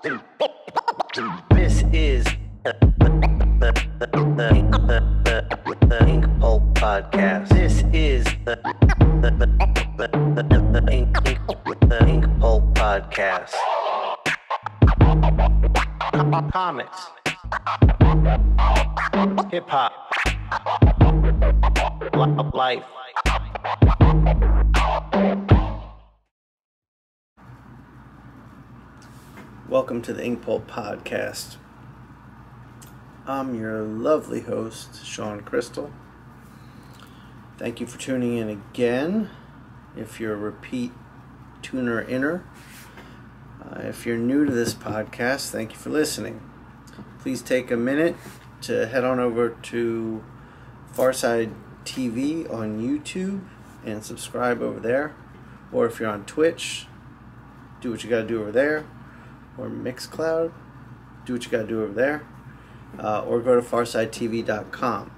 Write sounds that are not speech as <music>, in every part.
This is the, the, the, the, Ink Pulp Podcast. This is the, Ink, Ink, Ink Pulp Podcast. Comics, hip hop, life. Welcome to the Ink Pulp Podcast. I'm your lovely host, Shawn Crystal. Thank you for tuning in again. If you're a repeat tuner inner, uh, if you're new to this podcast, thank you for listening. Please take a minute to head on over to Farside TV on YouTube and subscribe over there. Or if you're on Twitch, do what you got to do over there or Mixcloud. Do what you got to do over there. Uh, or go to farsidetv.com.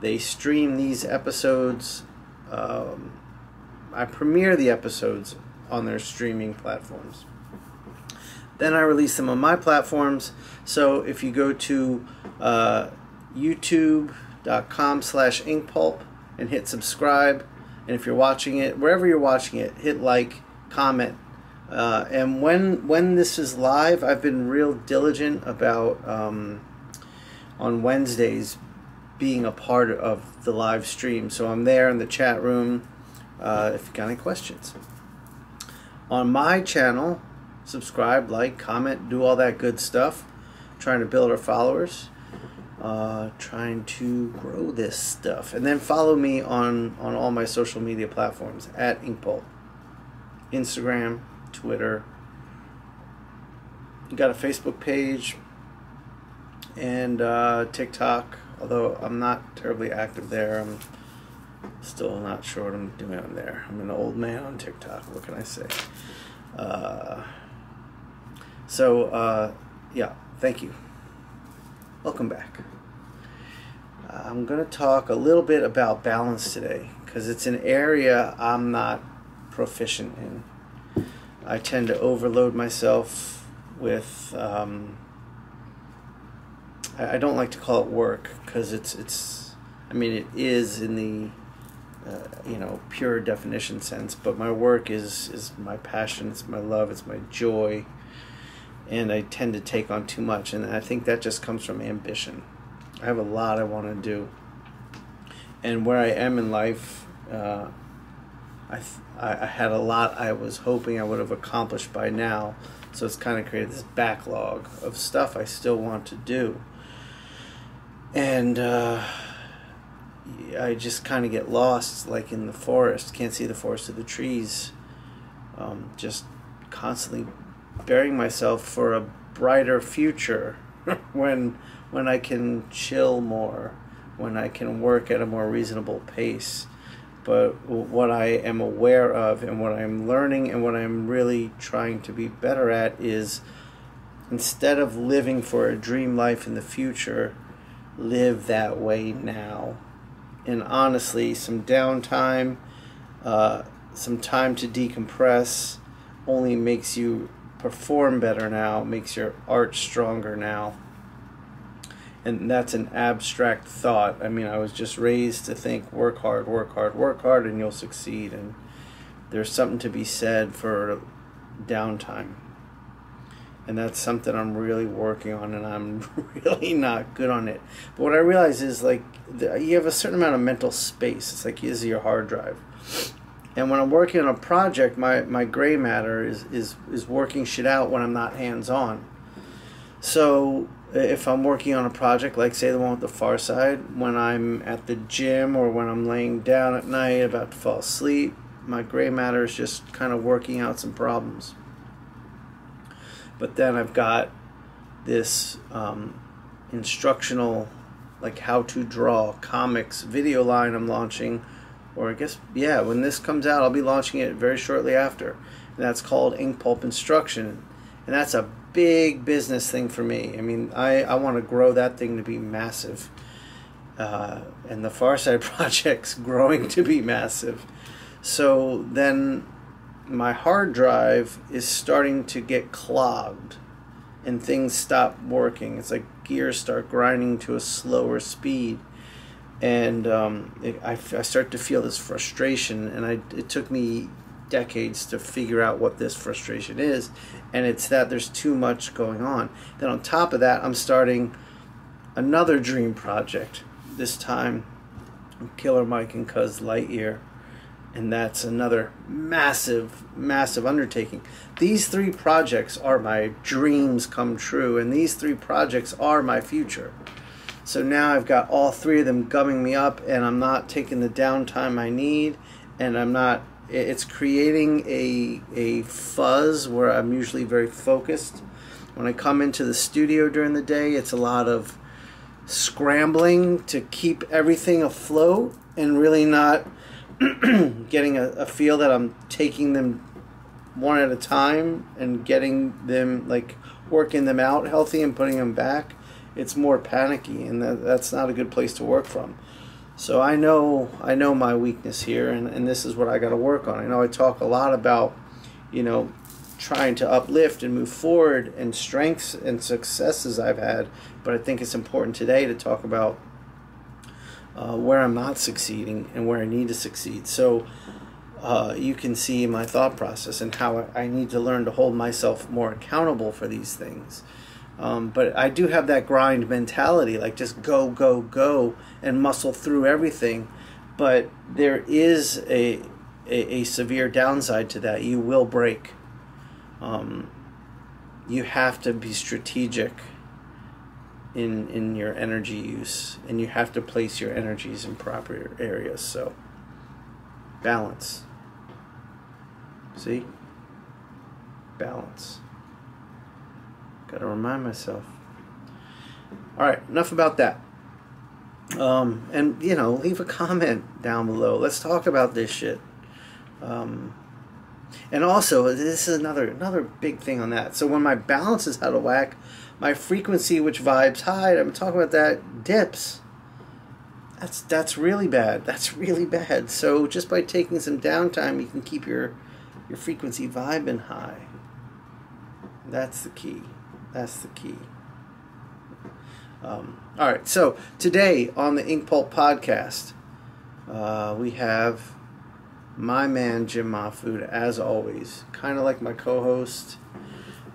They stream these episodes. Um, I premiere the episodes on their streaming platforms. Then I release them on my platforms. So if you go to uh, youtube.com slash inkpulp and hit subscribe, and if you're watching it, wherever you're watching it, hit like, comment, uh, and when when this is live, I've been real diligent about um, on Wednesdays being a part of the live stream. So I'm there in the chat room uh, if you got any questions. On my channel, subscribe, like, comment, do all that good stuff. Trying to build our followers. Uh, trying to grow this stuff. And then follow me on, on all my social media platforms at Inkpulp. Instagram, Twitter. Got a Facebook page and uh, TikTok. Although I'm not terribly active there, I'm still not sure what I'm doing on there. I'm an old man on TikTok. What can I say? Uh, so uh, yeah, thank you. Welcome back. I'm going to talk a little bit about balance today because it's an area I'm not proficient in. I tend to overload myself with. Um, I, don't like to call it work because it's it's. I mean, it is in the. Uh, you know, pure definition sense, but my work is is my passion, it's my love, it's my joy, and I tend to take on too much, and I think that just comes from ambition. I have a lot I want to do, and where I am in life, uh, I, I had a lot I was hoping I would have accomplished by now. So it's kind of created this backlog of stuff I still want to do. And uh, I just kind of get lost, like in the forest. Can't see the forest of the trees. Um, just constantly burying myself for a brighter future <laughs> when when I can chill more, when I can work at a more reasonable pace but what I am aware of and what I'm learning and what I'm really trying to be better at is instead of living for a dream life in the future, live that way now. And honestly, some downtime, uh, some time to decompress only makes you perform better now, makes your art stronger now and that's an abstract thought. I mean, I was just raised to think work hard, work hard, work hard, and you'll succeed. And there's something to be said for downtime. And that's something I'm really working on, and I'm <laughs> really not good on it. But what I realize is like you have a certain amount of mental space. It's like is your hard drive. And when I'm working on a project, my, my gray matter is, is, is working shit out when I'm not hands on. So if I'm working on a project, like say the one with the far side, when I'm at the gym or when I'm laying down at night about to fall asleep, my gray matter is just kind of working out some problems. But then I've got this um, instructional, like how to draw comics video line I'm launching, or I guess, yeah, when this comes out, I'll be launching it very shortly after. And that's called Ink Pulp Instruction. And that's a big business thing for me. I mean, I, I want to grow that thing to be massive. Uh, and the Farside <laughs> Project's growing to be massive. So then my hard drive is starting to get clogged. and things stop working. It's like gears start grinding to a slower speed. And um, it, I, I start to feel this frustration, and I, it took me decades to figure out what this frustration is. And it's that there's too much going on. Then, on top of that, I'm starting another dream project. This time, Killer Mike and Cuz Lightyear and that's another massive, massive undertaking. These three projects are my dreams come true, and these three projects are my future. So now I've got all three of them gumming me up, and I'm not taking the downtime I need, and I'm not. It's creating a a fuzz where I'm usually very focused. When I come into the studio during the day, it's a lot of scrambling to keep everything afloat and really not <clears throat> getting a, a feel that I'm taking them one at a time and getting them like working them out healthy and putting them back, it's more panicky, and that, that's not a good place to work from. So I know I know my weakness here, and, and this is what I got to work on. I know I talk a lot about, you know, trying to uplift and move forward and strengths and successes I've had, but I think it's important today to talk about uh, where I'm not succeeding and where I need to succeed. So uh, you can see my thought process and how I need to learn to hold myself more accountable for these things. Um, but I do have that grind mentality, like just go, go, go, and muscle through everything. But there is a, a, a severe downside to that. You will break. Um, you have to be strategic in in your energy use and you have to place your energies in proper areas so balance see balance got to remind myself all right enough about that um, and you know leave a comment down below let's talk about this shit um, and also this is another another big thing on that so when my balance is out of whack my frequency, which vibes high, I'm talking about that, dips. That's that's really bad. That's really bad. So just by taking some downtime, you can keep your your frequency vibing high. That's the key. That's the key. Um, all right. So today on the Ink Pulp podcast, uh, we have my man Jim Mahfood, as always, kind of like my co-host.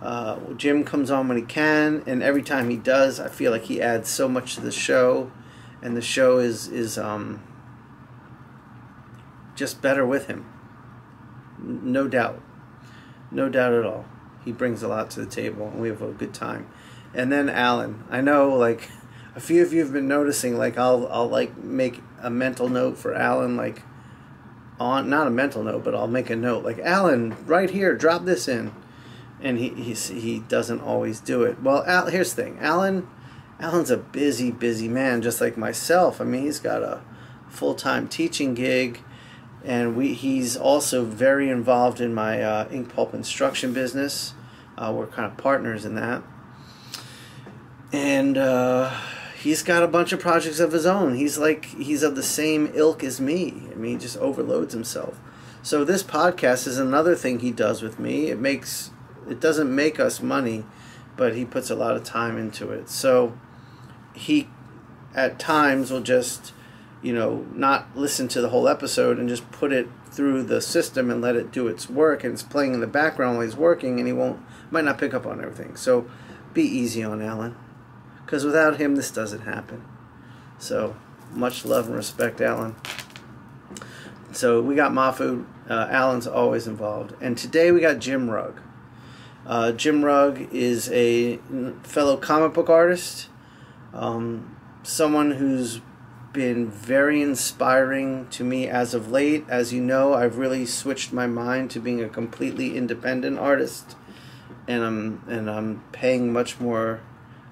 Uh, Jim comes on when he can, and every time he does, I feel like he adds so much to the show, and the show is is um, just better with him. No doubt, no doubt at all. He brings a lot to the table, and we have a good time. And then Alan, I know like a few of you have been noticing. Like I'll I'll like make a mental note for Alan, like on not a mental note, but I'll make a note like Alan, right here, drop this in and he he's, he doesn't always do it. Well, Al, here's the thing, Alan. Alan's a busy, busy man, just like myself. I mean, he's got a full time teaching gig, and we he's also very involved in my uh, ink pulp instruction business. Uh, we're kind of partners in that, and uh, he's got a bunch of projects of his own. He's like he's of the same ilk as me. I mean, he just overloads himself. So this podcast is another thing he does with me. It makes it doesn't make us money, but he puts a lot of time into it. So he at times will just you know not listen to the whole episode and just put it through the system and let it do its work and it's playing in the background while he's working and he won't might not pick up on everything so be easy on alan because without him this doesn't happen. So much love and respect alan. So we got Mahfood uh, alan's always involved. And today we got jim rugg. Uh, Jim Rugg is a fellow comic book artist, um, someone who's been very inspiring to me as of late. As you know, I've really switched my mind to being a completely independent artist, and I'm and I'm paying much more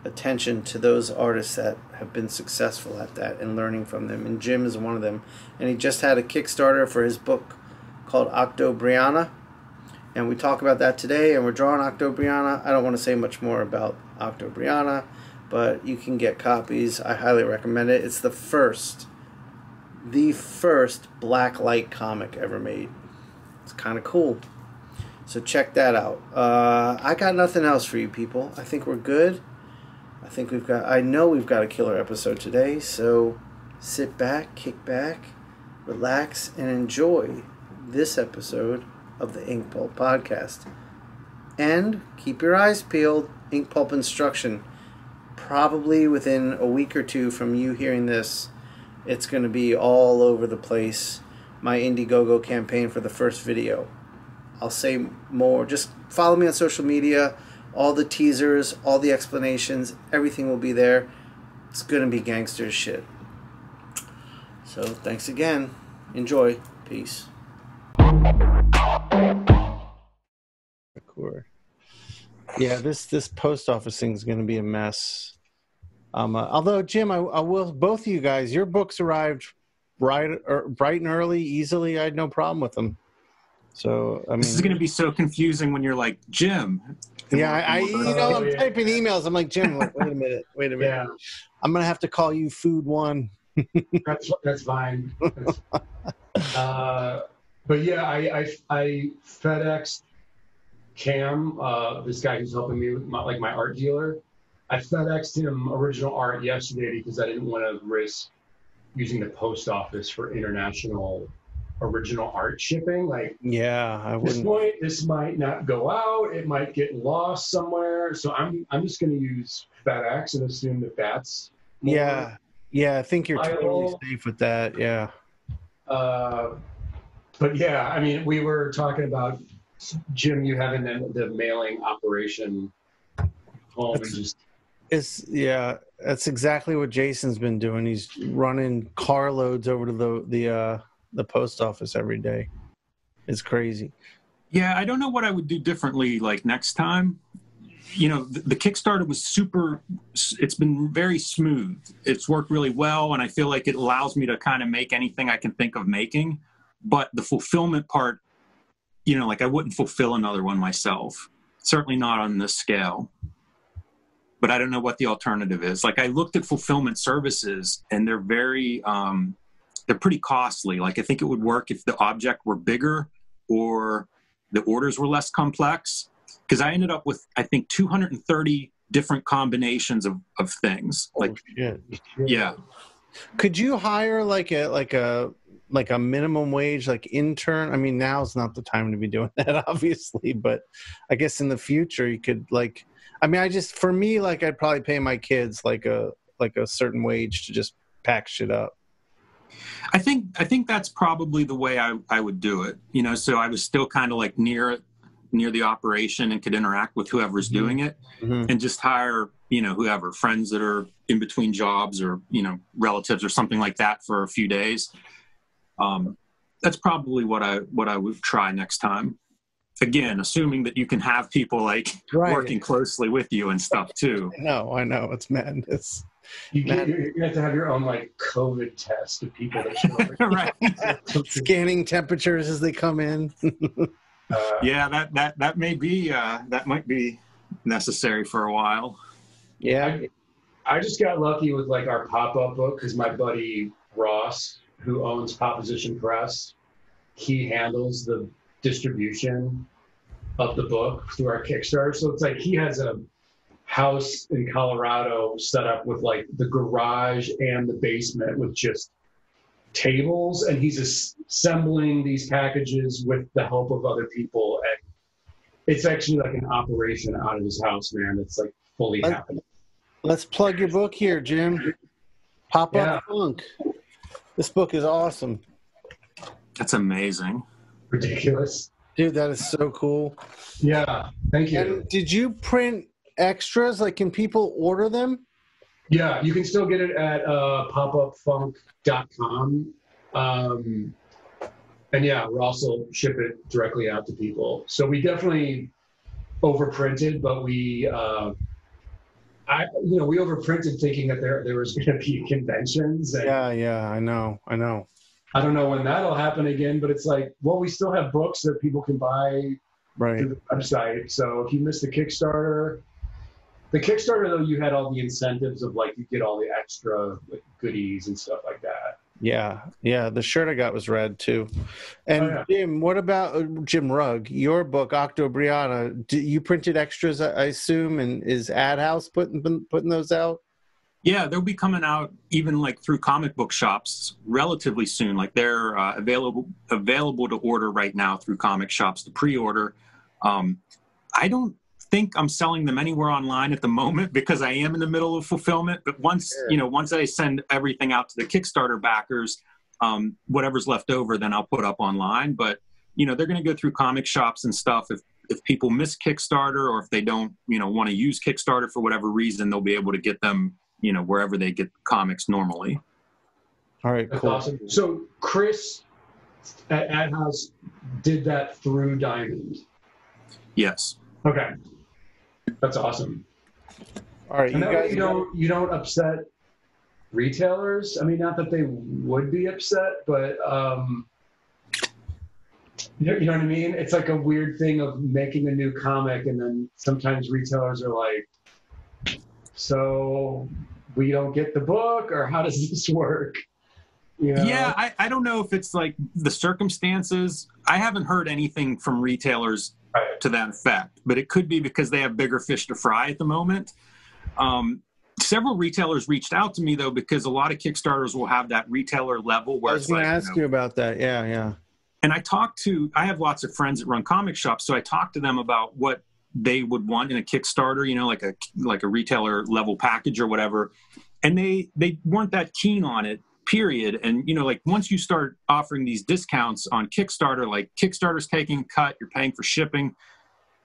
attention to those artists that have been successful at that and learning from them. And Jim is one of them. And he just had a Kickstarter for his book called Octobriana and we talk about that today and we're drawing Octobriana. I don't want to say much more about Octobriana, but you can get copies. I highly recommend it. It's the first, the first black light comic ever made. It's kind of cool. So check that out. Uh, I got nothing else for you people. I think we're good. I think we've got. I know we've got a killer episode today. So sit back, kick back, relax, and enjoy this episode of the Ink Pulp Podcast. And keep your eyes peeled. Ink Pulp Instruction. Probably within a week or two from you hearing this, it's going to be all over the place. My Indiegogo campaign for the first video. I'll say more. Just follow me on social media. All the teasers, all the explanations, everything will be there. It's going to be gangster shit. So thanks again. Enjoy. Peace. Record. Yeah, this this post office thing is going to be a mess. Um, uh, although Jim, I, I will both of you guys, your books arrived bright, er, bright and early, easily. I had no problem with them. So I mean, this is going to be so confusing when you're like Jim. Yeah, I, I you know I'm typing emails. I'm like Jim. Wait a minute, wait a minute. Yeah. I'm gonna have to call you Food One. <laughs> that's that's fine. That's, uh, but yeah, I I, I FedEx Cam, uh, this guy who's helping me with my, like my art dealer. I FedExed him original art yesterday because I didn't want to risk using the post office for international original art shipping. Like, yeah, I. This point, this might not go out. It might get lost somewhere. So I'm I'm just going to use FedEx and assume that that's. yeah, yeah. I think you're totally safe with that. Yeah. Uh, but yeah, I mean, we were talking about Jim, you having the, the mailing operation home and just it's yeah, that's exactly what Jason's been doing. He's running carloads over to the the uh, the post office every day. It's crazy. Yeah, I don't know what I would do differently like next time. You know, the, the Kickstarter was super. It's been very smooth. It's worked really well, and I feel like it allows me to kind of make anything I can think of making. But the fulfillment part, you know, like I wouldn't fulfill another one myself. Certainly not on this scale but I don't know what the alternative is. Like I looked at fulfillment services and they're very um, they're pretty costly. Like I think it would work if the object were bigger or the orders were less complex. Because I ended up with I think 230 different combinations of, of things. Oh, like shit. yeah. Could you hire like a like a like a minimum wage like intern? I mean now's not the time to be doing <laughs> that obviously, but I guess in the future you could like I mean, I just for me, like I'd probably pay my kids like a like a certain wage to just pack shit up. I think I think that's probably the way I, I would do it. You know, so I was still kind of like near near the operation and could interact with whoever's mm-hmm. doing it mm-hmm. and just hire, you know, whoever, friends that are in between jobs or, you know, relatives or something like that for a few days. Um, that's probably what I what I would try next time again assuming that you can have people like right. working closely with you and stuff too no i know it's madness you, get, you have to have your own like covid test of people that show <laughs> right. <laughs> Scanning temperatures as they come in. <laughs> Uh, yeah that that that may be uh, that might be necessary for a while. Yeah. I, I just got lucky with like our pop-up book because my buddy ross who owns proposition press he handles the distribution of the book through our Kickstarter. So it's like he has a house in Colorado set up with like the garage and the basement with just tables, and he's assembling these packages with the help of other people. And it's actually like an operation out of his house, man. It's like fully let's, happening. Let's plug your book here, Jim. Pop yeah. up funk. This book is awesome. That's amazing ridiculous. Dude, that is so cool. Yeah, thank you. And did you print extras? Like, can people order them? Yeah, you can still get it at uh, popupfunk.com. Um, and yeah, we also ship it directly out to people. So we definitely overprinted, but we, uh, I, you know, we overprinted thinking that there there was going to be conventions. And, yeah, yeah, I know, I know. I don't know when that'll happen again, but it's like, well, we still have books that people can buy right. through the website. So if you missed the Kickstarter, the Kickstarter though, you had all the incentives of like you get all the extra like, goodies and stuff like that. Yeah, yeah. The shirt I got was red too. And Oh, yeah. Jim, what about uh, Jim Rugg? Your book, Octobriana. Do you printed extras, I I assume, and is Ad House putting putting those out? Yeah, they'll be coming out even like through comic book shops relatively soon. Like they're uh, available available to order right now through comic shops to pre-order. Um, I don't think I'm selling them anywhere online at the moment because I am in the middle of fulfillment. But once Sure. you know, once I send everything out to the Kickstarter backers, um, whatever's left over, then I'll put up online. But you know, they're going to go through comic shops and stuff. If if people miss Kickstarter or if they don't, you know, want to use Kickstarter for whatever reason, they'll be able to get them, you know, wherever they get comics normally. All right, That's cool. awesome. So Chris at Ad House did that through Diamond. Yes. Okay. That's awesome. All right, you And that way guys. you don't you don't upset retailers. I mean, not that they would be upset, but um, you know, you know what I mean. It's like a weird thing of making a new comic, and then sometimes retailers are like, "So we don't get the book, or how does <laughs> this work?" You know? Yeah, I, I don't know if it's like the circumstances. I haven't heard anything from retailers Right. to that effect, but it could be because they have bigger fish to fry at the moment. Um, several retailers reached out to me though because a lot of Kickstarters will have that retailer level where I was going like, to you ask know, you about that. Yeah, yeah. and I talked to I have lots of friends that run comic shops, so I talked to them about what they would want in a Kickstarter, you know, like a like a retailer level package or whatever. And they they weren't that keen on it, period. And you know, like once you start offering these discounts on Kickstarter, like Kickstarter's taking a cut, you're paying for shipping,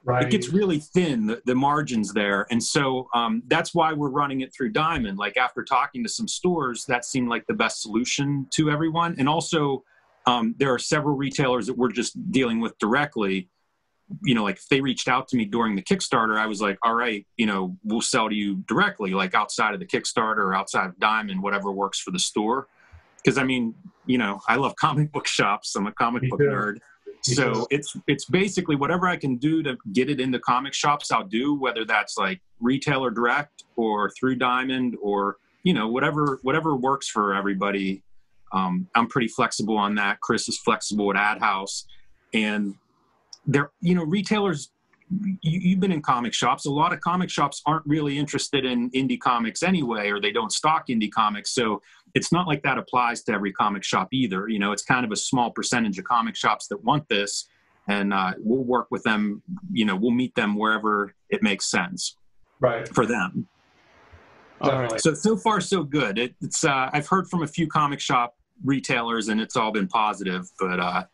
right. it gets really thin the, the margins there and so um, that's why we're running it through diamond like after talking to some stores that seemed like the best solution to everyone and also um, there are several retailers that we're just dealing with directly you know like if they reached out to me during the kickstarter i was like all right you know we'll sell to you directly like outside of the kickstarter or outside of diamond whatever works for the store because i mean you know i love <laughs> comic book shops i'm a comic book too. nerd so it's it's basically whatever I can do to get it into comic shops, I'll do. Whether that's like retailer direct or through Diamond or you know whatever whatever works for everybody. Um, I'm pretty flexible on that. Chris is flexible at Ad House, and there you know retailers. You, you've been in comic shops. A lot of comic shops aren't really interested in indie comics anyway, or they don't stock indie comics. So it's not like that applies to every comic shop either. You know, it's kind of a small percentage of comic shops that want this, and uh, we'll work with them. You know, we'll meet them wherever it makes sense right. for them. All Definitely. right. So so far so good. It, it's uh, I've heard from a few comic shop retailers, and it's all been positive. But uh,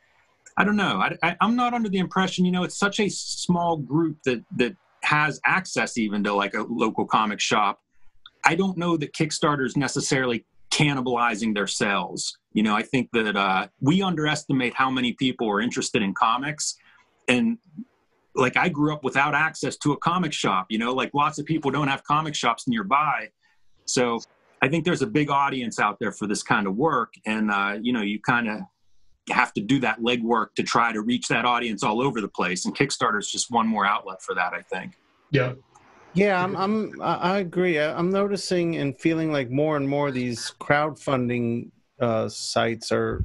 I don't know. I, I'm not under the impression. You know, it's such a small group that that has access even to like a local comic shop. I don't know that Kickstarter's necessarily cannibalizing their sales. You know, I think that uh, we underestimate how many people are interested in comics, and like I grew up without access to a comic shop. You know, like lots of people don't have comic shops nearby, so I think there's a big audience out there for this kind of work, and uh, you know, you kind of have to do that legwork to try to reach that audience all over the place. And Kickstarter is just one more outlet for that, I think. Yeah. Yeah, I'm. I'm. I I agree. I- I'm noticing and feeling like more and more these crowdfunding uh, sites are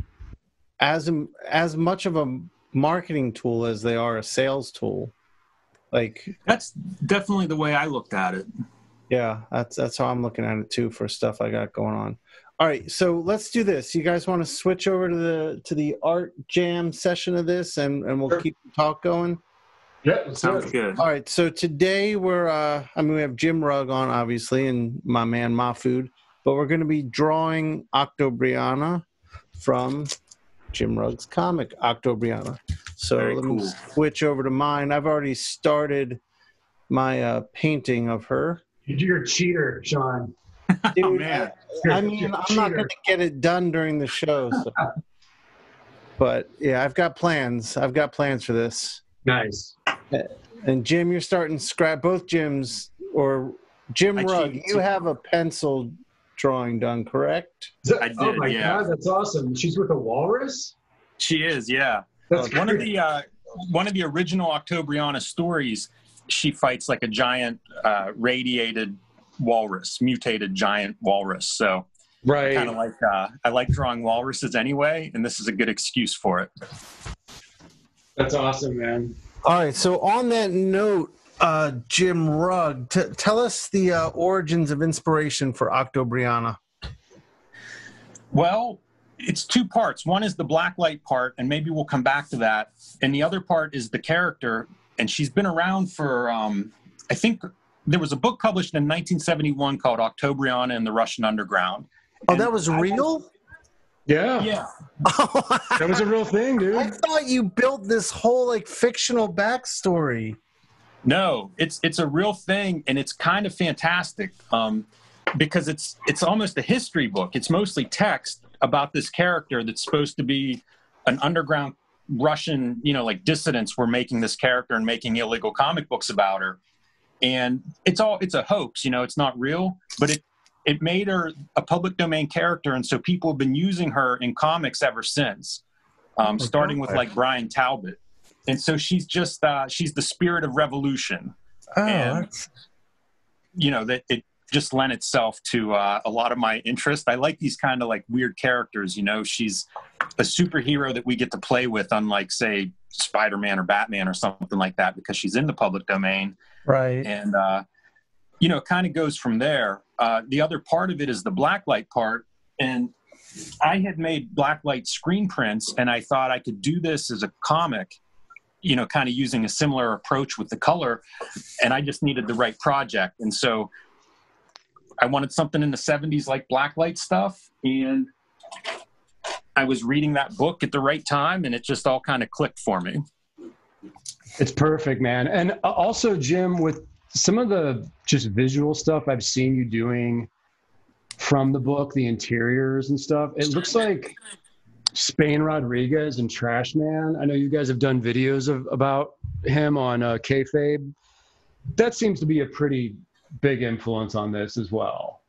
as as much of a marketing tool as they are a sales tool. Like, That's definitely the way I looked at it. yeah, that's that's how I'm looking at it too for stuff I got going on. All right, so let's do this. You guys want to switch over to the to the art jam session of this, and and we'll Sure. keep the talk going. Yeah. Sounds it. good. All right, so today we're uh I mean we have Jim Rugg on obviously and my man Mahfood, but we're gonna be drawing Octobriana from Jim Rugg's comic Octobriana. So Very let me switch over to mine. I've already started my uh painting of her. You're a cheater, Shawn. <laughs> Dude, Oh, man. I, I mean I'm not gonna get it done during the show. So. <laughs> but yeah, I've got plans. I've got plans for this. Nice. And Jim, you're starting to scrap both Jims or Jim I Rugg. You too. have a pencil drawing done, correct? Is that- I oh my yeah. god, that's awesome. She's with a walrus. She is, yeah. That's one of the uh, one of the original Octobriana stories, she fights like a giant uh, radiated walrus, mutated giant walrus. So Right. Kind of like uh, I like drawing walruses anyway, and this is a good excuse for it. That's awesome, man. All right. So on that note, uh, Jim Rugg, t- tell us the uh, origins of inspiration for Octobriana. Well, it's two parts. One is the black light part, and maybe we'll come back to that. And the other part is the character, and she's been around for, um, I think there was a book published in 1971 called Octobriana and the Russian Underground. Oh, And that was I- real? Yeah. Yeah. <laughs> That was a real thing, dude. I thought you built this whole like fictional backstory. No, it's it's a real thing, and it's kind of fantastic um, because it's it's almost a history book. It's mostly text about this character that's supposed to be an underground Russian, you know, like dissidents were making this character and making illegal comic books about her, and it's all it's a hoax. You know, it's not real, but it it made her a public domain character, and so people have been using her in comics ever since, um, starting with like Bryan Talbot. And so she's just uh, she's the spirit of revolution. Oh, And- that's- you know that it just lent itself to uh, a lot of my interest. I like these kind of like weird characters you know? She's a superhero that we get to play with unlike say spider-man or batman or something like that because she's in the public domain. Right. and uh, you know it kind of goes from there. Uh, the other part of it is the blacklight part and i had made blacklight screen prints and i thought i could do this as a comic you know kind of using a similar approach with the color and i just needed the right project. And so i wanted something in the 70s like blacklight stuff and i was reading that book at the right time and it just all kind of clicked for me It's perfect, man. And uh, also, Jim, with some of the just visual stuff I've seen you doing from the book, the interiors and stuff, it looks like Spain Rodriguez and Trashman. I know you guys have done videos of about him on uh, Kayfabe. That seems to be a pretty big influence on this as well.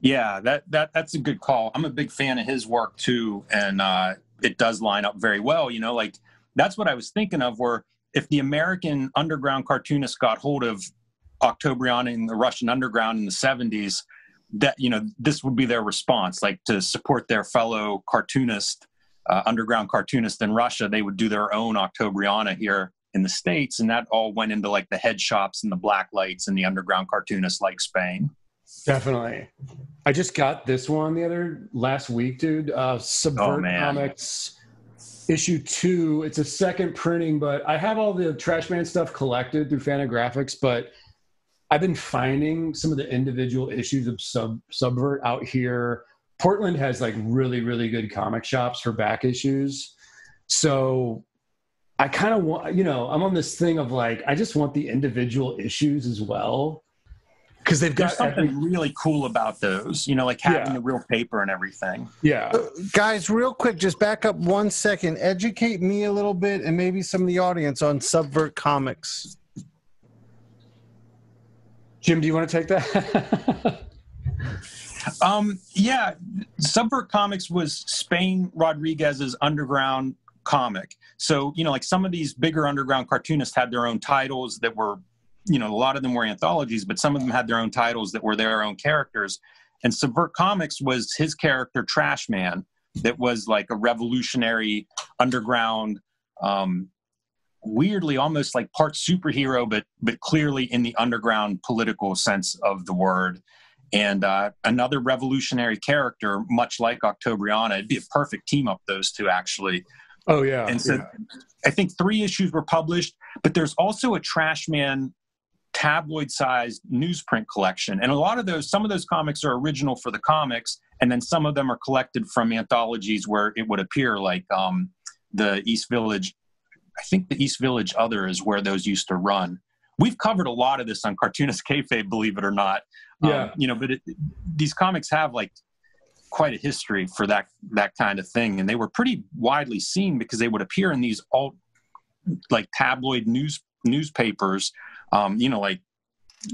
Yeah, that that that's a good call. I'm a big fan of his work too, and uh, it does line up very well. You know, like that's what I was thinking of. Where if the American underground cartoonists got hold of Octobriana and the Russian underground in the 70s, that you know this would be their response, like to support their fellow cartoonist, uh, underground cartoonist in Russia. They would do their own Octobriana here in the states, and that all went into like the head shops and the black lights and the underground cartoonists like Spain. Definitely. I just got this one the other last week, dude. Uh, Subvert Oh. Comics issue two. It's a second printing, but I have all the Trashman stuff collected through Fantagraphics. But I've been finding some of the individual issues of Sub Subvert out here. Portland has like really, really good comic shops for back issues. So I kind of want, you know, I'm on this thing of like, I just want the individual issues as well. Because they've There's got every, something really cool about those, you know, like having Yeah. the real paper and everything. yeah. Uh, guys, real quick, just back up one second. Educate me a little bit and maybe some of the audience on Subvert Comics. Jim, do you want to take that? <laughs> Um, yeah, Subvert Comics was Spain Rodriguez's underground comic. So, you know, like some of these bigger underground cartoonists had their own titles that were, you know, a lot of them were anthologies, but some of them had their own titles that were their own characters. And Subvert Comics was his character Trashman, that was like a revolutionary underground, um, weirdly almost like part superhero, but but clearly in the underground political sense of the word and uh, another revolutionary character, much like Octobriana. It'd be a perfect team up, those two, actually. Oh yeah. And so yeah. I think three issues were published, but there's also a Trashman tabloid sized newsprint collection. And a lot of those, some of those comics are original for the comics, and then some of them are collected from anthologies where it would appear, like um, the East Village. I think the East Village Other is where those used to run. We've covered a lot of this on Cartoonist Kayfabe, believe it or not. Um, Yeah. you know, but it, these comics have like quite a history for that that kind of thing, and they were pretty widely seen because they would appear in these alt like tabloid news newspapers. Um, you know, like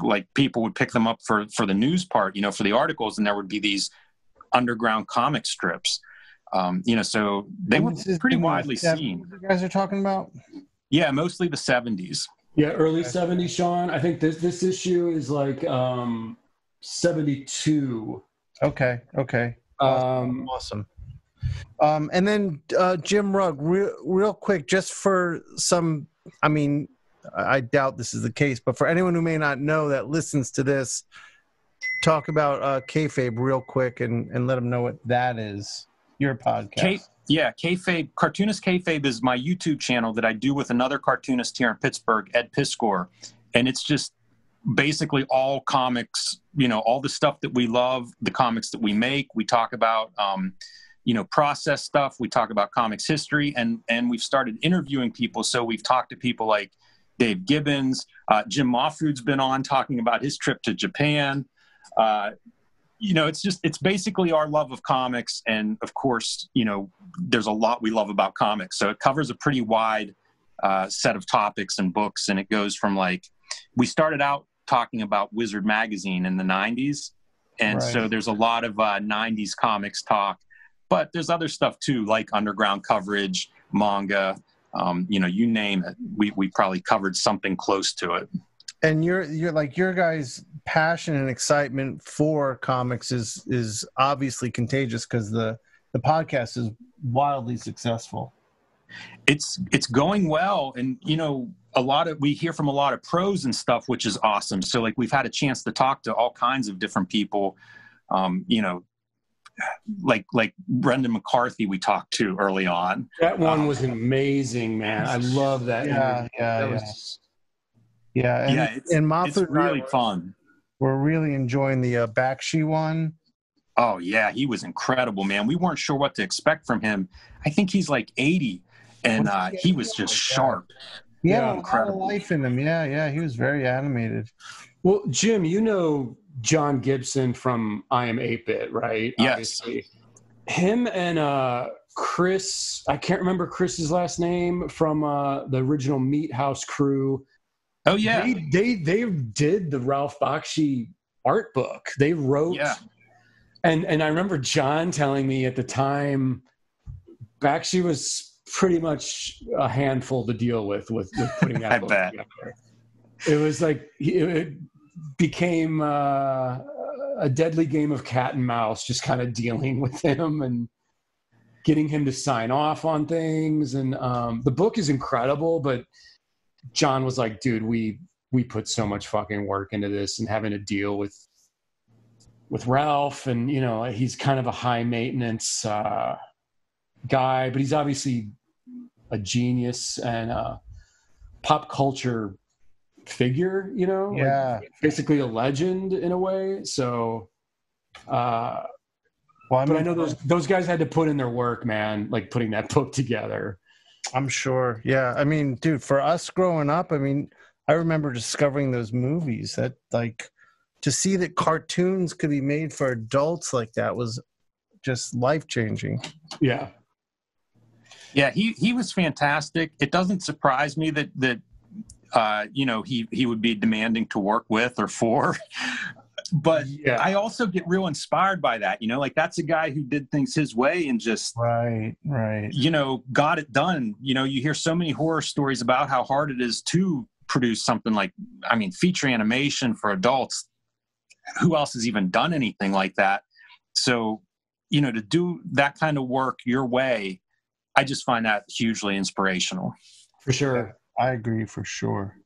like people would pick them up for for the news part, you know, for the articles, and there would be these underground comic strips. Um, you know, so they were pretty the widely 70s seen. You guys are talking about? Yeah, mostly the '70s. Yeah, early 70s, Shawn. I think this this issue is like um 72. Okay. Okay. Um, Awesome. Um, and then uh, Jim Rugg, real, real quick, just for some, I mean, I I doubt this is the case, but for anyone who may not know that listens to this, talk about uh, kayfabe real quick and, and let them know what that is. Your podcast. K, yeah, kayfabe. Cartoonist kayfabe is my YouTube channel that I do with another cartoonist here in Pittsburgh, Ed Piskor, and it's just basically all comics. You know, all the stuff that we love, the comics that we make. We talk about, um, you know, process stuff. We talk about comics history, and and we've started interviewing people. So we've talked to people like Dave Gibbons, uh, Jim Mahfood's been on talking about his trip to Japan. Uh, you know, it's just it's basically our love of comics, and of course, you know, there's a lot we love about comics. So it covers a pretty wide uh, set of topics and books, and it goes from like we started out talking about Wizard magazine in the '90s, and so there's a lot of uh, '90s comics talk, but there's other stuff too, like underground coverage, manga. Um, you know, you name it, we we probably covered something close to it. and you're you're like your guys' passion and excitement for comics is is obviously contagious because the the podcast is wildly successful. it's it's going well and you know a lot of we hear from a lot of pros and stuff which is awesome so like we've had a chance to talk to all kinds of different people um, you know like like brendan mccarthy we talked to early on that one was amazing, man. I love that. Yeah, interview. yeah, That yeah. was- Yeah, and, yeah it's, and it's Moffat and really were- fun We're really enjoying the uh, Bakshi one. oh yeah he was incredible man we weren't sure what to expect from him i think he's like 80 and uh, he was just sharp He had Yeah, a lot of life in him. Yeah, yeah, he was very animated. Well, Jim, you know Jon Gibson from I Am 8 Bit, right? Yes. Obviously. Him and uh, Chris, I can't remember Chris's last name from uh, the original Meathaus crew. oh yeah They, they they did the Ralph Bakshi art book. They wrote Yeah. and and I remember John telling me at the time Bakshi was pretty much a handful to deal with with, with putting <laughs> that I book bet. together. It was like it became uh, a deadly game of cat and mouse, just kind of dealing with him and getting him to sign off on things. And um, the book is incredible, but Jon was like, "Dude, we we put so much fucking work into this, and having to deal with with Ralph, and you know, he's kind of a high maintenance uh, guy, but he's obviously a genius and a pop culture figure. You know, like, Yeah. basically a legend in a way. So, uh, Well, I but I know those those guys had to put in their work, man. Like putting that <laughs> book together. I'm sure. Yeah. I mean, dude, for us growing up, I mean, I remember discovering those movies that like to see that cartoons could be made for adults like that was just life changing. Yeah, Yeah, he he was fantastic. It doesn't surprise me that that uh, you know he he would be demanding to work with or for. <laughs> But yeah, I also get real inspired by that. You know, like that's a guy who did things his way and just Right. Right. you know got it done. You know, you hear so many horror stories about how hard it is to produce something like I mean feature animation for adults. Who else has even done anything like that? So, you know, to do that kind of work your way, I just find that hugely inspirational. for sure. I agree for sure.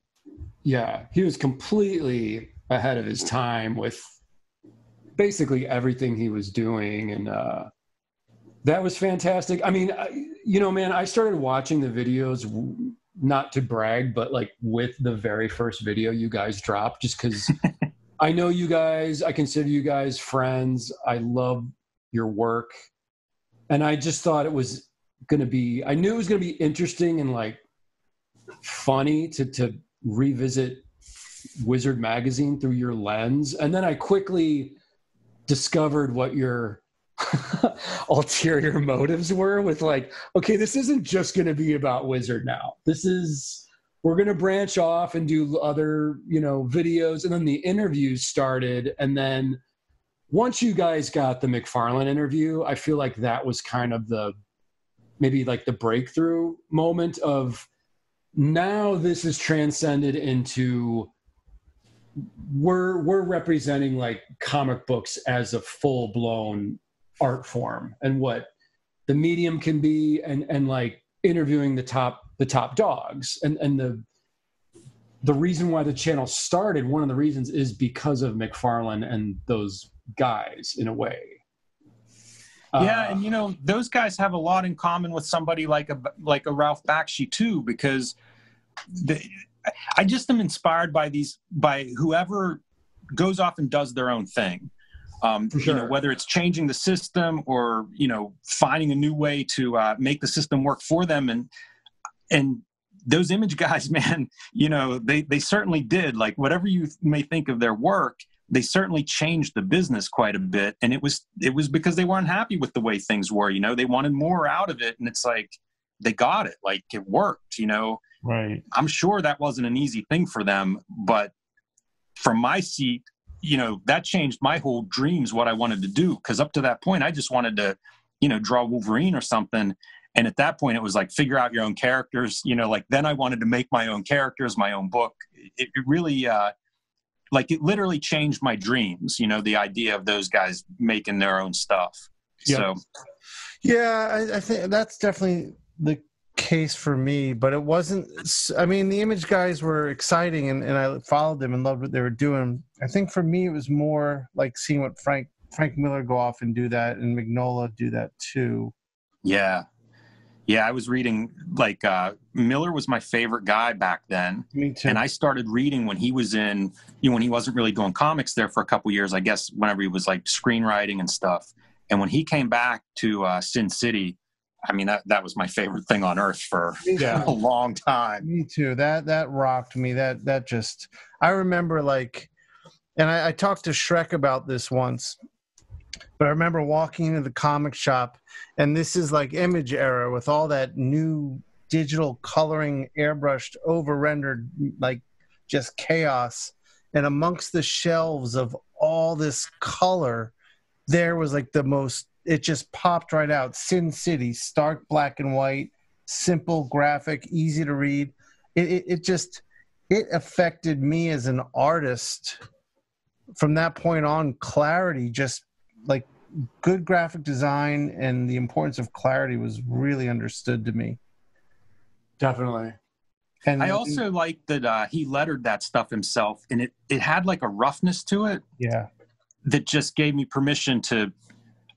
Yeah, he was completely ahead of his time with basically everything he was doing, and uh, that was fantastic. I mean, I, you know, man, I started watching the videos w- not to brag, but like with the very first video you guys dropped, just because <laughs> I know you guys, I consider you guys friends. I love your work, and I just thought it was going to be. I knew it was going to be interesting and like funny to to revisit Wizard magazine through your lens, and then I quickly discovered what your <laughs> ulterior motives were with like okay this isn't just going to be about wizard now. This is we're going to branch off and do other you know videos. And then the interviews started. And then once you guys got the mcfarlane interview i feel like that was kind of the maybe like the breakthrough moment of now this is transcended into we're we're representing like comic books as a full blown art form and what the medium can be and and like interviewing the top the top dogs. And and the the reason why the channel started one of the reasons is because of McFarlane and those guys in a way yeah, uh, and you know those guys have a lot in common with somebody like a like a Ralph Bakshi too, because the, I just am inspired by these by whoever goes off and does their own thing. Um, sure. You know, whether it's changing the system or you know finding a new way to uh, make the system work for them, and and those image guys, <laughs> man, you know, they they certainly did. Like whatever you may think of their work, they certainly changed the business quite a bit, and it was it was because they weren't happy with the way things were. You know, they wanted more out of it, and it's like they got it, like it worked. You know, right? I'm sure that wasn't an easy thing for them, but from my seat, you know, that changed my whole dreams what I wanted to do. Because up to that point, I just wanted to, you know, draw Wolverine or something. And at that point, it was like figure out your own characters. You know, like then I wanted to make my own characters, my own book. It, it really, uh, like, it literally changed my dreams. You know, the idea of those guys making their own stuff. Yep. So, yeah, I, I think that's definitely the case for me, but it wasn't. I mean, the image guys were exciting, and, and I followed them and loved what they were doing. I think for me, it was more like seeing what Frank Frank Miller go off and do that, and Mignola do that too. Yeah, yeah. I was reading like uh, Miller was my favorite guy back then. Me too. And I started reading when he was in, you know, when he wasn't really doing comics there for a couple years. I guess whenever he was like screenwriting and stuff. And when he came back to uh, Sin City, I mean, that, that was my favorite thing on earth for yeah. <laughs> a long time. Me too. That, that rocked me. That, that just, I remember like, and I, I talked to Shrek about this once, but I remember walking into the comic shop and this is like image era with all that new digital coloring airbrushed over rendered like just chaos and amongst the shelves of all this color there was like the most it just popped right out. Sin City, stark black and white, simple graphic, easy to read. It, it, it just it affected me as an artist from that point on. Clarity, just like good graphic design and the importance of clarity was really understood to me. Definitely. And I also like that uh, he lettered that stuff himself, and it it had like a roughness to it. Yeah. That just gave me permission to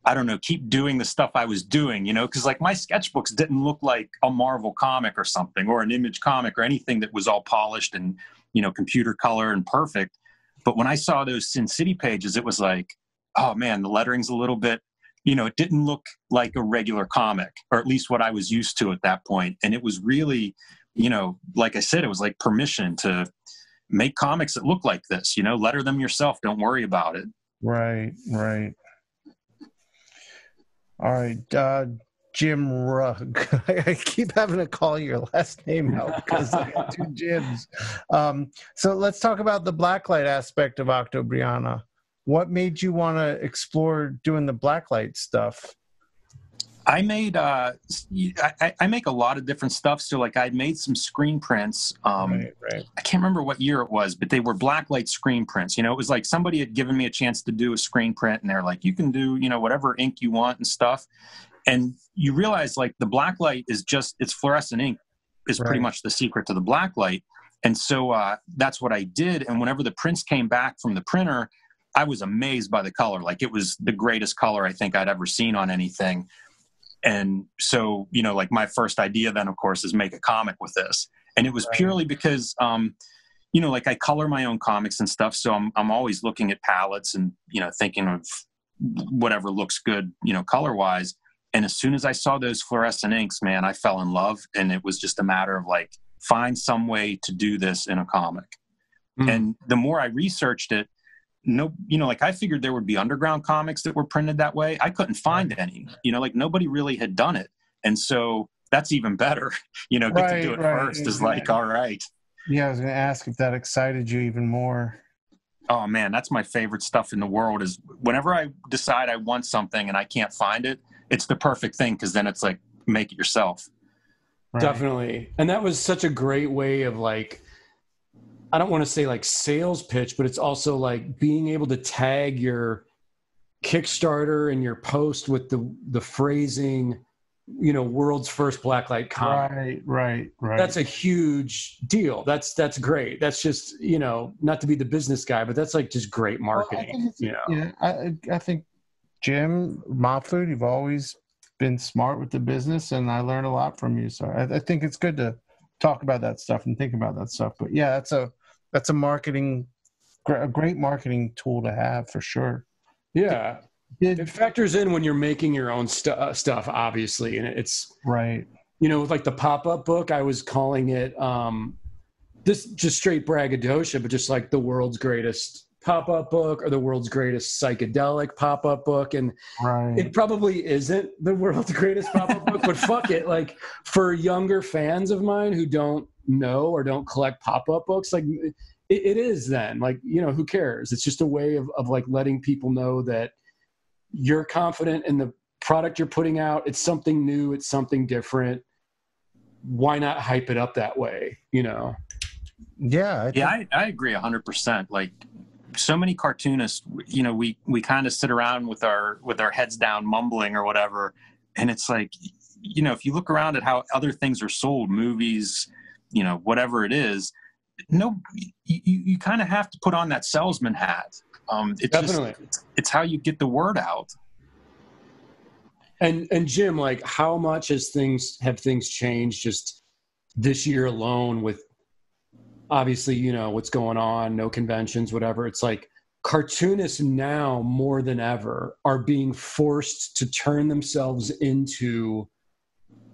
I don't know, keep doing the stuff I was doing, you know, because like my sketchbooks didn't look like a Marvel comic or something or an image comic or anything that was all polished and, you know, computer color and perfect. But when I saw those Sin City pages, it was like, oh man, the lettering's a little bit, you know, it didn't look like a regular comic, or at least what I was used to at that point. And it was really, you know, like I said, it was like permission to make comics that look like this, you know, letter them yourself. Don't worry about it. Right, right. All right, uh, Jim Rugg. <laughs> I keep having to call your last name out because I got two <laughs> Jims. Um, so let's talk about the blacklight aspect of Octobriana. What made you want to explore doing the blacklight stuff? I made uh, I, I, make a lot of different stuff. So like I made some screen prints. Um, right, right. I can't remember what year it was, but they were blacklight screen prints. You know, it was like somebody had given me a chance to do a screen print, and they're like, "You can do you know whatever ink you want and stuff." And you realize like the blacklight is just it's fluorescent ink is right. pretty much the secret to the blacklight. And so uh, that's what I did. And whenever the prints came back from the printer, I was amazed by the color. Like it was the greatest color I think I'd ever seen on anything. And so you know like my first idea then of course is make a comic with this. And it was purely because um you know like i color my own comics and stuff so i'm i'm always looking at palettes and you know thinking of whatever looks good you know color wise and as soon as i saw those fluorescent inks man i fell in love and it was just a matter of like find some way to do this in a comic. Mm. and the more i researched it no you know like i figured there would be underground comics that were printed that way. I couldn't find any you know like nobody really had done it. And so that's even better <laughs> you know get right, to do it right. first is like all right yeah i was going to ask if that excited you even more. Oh man that's my favorite stuff in the world is whenever i decide i want something and i can't find it it's the perfect thing because then it's like make it yourself. Right. definitely. And that was such a great way of like I don't want to say like sales pitch, but it's also like being able to tag your Kickstarter and your post with the the phrasing, you know, world's first blacklight comic. Right, right, right. That's a huge deal. That's that's great. That's just you know, not to be the business guy, but that's like just great marketing. think it's- you know, yeah, I, I think Jim Mahfood, you've always been smart with the business, and I learned a lot from you. So I, I think it's good to talk about that stuff and think about that stuff. But yeah, that's a that's a marketing, a great marketing tool to have for sure. yeah. Did It factors in when you're making your own stu- uh, stuff, obviously, and it's right, you know, with like the pop up book, I was calling it um, this just straight braggadocio, but just like the world's greatest pop up book or the world's greatest psychedelic pop up book. And right. it probably isn't the world's <laughs> greatest pop up book, but fuck it. Like for younger fans of mine who don't know or don't collect pop up books, like it, it is then. Like, you know, who cares? It's just a way of, of like letting people know that you're confident in the product you're putting out. It's something new, it's something different. Why not hype it up that way? You know? yeah, I Yeah, I, I agree hundred percent. Like so many cartoonists, you know, we we kind of sit around with our with our heads down, mumbling or whatever, and it's like, you know, if you look around at how other things are sold, movies, you know, whatever it is, no, you you, kind of have to put on that salesman hat. Um, it's Definitely. just it's, it's how you get the word out. And and Jim, like how much has things have things changed just this year alone with obviously, you know, what's going on, no conventions, whatever. It's like cartoonists now more than ever are being forced to turn themselves into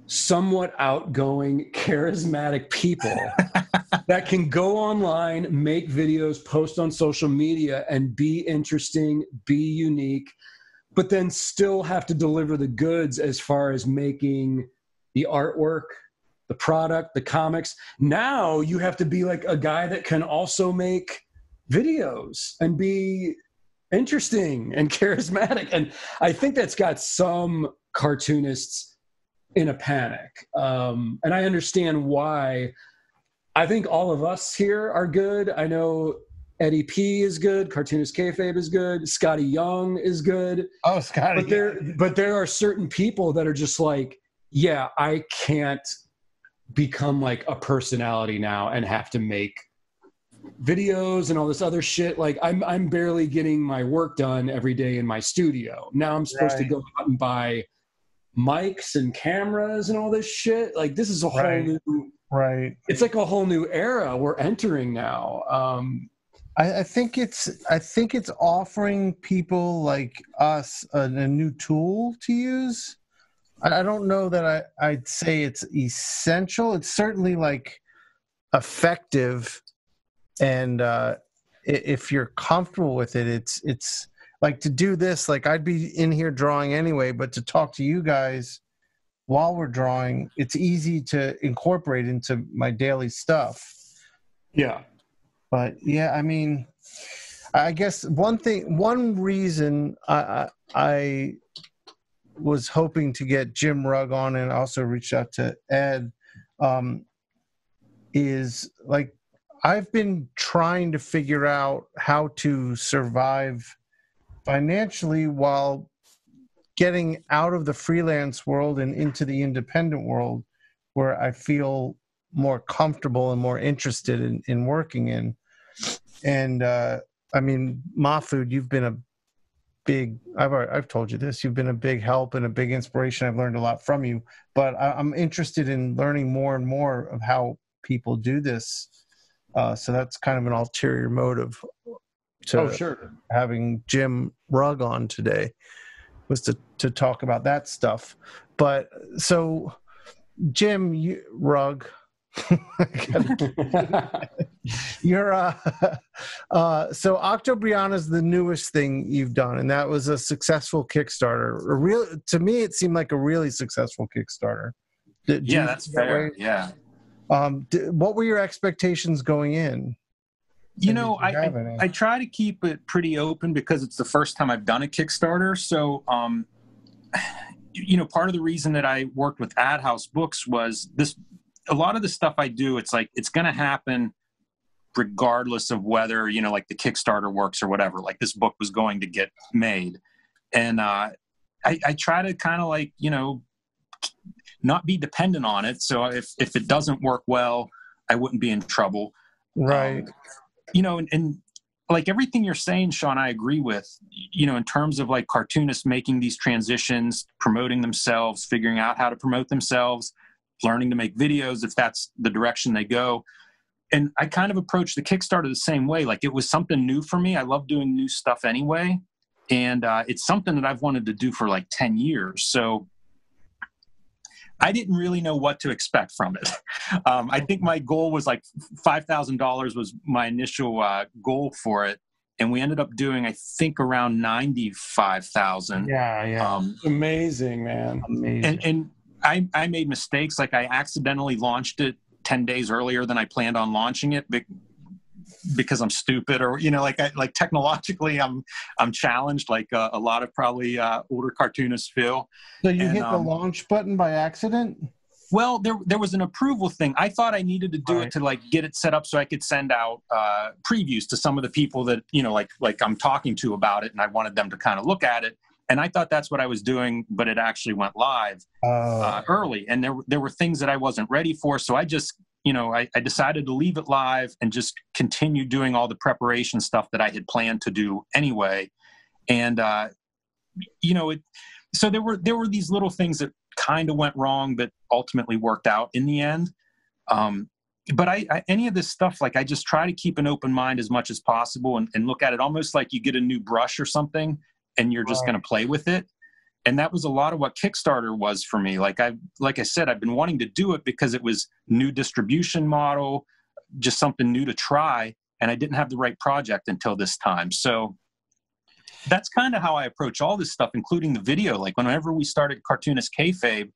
somewhat outgoing, charismatic people <laughs> that can go online, make videos, post on social media, and be interesting, be unique, but then still have to deliver the goods as far as making the artwork, the product, the comics. Now you have to be like a guy that can also make videos and be interesting and <laughs> charismatic. And I think that's got some cartoonists in a panic. Um, and I understand why. I think all of us here are good. I know Eddie P is good. Cartoonist Kayfabe is good. Skottie Young is good. oh, Skottie. But there, but there are certain people that are just like, yeah, I can't become like a personality now and have to make videos and all this other shit. Like I'm, I'm barely getting my work done every day in my studio. Now I'm supposed to go out and buy mics and cameras and all this shit. Like this is a whole Right. new right. it's like a whole new era we're entering now. Um, I, I think it's I think it's offering people like us a, a new tool to use. I, I don't know that I, I'd say it's essential. It's certainly like effective, and uh, if you're comfortable with it, it's it's like to do this. Like I'd be in here drawing anyway, but to talk to you guys while we're drawing, it's easy to incorporate into my daily stuff yeah. but yeah i mean i guess one thing one reason i i, I was hoping to get jim rugg on and also reached out to ed um, is like i've been trying to figure out how to survive financially while getting out of the freelance world and into the independent world where i feel more comfortable and more interested in, in working in. And uh, I mean, Mahfood, you've been a big. I've I've told you this. You've been a big help and a big inspiration. I've learned a lot from you. But I, I'm interested in learning more and more of how people do this. Uh, so that's kind of an ulterior motive to oh, sure. having Jim Rugg on today was to to talk about that stuff. But so Jim you, Rugg, <laughs> you're uh, <laughs> uh, so Octobriana is the newest thing you've done, and that was a successful Kickstarter. A real to me, it seemed like a really successful Kickstarter. Do- yeah, that's that fair. Yeah. Um, what were your expectations going in? You know, I, I? I try to keep it pretty open because it's the first time I've done a Kickstarter. So, um, <sighs> you know, part of the reason that I worked with AdHouse Books was this. A lot of the stuff I do, it's like it's going to happen regardless of whether you know like the kickstarter works or whatever like this book was going to get made and uh, I, I try to kind of like you know not be dependent on it so if if it doesn't work well i wouldn't be in trouble Right. Um, you know and, and like everything you're saying Shawn i agree with you know in terms of like cartoonists making these transitions promoting themselves figuring out how to promote themselves learning to make videos if that's the direction they go. And i kind of approached the kickstarter the same way. Like it was something new for me. I love doing new stuff anyway. And uh, it's something that i've wanted to do for like 10 years. So i didn't really know what to expect from it <laughs> um, i think my goal was like $5000 was my initial uh, goal for it and we ended up doing i think around 95000 Yeah, yeah. um, Amazing, man. Amazing. and and I, I made mistakes like i accidentally launched it 10 days earlier than i planned on launching it be- because i'm stupid or you know like I, like technologically i'm i'm challenged like uh, a lot of probably uh, older cartoonists feel. So you and, hit the um, launch button by accident? well there there was an approval thing. I thought i needed to do Right. it to like get it set up so i could send out uh, previews to some of the people that you know like like i'm talking to about it and i wanted them to kind of look at it. And i thought that's what i was doing but it actually went live Uh, uh, early. And there, there were things that i wasn't ready for so i just you know I, I decided to leave it live and just continue doing all the preparation stuff that i had planned to do anyway. And uh, you know it so there were there were these little things that kind of went wrong but ultimately worked out in the end. Um, but I, I any of this stuff like i just try to keep an open mind as much as possible and, and look at it almost like you get a new brush or something and you're just Right. going to play with it and that was a lot of what kickstarter was for me. Like i like i said i've been wanting to do it because it was new distribution model just something new to try and i didn't have the right project until this time. So that's kind of how i approach all this stuff including the video. Like whenever we started cartoonist kayfabe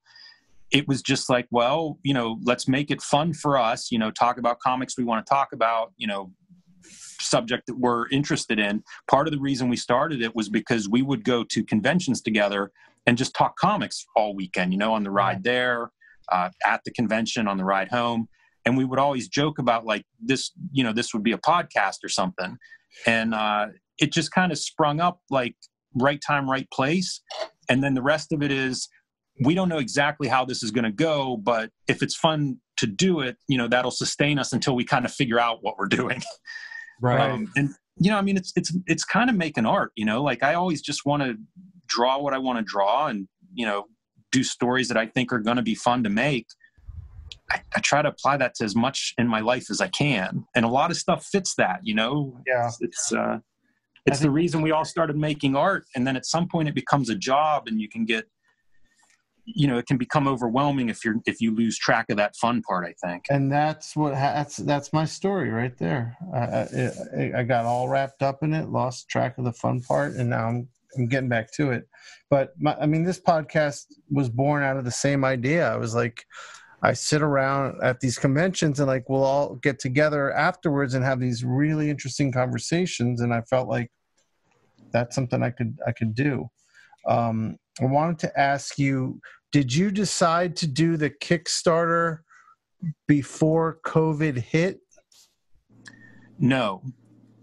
it was just like well you know let's make it fun for us you know talk about comics we want to talk about you know subject that we're interested in part of the reason we started it was because we would go to conventions together and just talk comics all weekend, you know, on the ride there, uh, at the convention, on the ride home. And we would always joke about like this, you know, this would be a podcast or something. And uh, it just kind of sprung up like right time, right place. And then the rest of it is we don't know exactly how this is going to go, but if it's fun to do it, you know, that'll sustain us until we kind of figure out what we're doing. <laughs> Right. Um, and you know, I mean, it's it's it's kind of making art. You know, like I always just want to draw what I want to draw, and you know, do stories that I think are going to be fun to make. I, I try to apply that to as much in my life as I can, and a lot of stuff fits that. You know, Yeah. it's it's, uh, it's the reason we all started making art, and then at some point it becomes a job, and you can get you know it can become overwhelming if you're if you lose track of that fun part i think and that's what that's that's my story right there. I, I, I got all wrapped up in it, lost track of the fun part, and now I'm I'm getting back to it. But my, I mean, this podcast was born out of the same idea. I was like, I sit around at these conventions and like we'll all get together afterwards and have these really interesting conversations, and I felt like that's something I could I could do. Um, I wanted to ask you: Did you decide to do the Kickstarter? before COVID hit? No,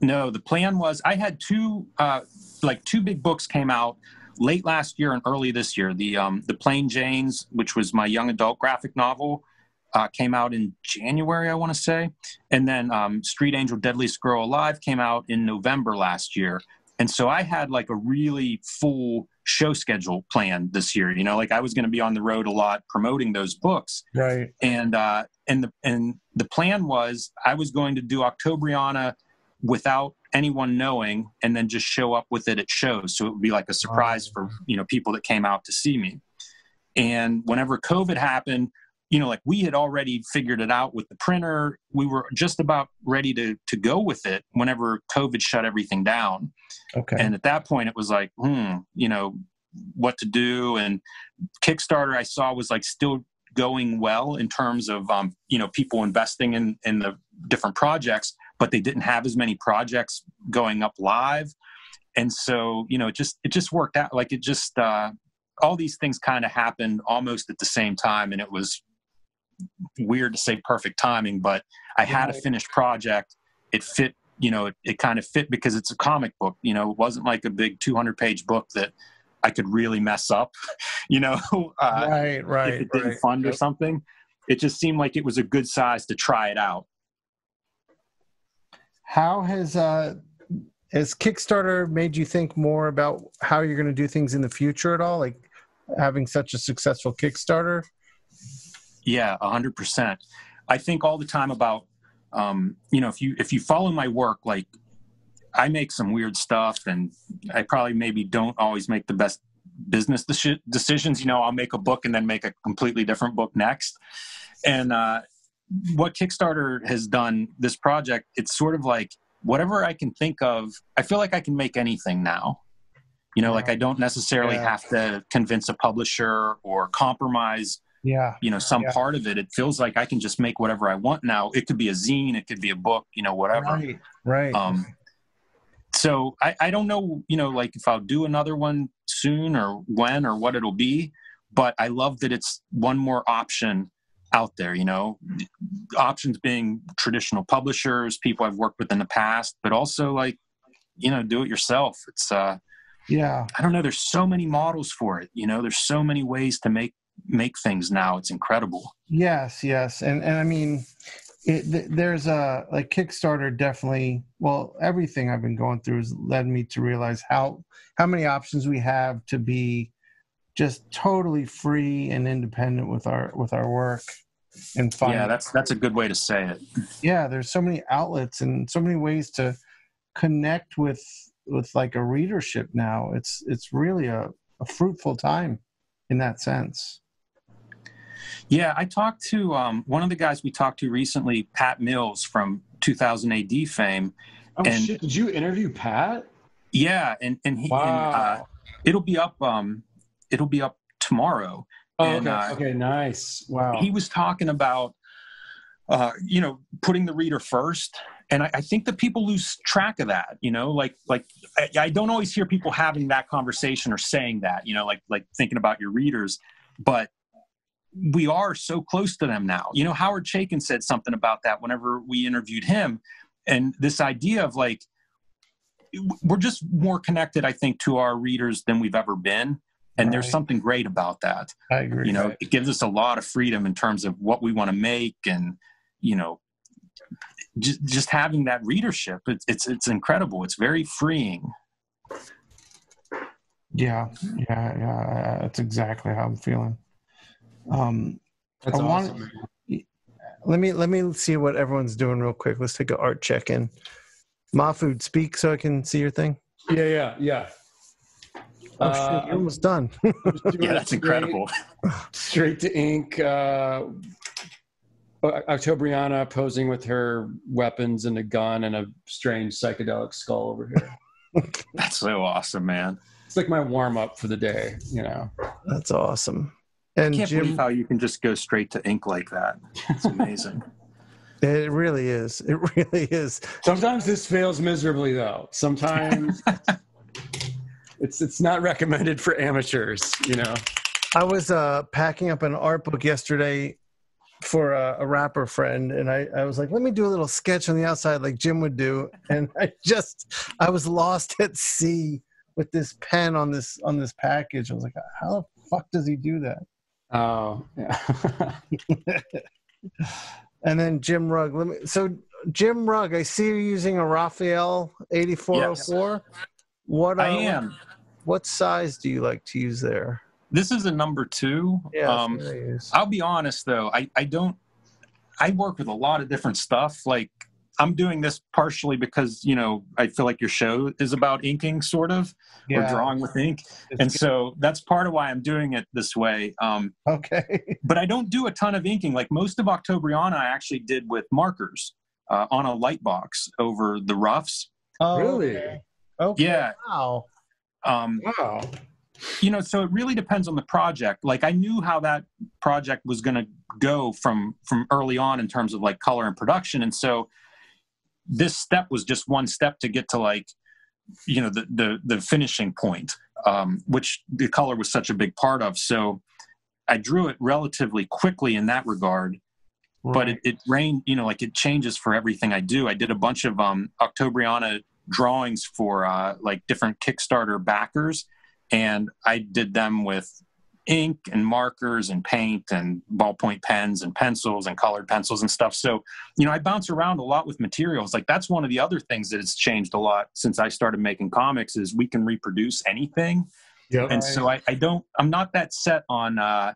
no. The plan was I had two, uh, like two big books came out late last year and early this year. The um, the Plain Janes, which was my young adult graphic novel, uh, came out in January, I want to say, and then um, Street Angel, Deadliest Girl Alive came out in November last year. And so I had like a really full show schedule planned this year. You know, like I was going to be on the road a lot promoting those books Right. and uh, and the and the plan was I was going to do Octobriana without anyone knowing, and then just show up with it at shows. So it would be like a surprise for you know people that came out to see me. And whenever COVID happened, you know, like we had already figured it out with the printer. We were just about ready to to go with it whenever COVID shut everything down. Okay. And at that point, it was like, hmm, you know, what to do. And Kickstarter, I saw was like still going well in terms of, um, you know, people investing in in the different projects, but they didn't have as many projects going up live. And so, you know, it just it just worked out. Like it just uh, all these things kind of happened almost at the same time, and it was weird to say perfect timing, but I had a finished project it fit you know it, it kind of fit because it's a comic book you know it wasn't like a big 200 page book that i could really mess up <laughs> you know <laughs> uh, right, right. if it didn't right. fund or something it just seemed like it was a good size to try it out How has uh has Kickstarter made you think more about how you're going to do things in the future at all? Like having such a successful Kickstarter? Yeah, a hundred percent. I think all the time about, um, you know, if you if you follow my work, like I make some weird stuff, and I probably maybe don't always make the best business deci- decisions. You know, I'll make a book and then make a completely different book next. And uh, what Kickstarter has done, this project, it's sort of like whatever I can think of. I feel like I can make anything now. You know, like I don't necessarily Yeah. have to convince a publisher or compromise Yeah. you know some Yeah. part of it it feels like i can just make whatever i want now it could be a zine it could be a book you know whatever Right. Right. um so I, I don't know you know like if i'll do another one soon or when or what it'll be but i love that it's one more option out there you know options being traditional publishers people i've worked with in the past but also like you know do it yourself it's uh yeah. i don't know there's so many models for it you know there's so many ways to make make things now it's incredible Yes, yes, and and I mean, it, th- there's a like Kickstarter definitely. Well, everything I've been going through has led me to realize how how many options we have to be just totally free and independent with our with our work and find. yeah that's that's a good way to say it yeah. There's so many outlets and so many ways to connect with with like a readership now. It's it's really a, a fruitful time in that sense. Yeah, I talked to um, one of the guys we talked to recently, Pat Mills from 2000 AD fame. Oh And- shit! Did you interview Pat? Yeah, and and, he, Wow. and uh, it'll be up. Um, it'll be up tomorrow. oh, and, okay. uh, okay. Nice. Wow. He was talking about, uh, you know, putting the reader first, and I, I think that people lose track of that. You know, like like I, I don't always hear people having that conversation or saying that. You know, like like thinking about your readers, but we are so close to them now. You know, Howard Chaykin said something about that whenever we interviewed him, and this idea of like we're just more connected, I think, to our readers than we've ever been. And there's something great about that. I agree. You know, it gives us a lot of freedom in terms of what we want to make and, you know, just, just having that readership. It's, it's, it's incredible. It's very freeing. Yeah, yeah, yeah. That's exactly how I'm feeling. Um, That's I want- awesome. man. let me let me see what everyone's doing real quick. Let's take an art check in. Mahfood, speak so I can see your thing. Yeah, yeah, yeah. Oh Uh, shit, you're almost done. I'm just doing Yeah, that's straight- incredible. Straight to ink. Uh, Octobriana posing with her weapons and a gun and a strange psychedelic skull over here. <laughs> That's so awesome, man. It's like my warm up for the day, you know. That's awesome. And I can't Jim, believe how you can just go straight to ink like that. It's amazing. <laughs> it really is. It really is. Sometimes this fails miserably, though. Sometimes <laughs> it's it's not recommended for amateurs, you know. I was uh, packing up an art book yesterday for a, a rapper friend, and I, I was like, let me do a little sketch on the outside like Jim would do. And I just, I was lost at sea with this pen on this on this package. I was like, how the fuck does he do that? Oh, yeah. <laughs> And then Jim Rugg. Let me. So Jim Rugg, I see you using a Raphael eighty four oh four. Yes. What uh, I am. What size do you like to use there? This is a number two. Yeah, Um, that's what I use. I'll be honest though, I, I don't I work with a lot of different stuff. Like I'm doing this partially because, you know, I feel like your show is about inking sort of or drawing with ink. it's And good. so that's part of why I'm doing it this way. Um, okay. <laughs> but I don't do a ton of inking. Like most of Octobriana I actually did with markers uh, on a light box over the roughs. Oh, Really? Okay. okay. Yeah. Wow. Um, wow. you know so it really depends on the project like i knew how that project was going to go from from early on in terms of like color and production and so this step was just one step to get to like you know the the, the finishing point um, which the color was such a big part of. So i drew it relatively quickly in that regard but it, it rained you know like it changes for everything i do. I did a bunch of um octobriana drawings for uh like different kickstarter backers and i did them with ink and markers and paint and ballpoint pens and pencils and colored pencils and stuff. So you know i bounce around a lot with materials. Like that's one of the other things that has changed a lot since i started making comics is we can reproduce anything. Yep. and so I, I don't i'm not that set on uh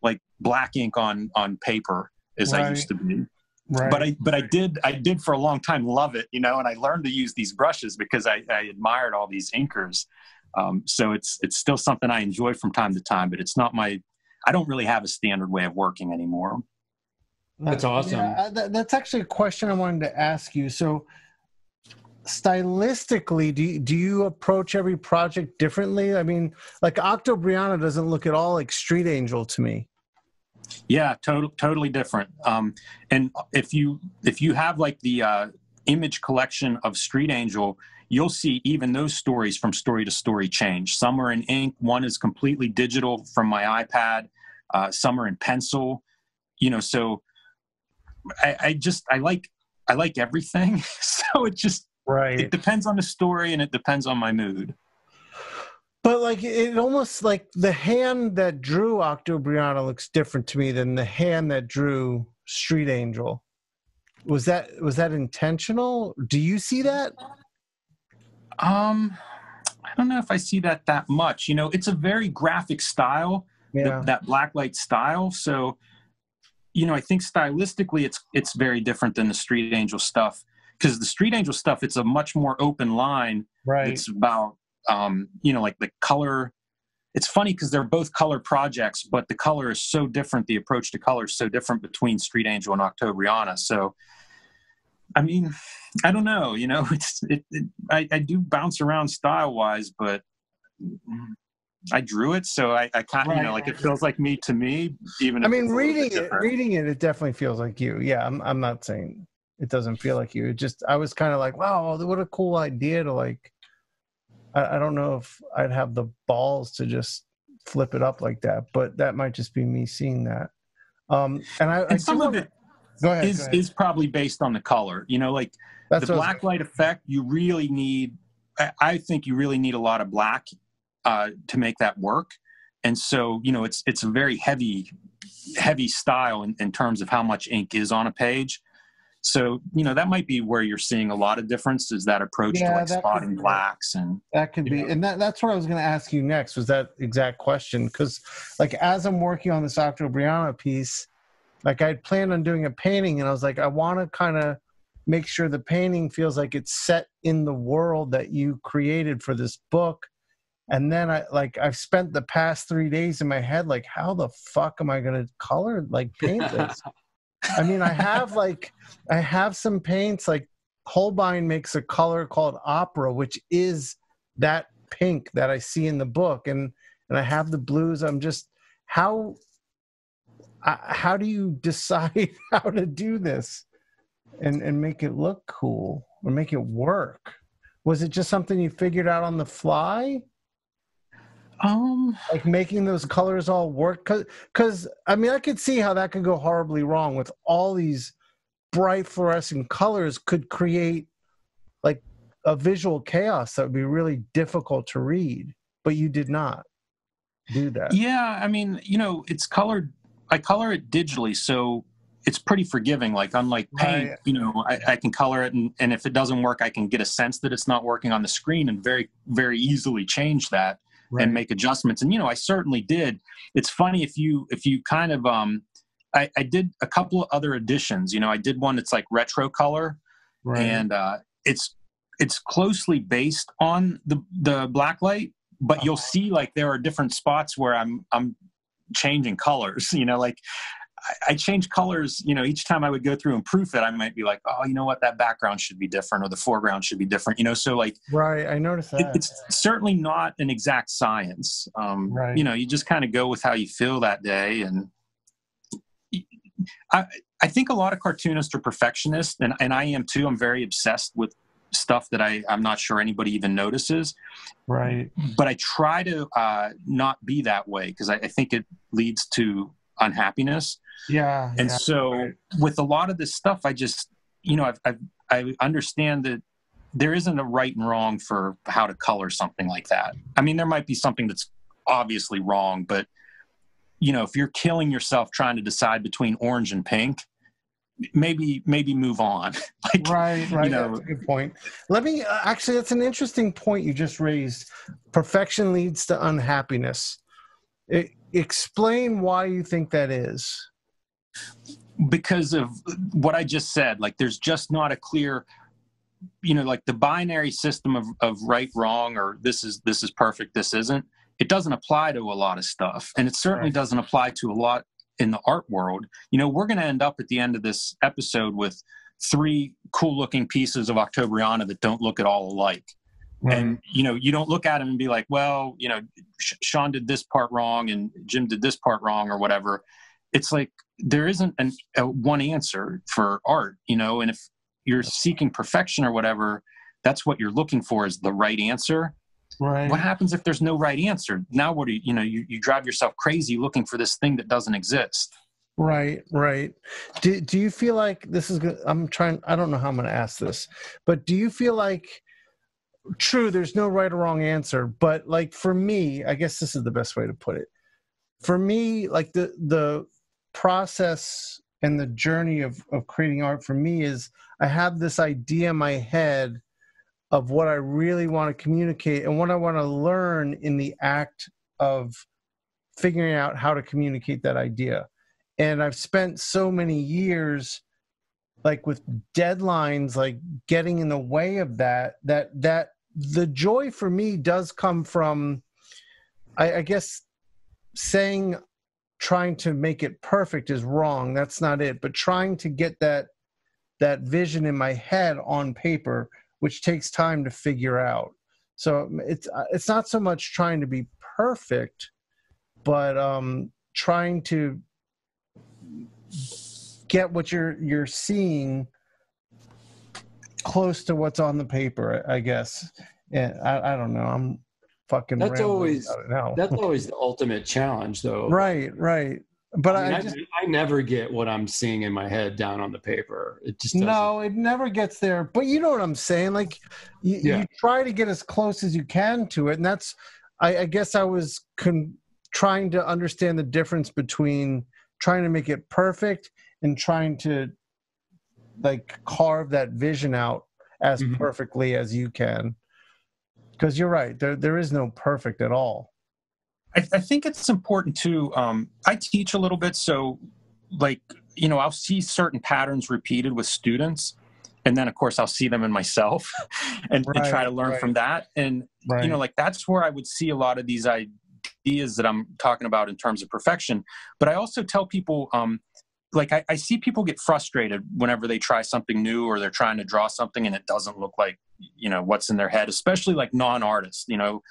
like black ink on on paper as i used to be. Right. but i but i did i did for a long time love it you know and i learned to use these brushes because i, I admired all these inkers um, so it's it's still something i enjoy from time to time but it's not my i don't really have a standard way of working anymore That's awesome. Yeah, uh, that, that's actually a question I wanted to ask you. So, stylistically, do you, do you approach every project differently? I mean, like Octobriana doesn't look at all like Street Angel to me. Yeah, total, totally different. Um, and if you if you have like the uh, image collection of Street Angel, you'll see even those stories from story to story change. Some are in ink. One is completely digital from my iPad. Uh, some are in pencil. You know, so I, I just I like I like everything. <laughs> so it just Right. it depends on the story and it depends on my mood. But like it almost like the hand that drew Octobriana looks different to me than the hand that drew Street Angel. Was that was that intentional? Do you see that? Um, I don't know if I see that that much. You know, it's a very graphic style. the, that blacklight style. So, you know, I think stylistically, it's it's very different than the Street Angel stuff because the Street Angel stuff, it's a much more open line. right. It's about, um, you know, like the color. It's funny because they're both color projects, but the color is so different. The approach to color is so different between Street Angel and Octobriana. So, I mean, I don't know. You know, <laughs> it's it. it I, I do bounce around style wise, but I drew it, so I, I kind of, you know, like it feels like me to me. Even I if mean, it's a little bit reading it, reading it, it definitely feels like you. Yeah, I'm. I'm not saying it doesn't feel like you. It just, I was kind of like, wow, what a cool idea to like. I, I don't know if I'd have the balls to just flip it up like that, but that might just be me seeing that. Um, and I, I and some of it Go ahead. is go ahead. is probably based on the color. You know, like That's the black light effect. You really need. I, I think you really need a lot of black uh, to make that work. And so, you know, it's it's a very heavy, heavy style in, in terms of how much ink is on a page. So, you know, that might be where you're seeing a lot of difference is that approach Yeah, to like could spotting blacks and That could be, Yeah. and that, that's what I was going to ask you next was that exact question. Because, like, as I'm working on this Octobriana piece, like, I'd planned on doing a painting, and I was like, I want to kind of make sure the painting feels like it's set in the world that you created for this book. And then I like I've spent the past three days in my head like, how the fuck am I going to color like paint this? <laughs> I mean, I have like I have some paints like Holbein makes a color called opera, which is that pink that I see in the book, and and I have the blues. I'm just how uh, how do you decide <laughs> how to do this and and make it look cool or make it work? Was it just something you figured out on the fly? um like making those colors all work because because i mean i could see how that could go horribly wrong with all these bright fluorescent colors could create like a visual chaos that would be really difficult to read but you did not do that Yeah, I mean, you know, it's colored. I color it digitally, so it's pretty forgiving. Like unlike paint, Right. you know, I, I can color it, and, and if it doesn't work, I can get a sense that it's not working on the screen, and very, very easily change that Right. and make adjustments. And you know, I certainly did. It's funny if you if you kind of um, I, I did a couple of other editions. You know, I did one that's like retro color, right and uh, it's it's closely based on the the black light but you'll see like there are different spots where i'm i'm changing colors <laughs> you know like I, I change colors you know each time i would go through and proof it i might be like oh you know what that background should be different or the foreground should be different you know so like right i noticed it, that it's certainly not an exact science um Right. you know you just kind of go with how you feel that day and I, I think a lot of cartoonists are perfectionists, and, and I am too. I'm very obsessed with stuff that I, I'm not sure anybody even notices. right But I try to uh, not be that way because I, I think it leads to unhappiness. Yeah. And yeah. so with a lot of this stuff, I just, you know, I've, I've, I understand that there isn't a right and wrong for how to color something like that. I mean, there might be something that's obviously wrong, but you know, if you're killing yourself trying to decide between orange and pink, maybe maybe move on. <laughs> like, right, right. You know, that's a good point. Let me uh, actually. That's an interesting point you just raised. Perfection leads to unhappiness. It, explain why you think that is. Because of what I just said, like there's just not a clear you know like the binary system of, of right wrong or this is this is perfect this isn't it doesn't apply to a lot of stuff and it certainly right. doesn't apply to a lot in the art world you know we're going to end up at the end of this episode with three cool looking pieces of octobriana that don't look at all alike. Right. and you know you don't look at them and be like well you know Shawn did this part wrong and jim did this part wrong or whatever. It's like there isn't an, a one answer for art you know and if you're seeking perfection or whatever that's what you're looking for is the right answer right. What happens if there's no right answer? Now what do you you know you, you drive yourself crazy looking for this thing that doesn't exist. Right right. Do, do you feel like this is good i'm trying i don't know how i'm going to ask this but do you feel like true there's no right or wrong answer but like for me i guess this is the best way to put it. For me like the the process and the journey of, of creating art for me is I have this idea in my head of what I really want to communicate and what I want to learn in the act of figuring out how to communicate that idea. And I've spent so many years like with deadlines like getting in the way of that that that the joy for me does come from I, I guess saying trying to make it perfect is wrong that's not it but trying to get that that vision in my head on paper, which takes time to figure out. So it's uh, it's not so much trying to be perfect, but um, trying to get what you're you're seeing close to what's on the paper. I guess. Yeah, I, I don't know. I'm fucking. That's always that's <laughs> always the ultimate challenge, though. Right, right. But I, mean, I, just, I, never get what I'm seeing in my head down on the paper. It just doesn't. no, it never gets there. But you know what I'm saying? Like you, yeah. you try to get as close as you can to it, and that's. I, I guess I was con- trying to understand the difference between trying to make it perfect and trying to like carve that vision out as mm-hmm. perfectly as you can. Because you're right, there there is no perfect at all. I, I think it's important to. Um, I teach a little bit, so like you know, I'll see certain patterns repeated with students, and then of course I'll see them in myself, <laughs> and, right, and try to learn right. from that. And right. you know, like that's where I would see a lot of these ideas that I'm talking about in terms of perfection. But I also tell people. Um, like I, I, see people get frustrated whenever they try something new or they're trying to draw something and it doesn't look like you know what's in their head especially like non-artists you know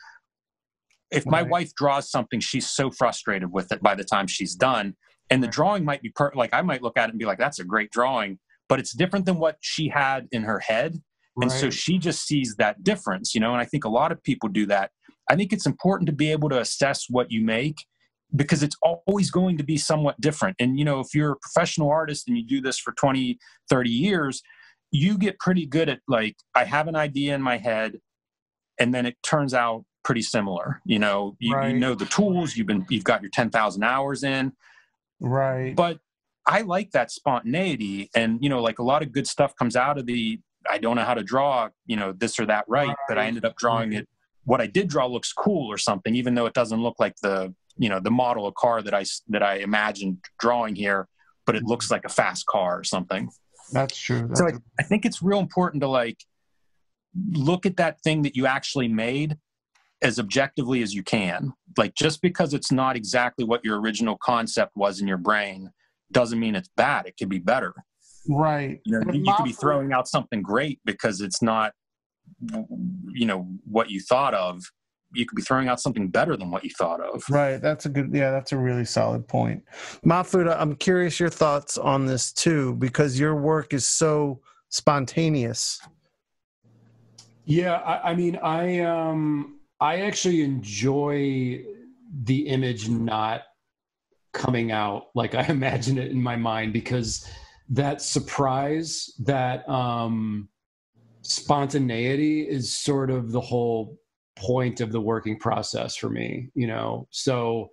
if my wife draws something, she's so frustrated with it by the time she's done. And the drawing might be per- like I might look at it and be like, "That's a great drawing," but it's different than what she had in her head, right. and so she just sees that difference, you know. And I think a lot of people do that. I think it's important to be able to assess what you make because it's always going to be somewhat different. And you know, if you're a professional artist and you do this for 20, 30 years, you get pretty good at like I have an idea in my head and then it turns out pretty similar. You know, you, right. you know the tools. You've been you've got your ten thousand hours in. Right. But I like that spontaneity, and you know, like a lot of good stuff comes out of the. I don't know how to draw, you know, this or that right, right. but I ended up drawing it. What I did draw looks cool or something, even though it doesn't look like the you know the model of car that I that I imagined drawing here, but it looks mm-hmm. like a fast car or something. That's true. That's so I, I think it's real important to like look at that thing that you actually made as objectively as you can. Like just because it's not exactly what your original concept was in your brain doesn't mean it's bad. It could be better. Right. You, know, you could be throwing out something great because it's not you know what you thought of. You could be throwing out something better than what you thought of. Right. That's a good yeah, that's a really solid point. Mahfood, I'm curious your thoughts on this too, because your work is so spontaneous. Yeah, I, I mean I um I actually enjoy the image not coming out like I <laughs> imagine it in my mind because that surprise, that um, spontaneity is sort of the whole point of the working process for me, you know. So,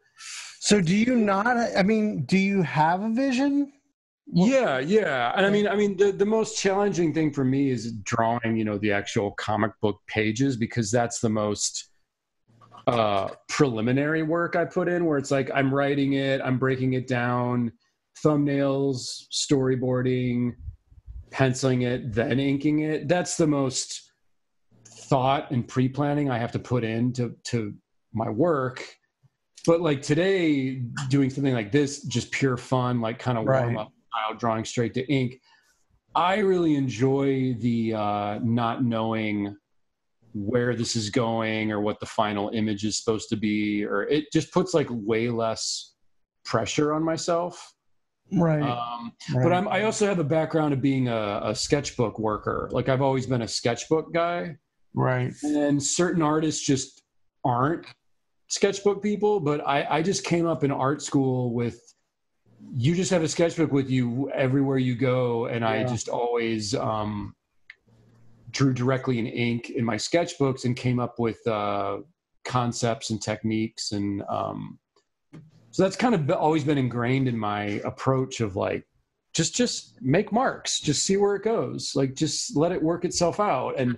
So do you not? I mean, do you have a vision? yeah, yeah. And I mean, I mean, the, the most challenging thing for me is drawing, you know, the actual comic book pages because that's the most uh, preliminary work I put in where it's like I'm writing it, I'm breaking it down, thumbnails, storyboarding, penciling it, then inking it. That's the most thought and pre-planning I have to put into to my work. But like today, doing something like this, just pure fun, like kind of warm Right. up style, drawing straight to ink. I really enjoy the uh, not knowing where this is going or what the final image is supposed to be, or it just puts like way less pressure on myself. Right. Um, right. but I'm, I also have a background of being a, a sketchbook worker. Like I've always been a sketchbook guy, right. and certain artists just aren't sketchbook people. But I, I just came up in art school with you just have a sketchbook with you everywhere you go, and I just always um, drew directly in ink in my sketchbooks and came up with uh, concepts and techniques and. Um, so that's kind of always been ingrained in my approach of like just just make marks just see where it goes like just let it work itself out and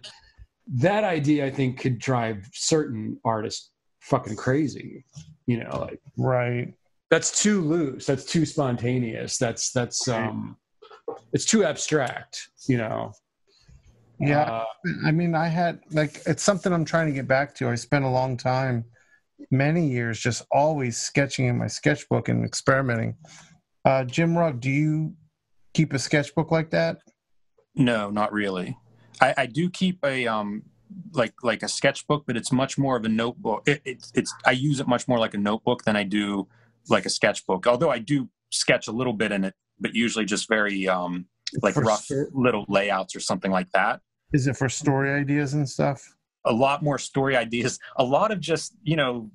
that idea i think could drive certain artists fucking crazy you know like Right. that's too loose that's too spontaneous that's that's um it's too abstract you know Yeah. Uh, I mean, I had like it's something I'm trying to get back to. I spent a long time, many years, just always sketching in my sketchbook and experimenting. Uh, Jim Rugg, do you keep a sketchbook like that? No, not really. I, I do keep a um like like a sketchbook, but it's much more of a notebook. It, it's it's I use it much more like a notebook than I do like a sketchbook. Although I do sketch a little bit in it, but usually just very um like For rough sto- little layouts or something like that. Is it for story ideas and stuff? A lot more story ideas. A lot of just you know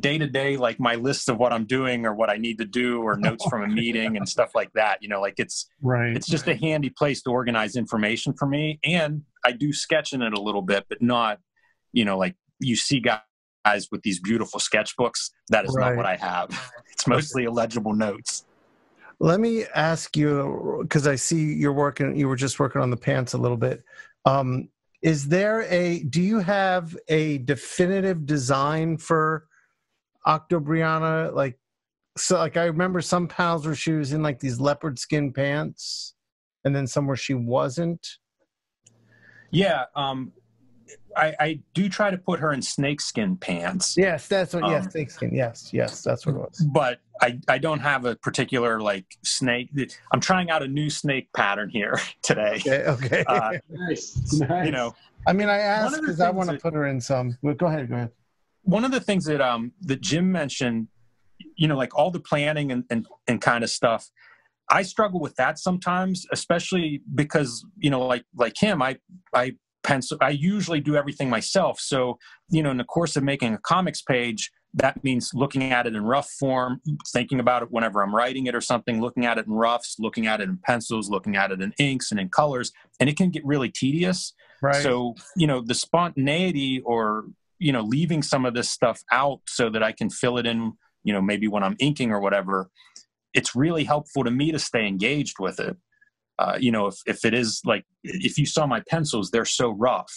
day to day like my list of what I'm doing or what I need to do or <laughs> notes from a meeting and stuff like that. You know, like it's Right. it's just a handy place to organize information for me and i do sketch in it a little bit but not you know like you see guys with these beautiful sketchbooks that is Right. not what i have <laughs> it's mostly illegible notes Let me ask you because I see you're working. You were just working on the pants a little bit. Um, is there a? Do you have a definitive design for Octobriana? Like, so like I remember some pals where she was in like these leopard skin pants, and then somewhere she wasn't. yeah um I, I do try to put her in snakeskin pants Yes, that's what. yes, Um, snakeskin. Yes, yes, that's what it was. but I, I don't have a particular like snake i'm trying out a new snake pattern here <laughs> today Okay, okay. uh, nice nice you know I mean, I asked because I want to put her in some. Well, go ahead. Go ahead. one of the things that um that Jim mentioned, you know, like all the planning and and, and kind of stuff, I struggle with that sometimes, especially because you know, like like him, I I pencil I usually do everything myself. So you know, in the course of making a comics page, that means looking at it in rough form, thinking about it whenever I'm writing it or something, looking at it in roughs, looking at it in pencils, looking at it in inks and in colors, and it can get really tedious. Right. So, you know, the spontaneity or, you know, leaving some of this stuff out so that I can fill it in, you know, maybe when I'm inking or whatever, it's really helpful to me to stay engaged with it. Uh, you know, if, if it is like, if you saw my pencils, they're so rough.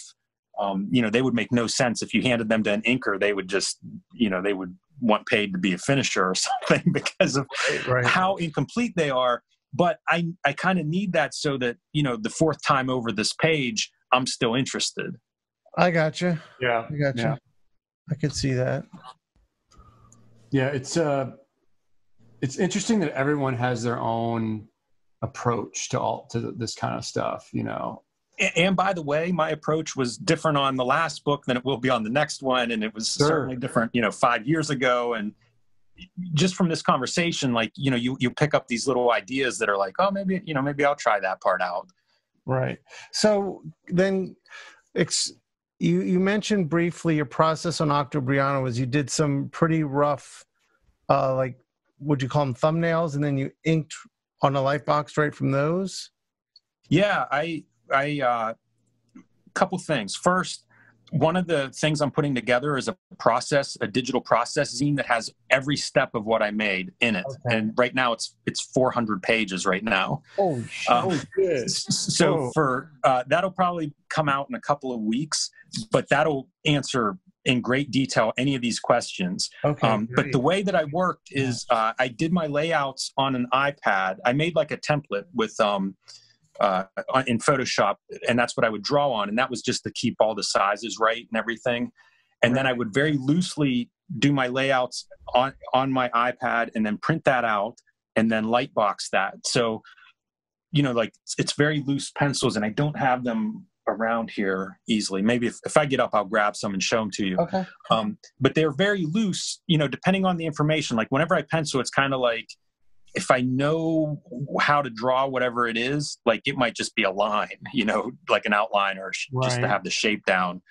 Um, you know, they would make no sense if you handed them to an inker. They would just, you know, they would want paid to be a finisher or <laughs> something because of right. how incomplete they are but i i kind of need that so that you know the fourth time over this page i'm still interested I got you. yeah I got you. Yeah. I could see that. Yeah, it's uh it's interesting that everyone has their own approach to all to this kind of stuff, you know. And by the way my approach was different on the last book than it will be on the next one and it was Sure. certainly different you know five years ago and just from this conversation like you know you you pick up these little ideas that are like oh maybe you know maybe i'll try that part out Right. So then, ex- you you mentioned briefly your process on Octobriana was you did some pretty rough, uh, like would you call them thumbnails, and then you inked on a light box right from those? Yeah, I I uh, couple things. First, one of the things I'm putting together is a process, a digital process zine that has every step of what I made in it. Okay. And right now it's it's 400 pages right now. Oh shit! Um, Oh, good. So Oh. for uh, that'll probably come out in a couple of weeks, but that'll answer in great detail any of these questions. okay, Um, but the way that I worked is uh, I did my layouts on an iPad. I made like a template with um, uh, in Photoshop, and that's what I would draw on, and that was just to keep all the sizes right and everything. And then I would very loosely do my layouts on on my iPad, and then print that out, and then lightbox that. So, you know, like it's, it's very loose pencils, and I don't have them around here easily. Maybe if, if I get up, I'll grab some and show them to you. Okay, um, but they're very loose you know depending on the information. Like whenever i pencil it's kind of like if i know how to draw whatever it is like it might just be a line <laughs> you know like an outline or sh- just to have the shape down.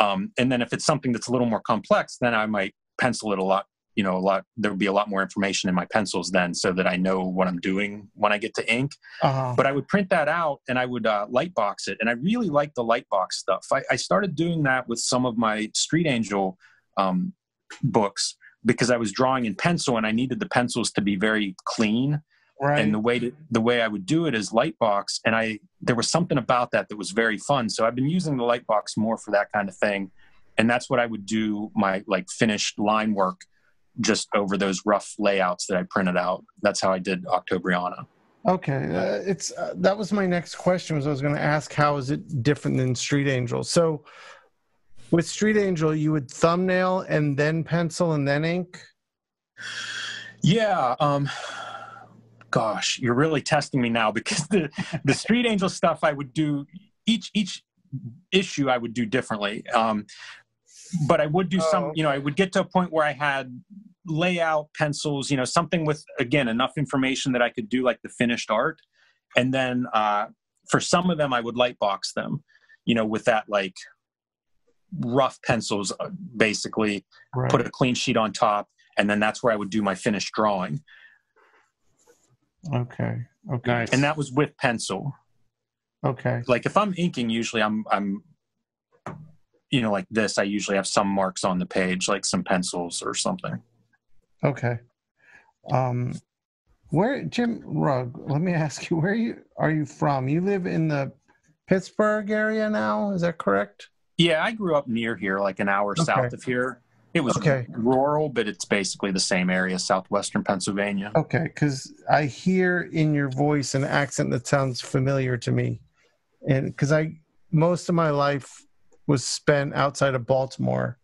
Um, and then if it's something that's a little more complex then i might pencil it a lot you know a lot there would be a lot more information in my pencils then so that i know what i'm doing when i get to ink uh-huh. but I would print that out and I would uh, light box it. And I really like the light box stuff. I, I started doing that with some of my Street Angel um, books because I was drawing in pencil and I needed the pencils to be very clean. right. And the way to, the way I would do it is light box. And I there was something about that that was very fun. So I've been using the light box more for that kind of thing. And that's what I would do my like finished line work just over those rough layouts that I printed out. That's how I did Octobriana. Okay, uh, it's uh, that was my next question. Was I was going to ask how is it different than Street Angel? So, with Street Angel, you would thumbnail and then pencil and then ink. Yeah. Um, gosh, you're really testing me now because the the Street Angel stuff I would do each each issue I would do differently. Um, but I would do some. Oh, You know, I would get to a point where I had layout pencils. You know, something with again enough information that I could do like the finished art, and then uh, for some of them I would light box them. You know, with that like rough pencils, uh, basically Right. put a clean sheet on top, and then that's where I would do my finished drawing. Okay. Okay. Nice. And that was with pencil. Okay. Like if I'm inking, usually I'm I'm you know like this. I usually have some marks on the page, like some pencils or something. Okay. Um, where Jim Rugg? Let me ask you, where you are you from? You live in the Pittsburgh area now. Is that correct? Yeah, I grew up near here, like an hour Okay. south of here. It was Okay. rural, but it's basically the same area, southwestern Pennsylvania. Okay, because I hear in your voice an accent that sounds familiar to me, and because I most of my life was spent outside of Baltimore,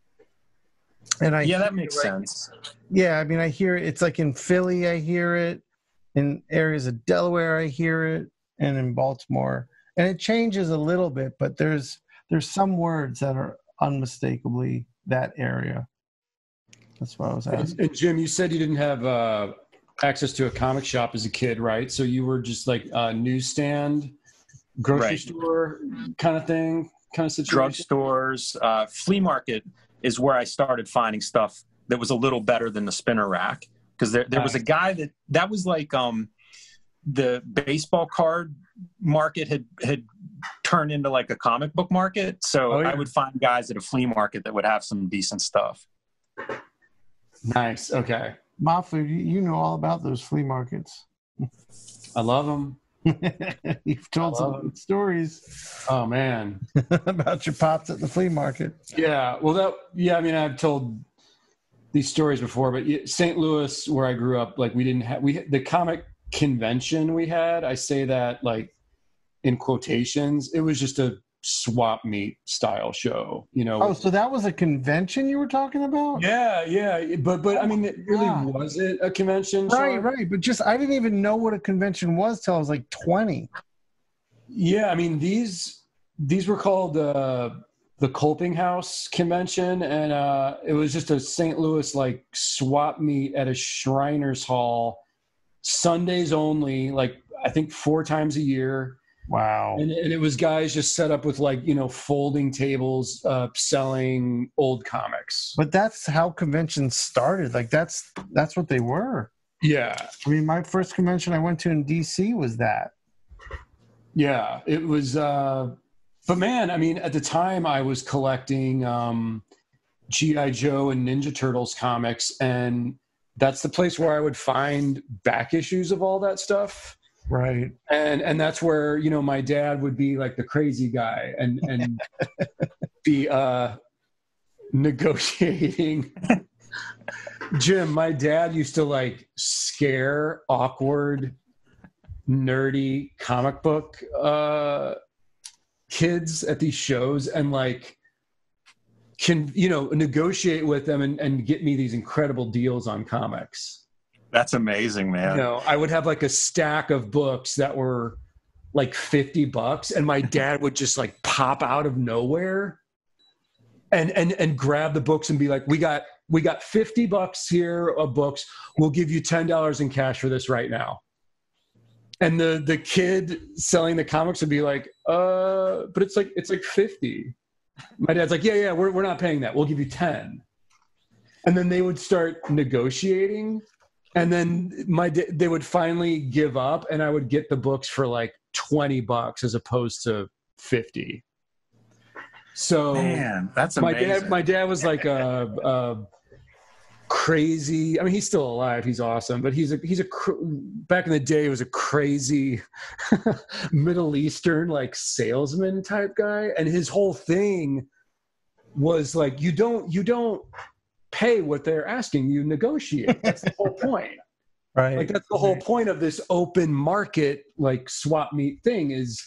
and I yeah, that makes like- sense. Yeah, I mean, I hear it. It's like in Philly, I hear it. In areas of Delaware, I hear it, and in Baltimore, and it changes a little bit. But there's there's some words that are unmistakably that area. That's what I was asking. and Jim, you said you didn't have uh, access to a comic shop as a kid, right? So you were just like a newsstand, grocery Right. store kind of thing, kind of situation. Drugstores, uh, flea market is where I started finding stuff that was a little better than the spinner rack because there there was a guy that that was like um the baseball card market had had turned into like a comic book market so Oh, yeah. i would find guys at a flea market that would have some decent stuff Nice. Okay. Mahfood, you, you know all about those flea markets. I love them. <laughs> You've told some love good stories Oh man. <laughs> about your pops at the flea market. Yeah. Well, that. Yeah. I mean, I've told these stories before, but St. Louis, where I grew up, like we didn't have we the comic convention we had. I say that like in quotations. It was just a swap meet style show. You know. Oh, so that was a convention you were talking about? Yeah, yeah, but but I mean, it really God. wasn't a convention. Right, right. But just I didn't even know what a convention was till I was like 20. Yeah, I mean these these were called uh, the Colping House Convention, and uh, it was just a St. Louis like swap meet at a Shriners Hall, Sundays only. Like I think four times a year, Wow. and, and it was guys just set up with like you know folding tables, uh, selling old comics. But that's how conventions started. Like that's that's what they were. Yeah, I mean, my first convention I went to in DC was that. yeah. It was, uh, but man, I mean, at the time I was collecting um, GI Joe and Ninja Turtles comics, and that's the place where I would find back issues of all that stuff. Right. and and that's where you know my dad would be like the crazy guy and and <laughs> be uh negotiating jim my dad used to like scare awkward nerdy comic book uh kids at these shows and like can you know negotiate with them and, and get me these incredible deals on comics That's amazing, man. you know, I would have like a stack of books that were like 50 bucks and my dad would just like pop out of nowhere and and and grab the books and be like, "We got we got 50 bucks here of books. We'll give you $10 in cash for this right now." And the the kid selling the comics would be like, "Uh, but it's like it's like 50." My dad's like, "Yeah, yeah, we're we're not paying that. We'll give you 10." And then they would start negotiating and then my they would finally give up and i would get the books for like 20 bucks as opposed to 50 so Man, that's my dad my dad was like a, a crazy i mean he's still alive he's awesome but he's a he's a cr- back in the day he was a crazy <laughs> middle eastern like salesman type guy and his whole thing was like you don't you don't pay what they're asking you negotiate. That's the whole <laughs> point. Right. like that's the whole point of this open market like swap meet thing is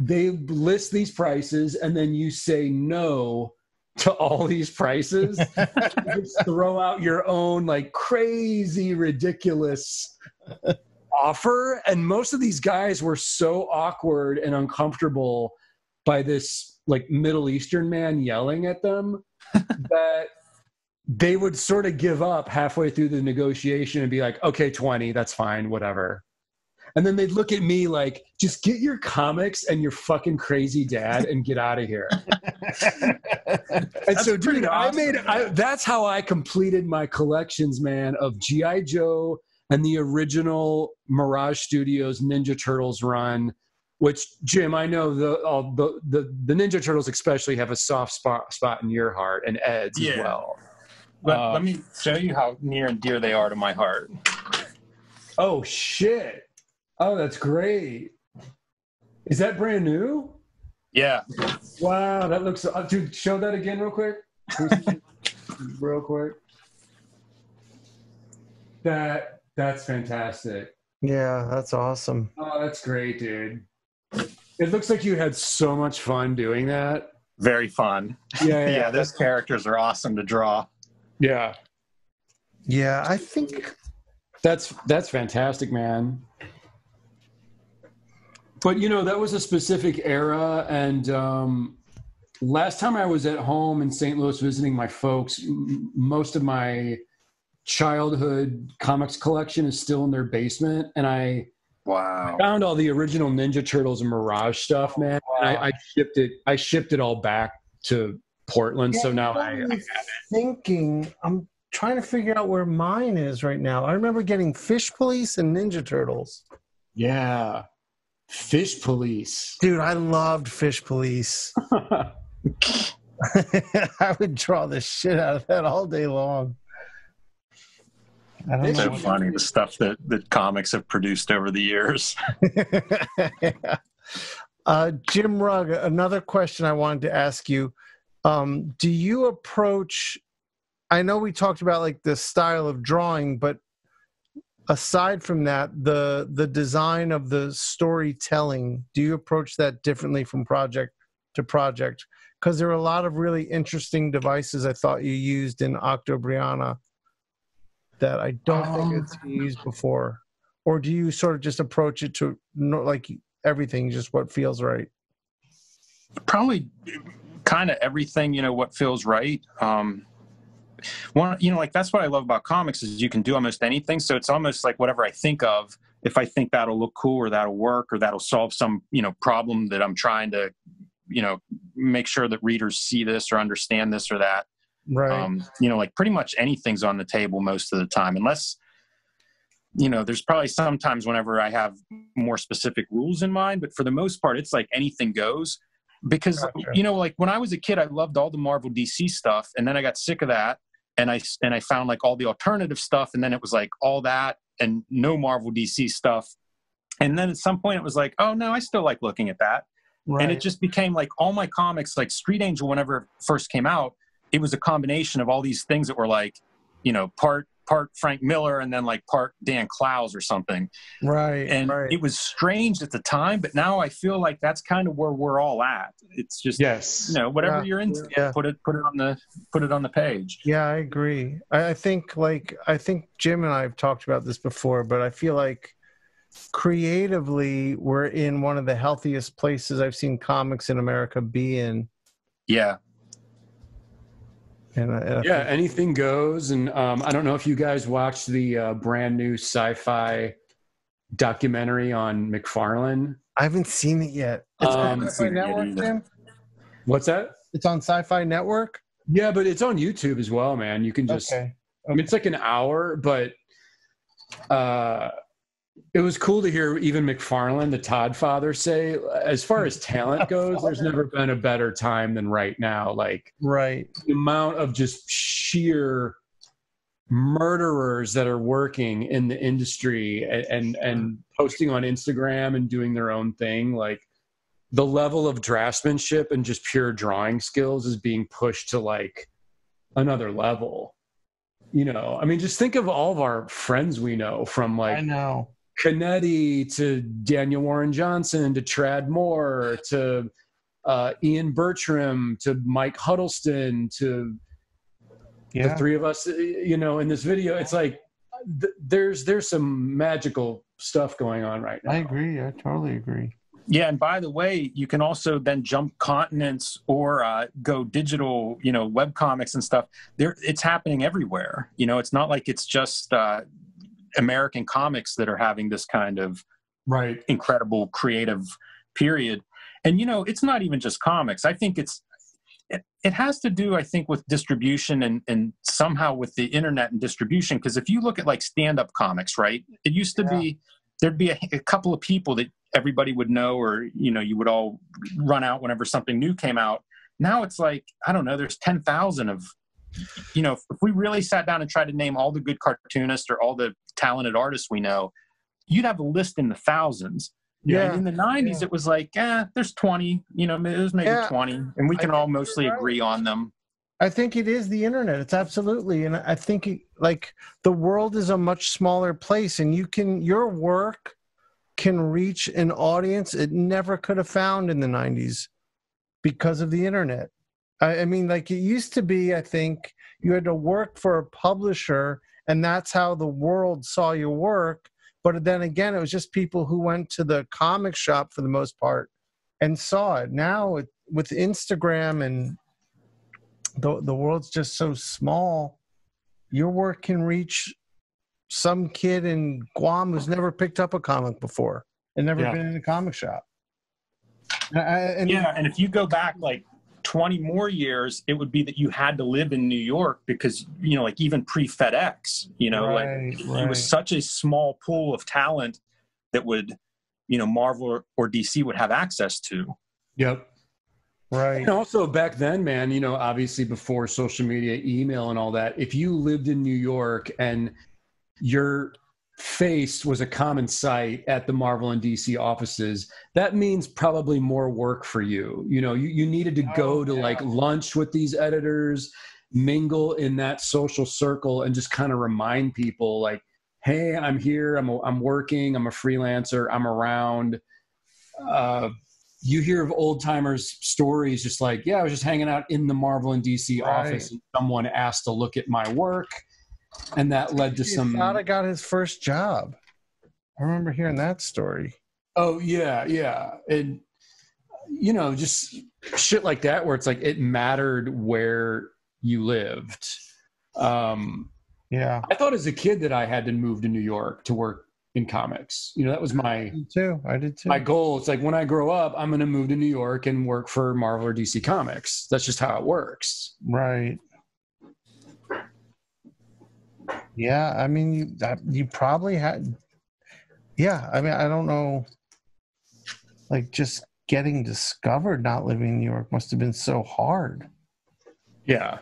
they list these prices and then you say no to all these prices. <laughs> You just throw out your own like crazy ridiculous offer. And most of these guys were so awkward and uncomfortable by this like middle eastern man yelling at them <laughs> that they would sort of give up halfway through the negotiation and be like, okay, 20, that's fine, whatever. And then they'd look at me like, just get your comics and your fucking crazy dad and get out of here. and so, pretty dude, I made I, that's how I completed my collections, man, of G.I. Joe and the original Mirage Studios Ninja Turtles run. Which Jim, I know the all the, the the Ninja Turtles especially have a soft spot spot in your heart, and Ed's as well. Let, Uh, let me show you how near and dear they are to my heart. Oh shit! Oh, that's great. Is that brand new? Yeah. Wow, that looks. Uh, dude, show that again real quick. <laughs> real quick. That that's fantastic. yeah, that's awesome. Oh, that's great, dude. It looks like you had so much fun doing that. Very fun. Yeah, Yeah, <laughs> yeah, those characters are awesome to draw. Yeah. Yeah, I think That's that's fantastic, man. But you know, that was a specific era, and um, last time I was at home in St. Louis visiting my folks, m- most of my childhood comics collection is still in their basement, and I Wow. found all the original Ninja Turtles and Mirage stuff, man. And I, I shipped it. I shipped it all back to Portland, so now I, I'm thinking I'm trying to figure out where mine is right now. I remember getting Fish Police and Ninja Turtles. yeah, Fish Police. Dude, I loved Fish Police. <laughs> <laughs> I would draw the shit out of that all day long. It's so funny the stuff that, that comics have produced over the years. <laughs> uh, Jim Rugg, another question I wanted to ask you. Um, do you approach, I know we talked about like the style of drawing, but aside from that, the the design of the storytelling, do you approach that differently from project to project? Because there are a lot of really interesting devices I thought you used in Octobriana that I don't think Um, it's used before. Or do you sort of just approach it to like everything, just what feels right? Probably kind of everything, you know, what feels right. Um, one, you know, like that's what I love about comics is you can do almost anything. So it's almost like whatever I think of, if I think that'll look cool or that'll work or that'll solve some, you know, problem that I'm trying to, you know, make sure that readers see this or understand this or that. Right. um, you know like pretty much anything's on the table most of the time unless you know, there's probably sometimes whenever I have more specific rules in mind, but for the most part, it's like anything goes. Because Gotcha. you know, like when I was a kid, I loved all the Marvel DC stuff, and then I got sick of that, and I and I found like all the alternative stuff, and then it was like all that and no Marvel DC stuff, and then at some point it was like, oh no, I still like looking at that, Right. and it just became like all my comics, like Street Angel, whenever it first came out, it was a combination of all these things that were like, you know, part part Frank Miller and then like part Dan Clowes or something. right. And right. it was strange at the time, but now I feel like that's kind of where we're all at. It's just Yes. you know, whatever Yeah. you're into, Yeah. put it put it on the put it on the page. Yeah, I agree. I, I think like I think Jim and I have talked about this before, but I feel like creatively we're in one of the healthiest places I've seen comics in America be in. Yeah. And, I- and Yeah, anything goes. And um, I don't know if you guys watched the uh, brand new sci-fi documentary on McFarlane. I haven't seen it yet. It's Um, on Sci-Fi it yet Network, either. What's that? It's on Sci-Fi Network. Yeah, but it's on YouTube as well, man. You can just. Okay. I mean, it's like an hour, but uh, it was cool to hear even McFarlane, the Todd father, say, as far as talent <laughs> goes, there's never been a better time than right now. Like Right. the amount of just sheer murderers that are working in the industry and, and and posting on Instagram and doing their own thing like the level of draftsmanship and just pure drawing skills is being pushed to like another level you know i mean just think of all of our friends we know from like I know. Canetti to Daniel Warren Johnson to Tradd Moore to uh, Ian Bertram to Mike Huddleston to the three of us uh, you know in this video it's like th- there's there's some magical stuff going on right now I agree. I totally agree. Yeah, and by the way, you can also then jump continents or uh, go digital, you know, web comics and stuff. There, it's happening everywhere. You know, it's not like it's just uh, American comics that are having this kind of right incredible creative period. And you know, it's not even just comics. I think it's it, it has to do, I think, with distribution and and somehow with the internet and distribution. Because if you look at like stand-up comics, right? It used to be there'd be a, a couple of people that everybody would know, or you know, you would all run out whenever something new came out. Now it's like I don't know. There's ten thousand of you know, if we really sat down and tried to name all the good cartoonists or all the talented artists we know, you'd have a list in the thousands. Yeah. and in the 90s, it was like, eh, there's 20, you know, there's maybe Yeah. 20, and we I can all mostly right. agree on them. I think it is the internet. It's absolutely, and I think it- like the world is a much smaller place, and you can your work can reach an audience it never could have found in the '90s because of the internet. I, I mean, like it used to be. I think you had to work for a publisher, and that's how the world saw your work. But then again, it was just people who went to the comic shop for the most part and saw it. Now, it, with Instagram and the the world's just so small. Your work can reach some kid in Guam who's never picked up a comic before and never Yeah. been in a comic shop. I- and Yeah, and if you go back like 20 more years, it would be that you had to live in New York because, you know, like even pre FedEx, you know, like Right, it was such a small pool of talent that would, you know, Marvel or, or DC would have access to. yep right. And also back then, man, you know, obviously before social media, email, and all that, if you lived in New York and your face was a common sight at the Marvel and DC offices, that means probably more work for you. You know, you, you needed to go Oh, to like lunch with these editors, mingle in that social circle, and just kind of remind people, like, hey, I'm here, I'm, a, I'm working, I'm a freelancer, I'm around. Uh, you hear of old timers stories just like yeah i was just hanging out in the marvel and dc Right. office and someone asked to look at my work and that led to some Sada got his first job. I remember hearing that story. oh yeah yeah and you know just shit like that where it's like it mattered where you lived um Yeah, i thought as a kid that i had to move to new york to work in comics you know that was my I too. I did too. my goal it's like when i grow up i'm going to move to new york and work for marvel or dc comics that's just how it works right. Yeah, I mean, you you probably had. Yeah, I mean, I don't know. Like just getting discovered, not living in New York, must have been so hard. Yeah.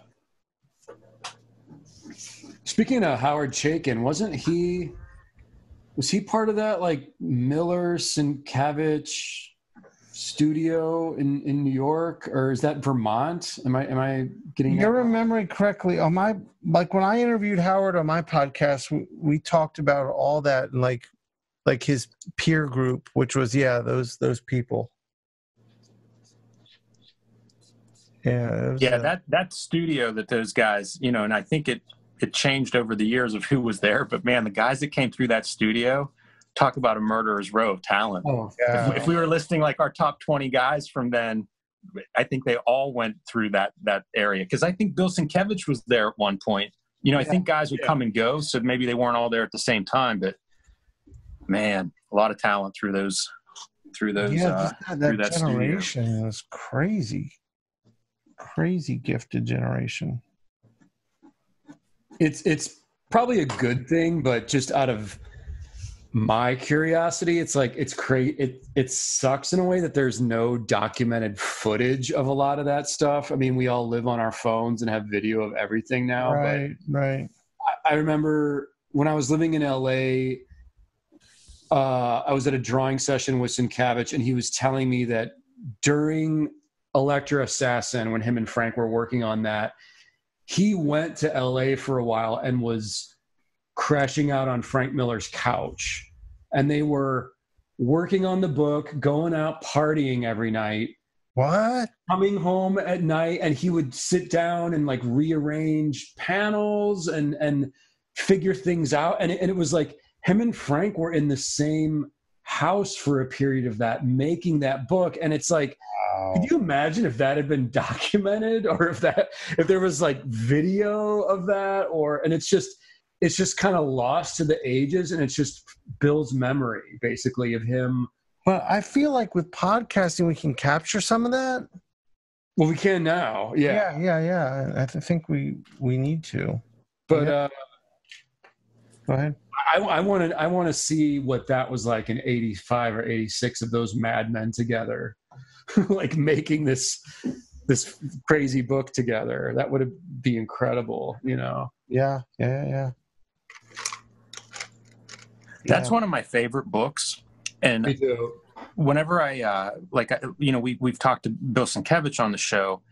Speaking of Howard Chaykin, wasn't he? Was he part of that like Miller Sienkiewicz studio in in New York, or is that Vermont? Am I am I getting? that You're wrong? remembering correctly. On my like when I interviewed Howard on my podcast, we, we talked about all that and like like his peer group, which was yeah those those people. Yeah. was, Yeah, uh, that that studio that those guys, you know, and I think it it changed over the years of who was there, but man, the guys that came through that studio, talk about a murderer's row of talent. Oh, yeah. If, if we were listing like our top 20 guys from then, I think they all went through that that area because I think Bill Sienkiewicz was there at one point. You know, I think guys would Yeah. come and go, so maybe they weren't all there at the same time, but man, a lot of talent through those through those yeah, uh, that, through that that studio. generation was crazy, crazy gifted generation. it's it's probably a good thing, but just out of my curiosity, it's like it's crazy. It it sucks in a way that there's no documented footage of a lot of that stuff. I mean, we all live on our phones and have video of everything now. but right, right. I, I remember when I was living in LA, uh, I was at a drawing session with Sienkiewicz, and he was telling me that during Elektra Assassin, when him and Frank were working on that, he went to LA for a while and was crashing out on Frank Miller's couch. And they were working on the book, going out partying every night What? coming home at night and he would sit down and like rearrange panels and and figure things out and it, and it was like him and frank were in the same house for a period of that making that book and it's like Wow. could you imagine if that had been documented or if that if there was like video of that or and it's just it's just kind of lost to the ages and it's just bill's memory basically of him But I feel like with podcasting, we can capture some of that. well we can now yeah, yeah, yeah. yeah. I th- think we we need to. but Yeah. uh Go ahead. I, I want to I want to see what that was like in '85 or '86 of those madmen together, <laughs> like making this this crazy book together. That would be incredible, you know. Yeah, yeah, yeah. That's Yeah. one of my favorite books. And whenever I uh, like, I, you know, we we've talked to Bill Sienkiewicz on the show,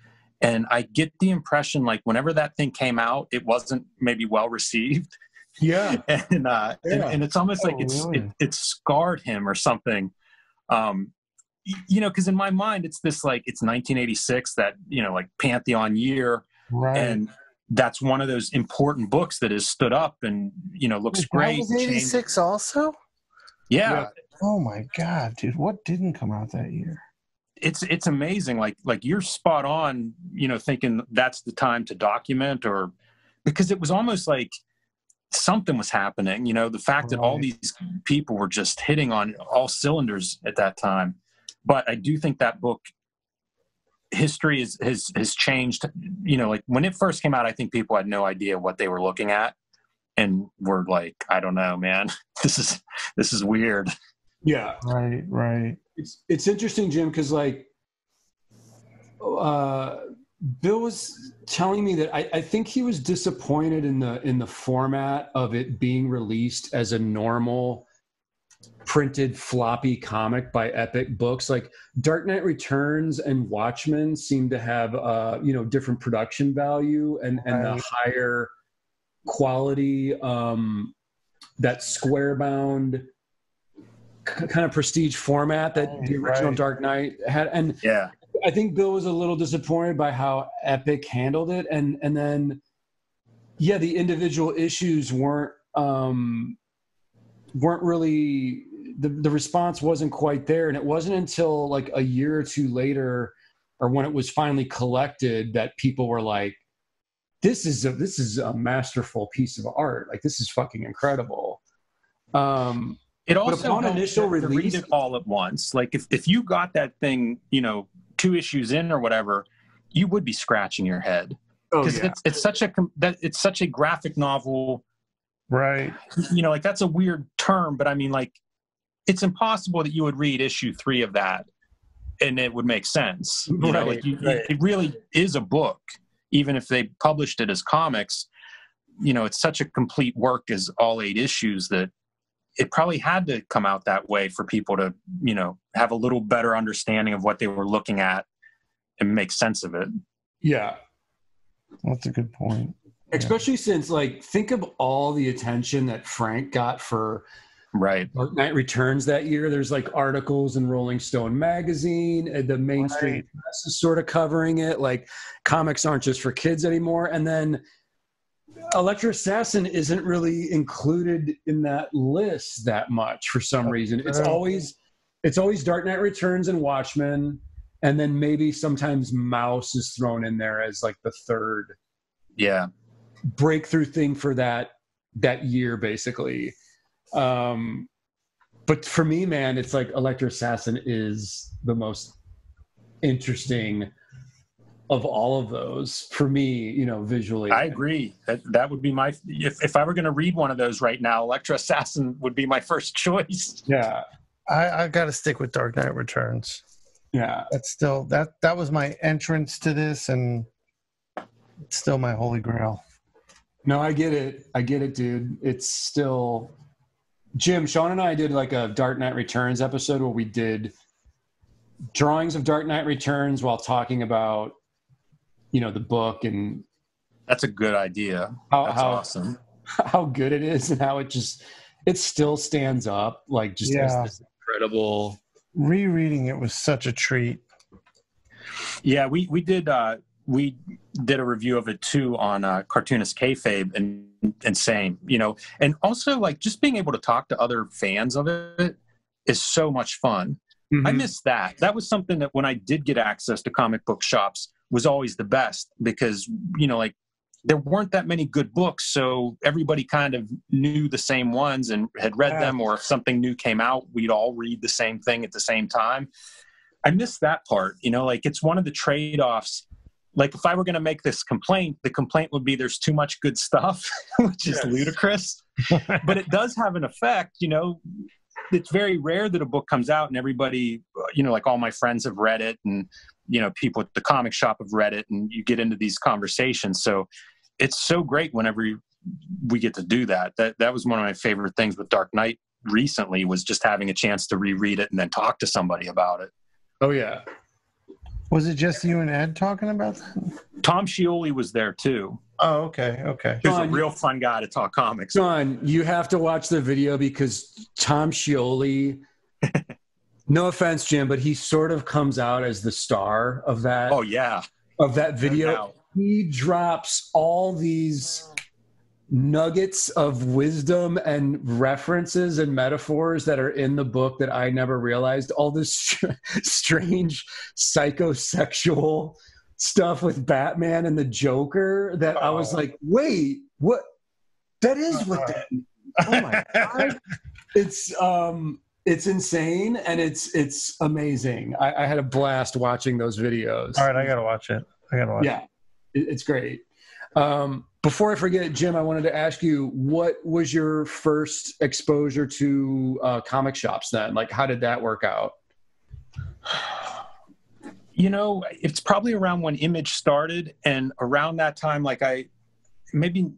and I get the impression like whenever that thing came out, it wasn't maybe well received, Yeah, <laughs> and uh, and, Yeah. and it's almost Oh, like it's really? it, it scarred him or something. Um, you know, because in my mind, it's this like it's 1986, that you know, like Pantheon year, Right. and that's one of those important books that has stood up and you know looks Wait, great. Was eighty six, also. yeah, Yeah. Oh my god, dude! What didn't come out that year? it's it's amazing like like you're spot on you know thinking that's the time to document or because it was almost like something was happening you know the fact that all these people were just hitting on all cylinders at that time but i do think that book history is, has has changed you know like when it first came out i think people had no idea what they were looking at and were like i don't know man <laughs> this is this is weird yeah. Right, right. It's it's interesting, Jim, because like, uh, Bill was telling me that I, I think he was disappointed in the in the format of it being released as a normal printed floppy comic by Epic Books. Like Dark Knight Returns and Watchmen seem to have uh, you know different production value and and the higher quality um, that square bound kind of prestige format that the original right. Dark Knight had. And yeah. I think Bill was a little disappointed by how Epic handled it, and and then yeah, the individual issues weren't um, weren't really the the response wasn't quite there, and it wasn't until like a year or two later, or when it was finally collected, that people were like, "This is a this is a masterful piece of art. Like this is fucking incredible." Um, It also upon helped initial to- to read release- it all at once. Like if, if you got that thing, you know, two issues in or whatever, you would be scratching your head oh because it's it's such a that it's such a graphic novel Right. You know, like that's a weird term, but I mean, like, it's impossible that you would read issue three of that and it would make sense. You know, like you, right. it really is a book, even if they published it as comics. You know, it's such a complete work as all eight issues that it probably had to come out that way for people to, you know, have a little better understanding of what they were looking at and make sense of it. Yeah. That's a good point. Especially since, like, think of all the attention that Frank got for Right. Dark Knight Returns that year. There's like articles in Rolling Stone magazine. Uh, the mainstream Right. press is sort of covering it. Like comics aren't just for kids anymore. And then Elektra Assassin isn't really included in that list that much for some reason. It's always it's always Dark Knight Returns and Watchmen, and then maybe sometimes Mouse is thrown in there as like the third Yeah. breakthrough thing for that that year basically um but for me man it's like Elektra Assassin is the most interesting of all of those for me you know visually I agree. That that would be my if if I were going to read one of those right now, Elektra Assassin would be my <laughs> first choice. yeah I, I got to stick with Dark Knight Returns. yeah That's still that that was my entrance to this, and it's still my holy grail. no i get it i get it dude it's still jim Shawn and i did like a dark knight returns episode where we did drawings of dark knight returns while talking about you know the book and That's a good idea. how, That's how awesome. <laughs> how good it is and how it just it still stands up like just Yeah. this incredible Rereading it was such a treat. Yeah, we we did uh we did a review of it too on uh, cartoonist kayfabe and and same, you know, and also like just being able to talk to other fans of it is so much fun. I Mhm. miss that. That was something that when I did get access to comic book shops was always the best because you know like there weren't that many good books, so everybody kind of knew the same ones and had read them. Or if something new came out, we'd all read the same thing at the same time. I miss that part. You know, like it's one of the trade offs. Like if I were going to make this complaint, the complaint would be there's too much good stuff, <laughs> which is Yes. ludicrous. <laughs> but it does have an effect. You know, it's very rare that a book comes out and everybody, uh, you know, like all my friends have read it and, you know, people at the comic shop have read it and you get into these conversations. So it's so great whenever you- we get to do that. That that was one of my favorite things with Dark Knight recently was just having a chance to reread it and then talk to somebody about it. oh yeah Was it just you and Ed talking about that? Tom Scioli was there too. Oh, okay, okay. He's was a real fun guy to talk comics. John, you have to watch the video because Tom Scioli. <laughs> no offense, Jim, but he sort of comes out as the star of that Oh yeah. of that video. He drops all these nuggets of wisdom and references and metaphors that are in the book that I never realized. All this <laughs> strange psychosexual stuff with Batman and the Joker that I was Oh. like, wait, what? That is what that. Oh my god! <laughs> It's um, it's insane and it's it's amazing. I, I had a blast watching those videos. All right, I gotta watch it. I gotta watch. Yeah, it, it's great. Um, before I forget, Jim, I wanted to ask you what was your first exposure to uh, comic shops then? Like, how did that work out? you know it's probably around when image started and around that time like i maybe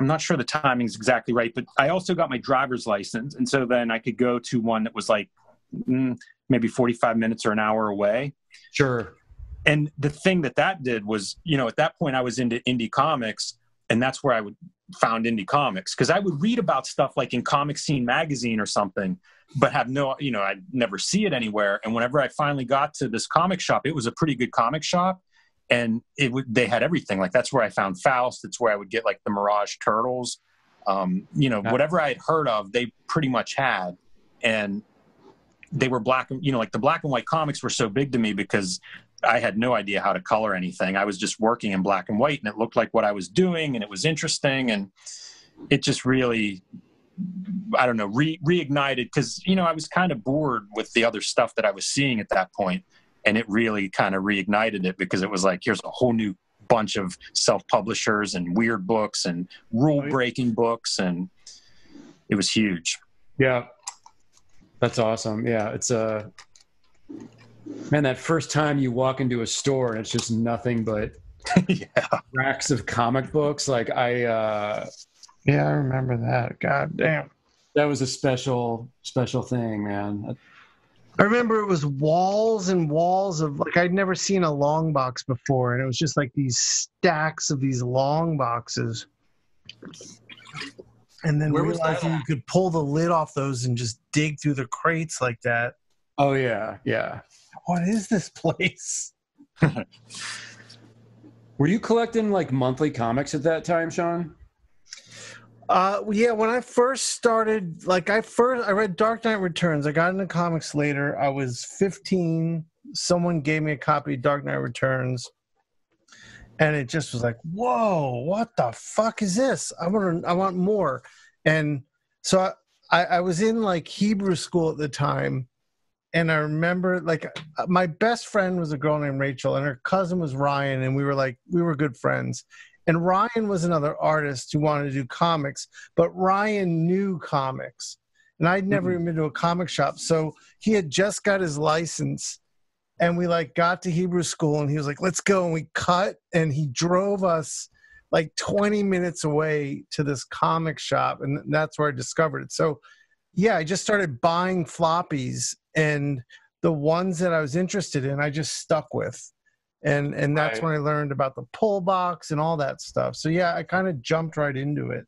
i'm not sure the timing's exactly right but i also got my driver's license and so then i could go to one that was like mm, maybe 45 minutes or an hour away Sure. and the thing that that did was you know at that point i was into indie comics and that's where i would found indie comics because i would read about stuff like in comic scene magazine or something but have no you know i'd never see it anywhere. And whenever i finally got to this comic shop it was a pretty good comic shop and it would they had everything. Like that's where i found faust. It's where i would get like the mirage turtles. Um, you know Yeah. whatever i had heard of they pretty much had. And they were black and you know like the black and white comics were so big to me because I had no idea how to color anything. I was just working in black and white and it looked like what I was doing and it was interesting and it just really I don't know, re- reignited because you know I was kind of bored with the other stuff that I was seeing at that point, and it really kind of reignited it because it was like here's a whole new bunch of self-publishers and weird books and rule-breaking books and it was huge. Yeah. That's awesome. Yeah. It's a, man, that first time you walk into a store and it's just nothing but <laughs> yeah. racks of comic books. Like I, uh, Yeah, I remember that. God damn. that was a special, special thing, man. I remember it was walls and walls of like I'd never seen a long box before, and it was just like these stacks of these long boxes. And then Where was that realizing you could pull the lid off those and just dig through the crates like that. Oh yeah. Yeah. What is this place? <laughs> Were you collecting like monthly comics at that time, Shawn? Uh, yeah, when I first started, like I first I read Dark Knight Returns. I got into comics later. I was 15. Someone gave me a copy of Dark Knight Returns, and it just was like, "Whoa, what the fuck is this? I want I want more." And so I, I, I was in like Hebrew school at the time, and I remember like uh, my best friend was a girl named Rachel, and her cousin was Ryan, and we were like we were good friends. And Ryan was another artist who wanted to do comics, but Ryan knew comics. And I'd never even been to a comic shop. So he had just got his license. And we like got to Hebrew school and he was like, let's go. And we cut and he drove us like 20 minutes away to this comic shop. And that's where I discovered it. So yeah, I just started buying floppies and the ones that I was interested in, I just stuck with and and that's Right. when I learned about the pull box and all that stuff. So yeah, I kind of jumped right into it.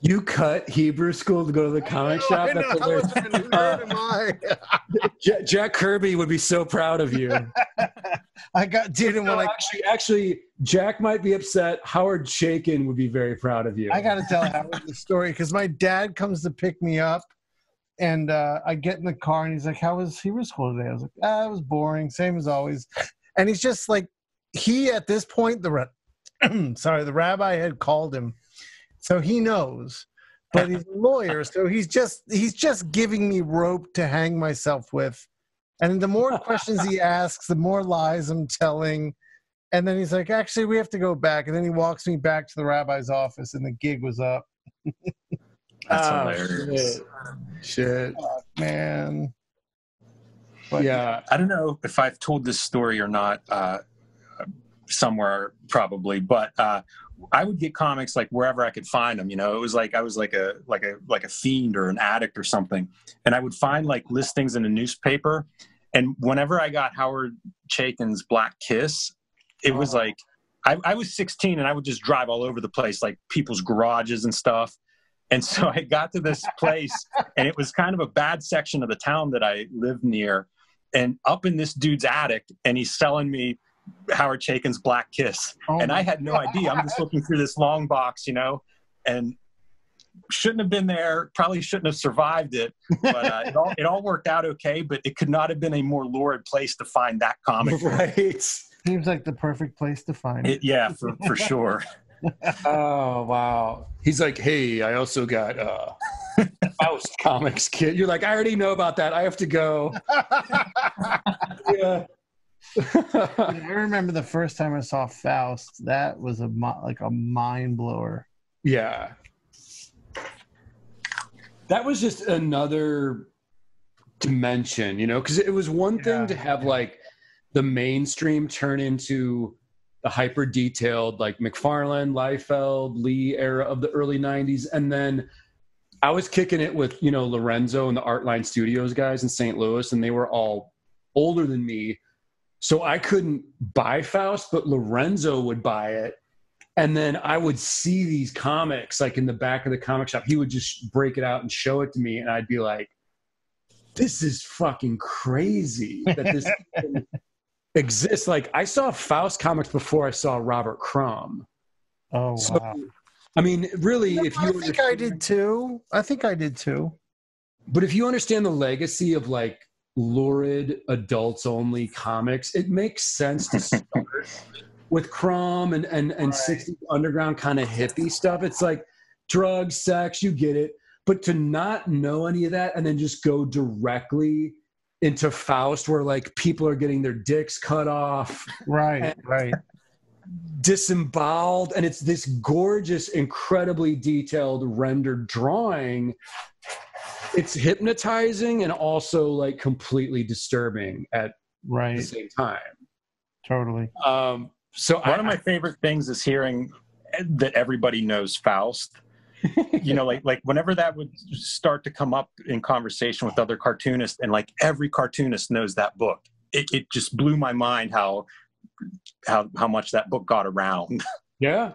You cut Hebrew school to go to the comic shop. I That's how hilarious. much of a nerd am I? <laughs> Jack Kirby would be so proud of you. <laughs> I got dude, and No, when I actually, actually, Jack might be upset. Howard Chaykin would be very proud of you. I got to tell Howard the story because my dad comes to pick me up, and uh, I get in the car and he's like, "How was he Hebrew school today?" I was like, "Ah, it was boring, same as always." And he's just like, he at this point, the ra- <clears throat> sorry, the rabbi had called him, so he knows. But he's a lawyer, so he's just he's just giving me rope to hang myself with. And the more questions he asks, the more lies I'm telling. And then he's like, actually, we have to go back. And then he walks me back to the rabbi's office, and the gig was up. <laughs> That's Oh, hilarious. Shit. Shit. Man. But Yeah. I don't know if I've told this story or not uh, somewhere, probably, but uh, I would get comics like wherever I could find them. You know, it was like I was like a like a like a fiend or an addict or something, and I would find like listings in a newspaper. And whenever I got Howard Chaykin's Black Kiss, it was Oh. like I, I was 16 and I would just drive all over the place, like people's garages and stuff. And so I got to this place, <laughs> and it was kind of a bad section of the town that I lived near. And up in this dude's attic, and he's selling me Howard Chaykin's Black Kiss. Oh and I had no idea. I'm just looking through this long box, you know, and shouldn't have been there. Probably shouldn't have survived it. But uh, it, all, it all worked out okay. But it could not have been a more lurid place to find that comic. <laughs> Right. Seems like the perfect place to find it. It, yeah, <laughs> for, for sure. Oh wow. He's like, hey, I also got uh Faust comics kid. You're like, I already know about that. I have to go. <laughs> yeah. <laughs> I remember the first time I saw Faust. That was a like a mind blower. yeah. That was just another dimension, you know, because it was one thing Yeah, to have like the mainstream turn into the hyper detailed like McFarlane, Liefeld, Lee era of the early 90s. And then I was kicking it with, you know, Lorenzo and the Artline Studios guys in St. Louis, and they were all older than me. So I couldn't buy Faust, but Lorenzo would buy it. And then I would see these comics like in the back of the comic shop. He would just break it out and show it to me, and I'd be like, this is fucking crazy that this <laughs> exists. Like I saw Faust comics before I saw Robert Crumb. Oh So wow! I mean, really, if you I think I did too. I think I did too. But if you understand the legacy of like lurid adults only comics, it makes sense to <laughs> start with Crumb and and and Right. 60s underground kind of hippie stuff. It's like drugs, sex, you get it. But to not know any of that and then just go directly into Faust where like people are getting their dicks cut off. Right, right. disemboweled and it's this gorgeous incredibly detailed rendered drawing it's hypnotizing and also like completely disturbing at the same time Totally. um so One I, of my favorite things is hearing that everybody knows Faust. You know, like like whenever that would start to come up in conversation with other cartoonists, and like every cartoonist knows that book. It, it just blew my mind how how how much that book got around. <laughs> yeah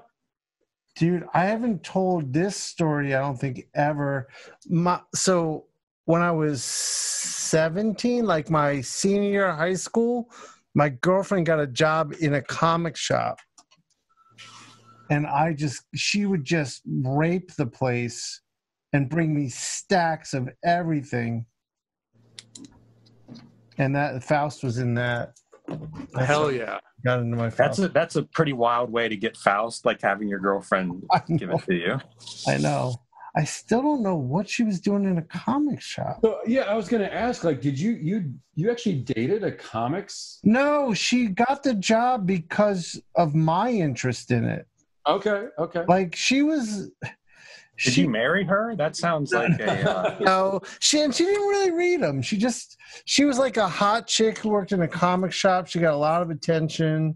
Dude, I haven't told this story, I don't think ever. My, so when I was 17, like my senior high school, my girlfriend got a job in a comic shop. And I just, she would just rape the place and bring me stacks of everything. And that Faust was in that. That's hell yeah Got into my That's a that's a pretty wild way to get Faust, like having your girlfriend <laughs> I give know. it to you. I know. I still don't know what she was doing in a comic shop. so yeah i was gonna ask like did you you you actually dated a comics No, she got the job because of my interest in it. Okay okay Like she was Did she you marry her? That sounds like a. Uh, <laughs> no, she and she didn't really read them. She just she was like a hot chick who worked in a comic shop. She got a lot of attention,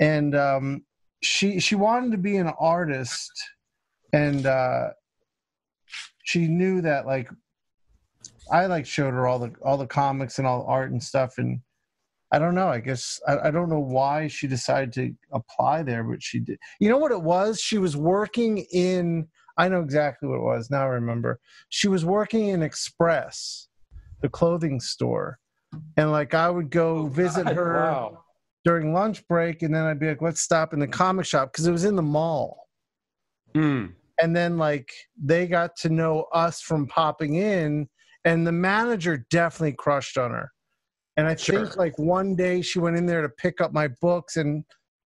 and um, she she wanted to be an artist, and uh, she knew that like I like showed her all the all the comics and all the art and stuff, and I don't know. I guess I, I don't know why she decided to apply there, but she did. You know what it was? She was working in. I know exactly what it was. Now I remember. She was working in Express, the clothing store, and like I would go visit God, her wow during lunch break, and then I'd be like, "Let's stop in the comic shop" because it was in the mall. Mm. And then like they got to know us from popping in, and the manager definitely crushed on her. And I Sure. think like one day she went in there to pick up my books, and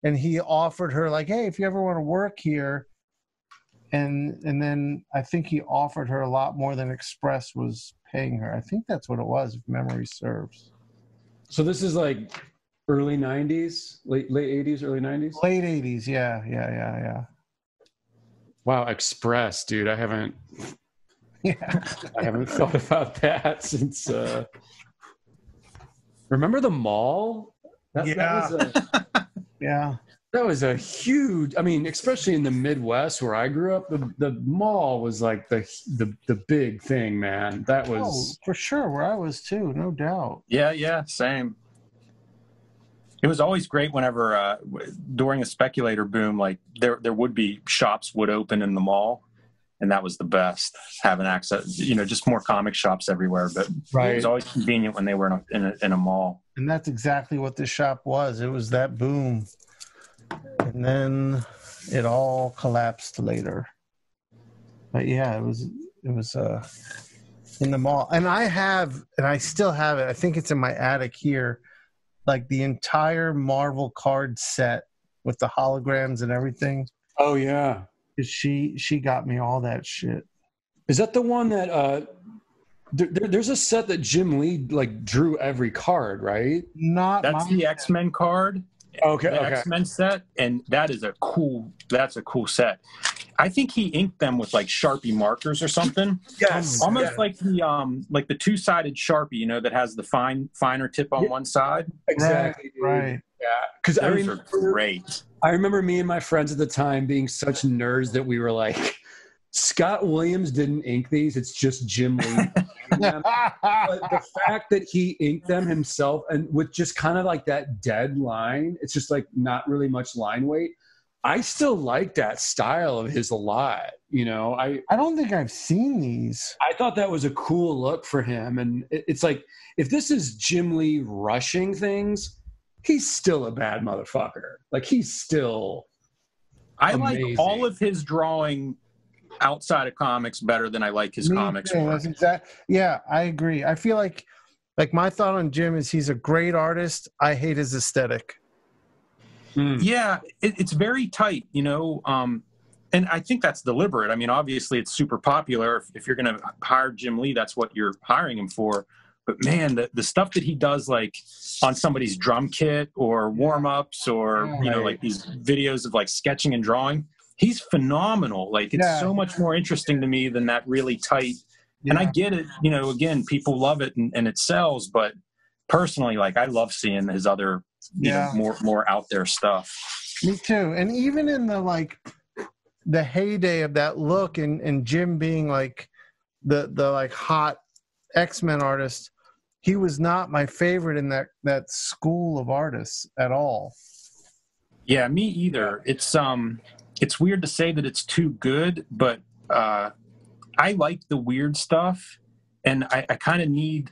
and he offered her like, "Hey, if you ever want to work here." And and then I think he offered her a lot more than Express was paying her. I think that's what it was, if memory serves. So this is like early '90s, late late '80s, early '90s. Late '80s, yeah, yeah, yeah, yeah. Wow, Express, dude. I haven't <laughs> Yeah. I haven't thought about that <laughs> since. uh Remember the mall? That, Yeah. that was a, <laughs> Yeah. that was a huge. I mean, especially in the Midwest where I grew up, the, the mall was like the the the big thing, man. That Oh, was for sure. Where I was too, no doubt. Yeah, yeah, same. It was always great whenever uh, during a speculator boom, like there there would be shops would open in the mall, and that was the best. Having access, you know, just more comic shops everywhere. But right. it was always convenient when they were in a, in a, in a mall. And that's exactly what this shop was. It was that boom. And then it all collapsed later. But yeah, it was it was uh in the mall. And I have and I still have it. I think it's in my attic here. Like the entire Marvel card set with the holograms and everything. Oh yeah. 'Cause She she got me all that shit. Is that the one that uh there, there- there's a set that Jim Lee like drew every card, right? Not That's my the X Men card, Okay, the X Men set, and that is a cool. That's a cool set. I think he inked them with like Sharpie markers or something. Yes. almost like the um like the two sided Sharpie, you know, that has the fine finer tip on Yeah. one side. exactly. dude. Yeah. Because I remember, are great. I remember me and my friends at the time being such nerds that we were like, Scott Williams didn't ink these. It's just Jim Lee. <laughs> but the fact that he inked them himself and with just kind of like that dead line, it's just like not really much line weight. I still like that style of his a lot. You know, I I don't think I've seen these. I thought that was a cool look for him, and it- it's like if this is Jim Lee rushing things, he's still a bad motherfucker. Like he's still I Amazing. like all of his drawing outside of comics better than I like his Me comics too. That's exact. Yeah, I agree. I feel like, like my thought on Jim is he's a great artist. I hate his aesthetic. Yeah, it, it's very tight, you know. Um, and I think that's deliberate. I mean, obviously, it's super popular. If, if you're going to hire Jim Lee, that's what you're hiring him for. But man, the, the stuff that he does, like on somebody's drum kit or warm ups or, you know, like these videos of like sketching and drawing, he's phenomenal. Like it's Yeah. so much more interesting to me than that really tight. And I get it, you know, again, people love it and, and it sells, but personally, like I love seeing his other, you Yeah. know, more, more out there stuff. Me too. And even in the like the heyday of that look and, and Jim being like the the like hot X-Men artist, he was not my favorite in that that school of artists at all. Yeah, me either. It's um it's weird to say that it's too good, but uh I like the weird stuff and I, I kind of need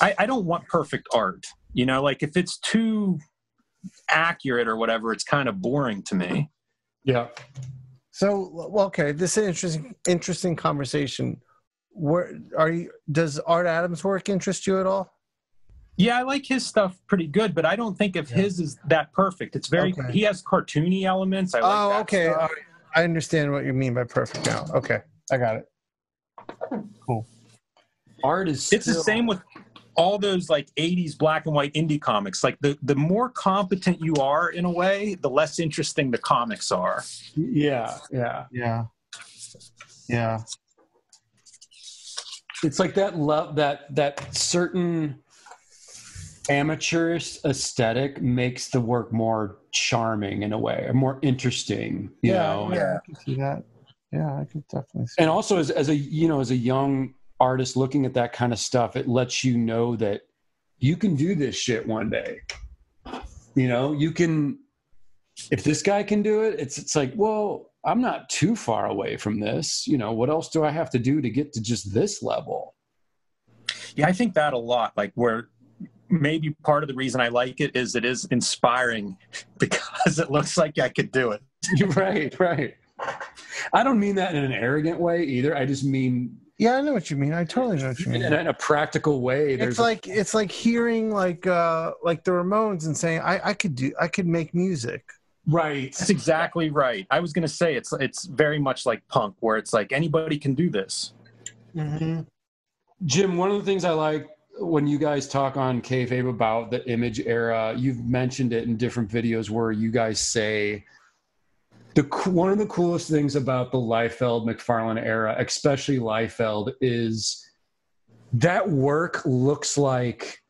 I, I don't want perfect art. You know, like if it's too accurate or whatever, it's kind of boring to me. Yeah. So well, okay, this is an interesting interesting conversation. Where are you does Art Adams work interest you at all? Yeah, I like his stuff pretty good, but I don't think of Yeah. his is that perfect. It's very Okay. he has cartoony elements. I like oh, that okay. stuff. I understand what you mean by perfect now. Okay. I got it. Cool. Art is it's the same with all those like 80s black and white indie comics like the the more competent you are in a way the less interesting the comics are Yeah, yeah. Yeah. Yeah. It's like that love that that certain amateurish aesthetic makes the work more charming in a way, or more interesting, you yeah, know. yeah, I can see that. Yeah, I could definitely see And also as as a you know, as a young artist looking at that kind of stuff, it lets you know that you can do this shit one day. You know, you can if this guy can do it, it's it's like, well, I'm not too far away from this. You know, what else do I have to do to get to just this level? yeah i think that a lot like where maybe part of the reason i like it is it is inspiring <laughs> because it looks like i could do it <laughs> right, right. I don't mean that in an arrogant way either. I just mean Yeah, I know what you mean. I totally know what you mean. in a practical way. It's like it's like hearing like uh like the Ramones and saying I I could do I could make music. Right. that's exactly right. I was going to say it's it's very much like punk where it's like anybody can do this. Mm-hmm. Jim, one of the things I like when you guys talk on kayfabe about the image era, you've mentioned it in different videos where you guys say the one of the coolest things about the Liefeld McFarlane era, especially Liefeld, is that work looks like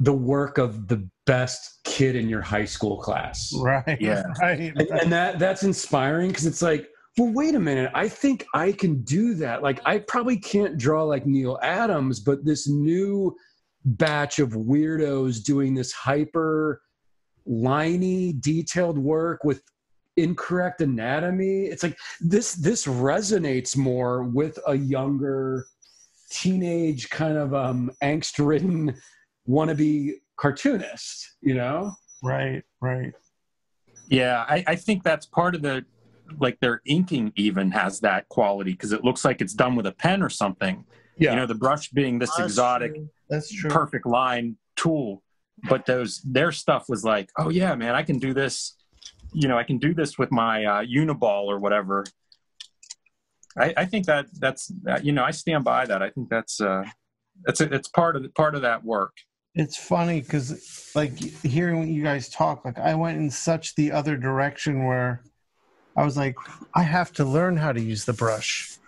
the work of the best kid in your high school class. Right. Yeah. <laughs> Right. and, and that that's inspiring because it's like well wait a minute i think i can do that like i probably can't draw like neal adams but this new batch of weirdos doing this hyper liney detailed work with incorrect anatomy it's like this this resonates more with a younger teenage kind of um angst ridden wannabe cartoonist you know Right. Right. Yeah, I, I think that's part of the like their inking even has that quality because it looks like it's done with a pen or something. yeah You know, the brush being this That's exotic, true. That's true. perfect line tool, but those their stuff was like, oh yeah, man, I can do this. You know, I can do this with my uh, Uniball or whatever. I, I think that that's uh, you know I stand by that. I think that's uh, that's a, it's part of the, part of that work. It's funny because, like, hearing what you guys talk, like, I went in such the other direction where I was like, I have to learn how to use the brush.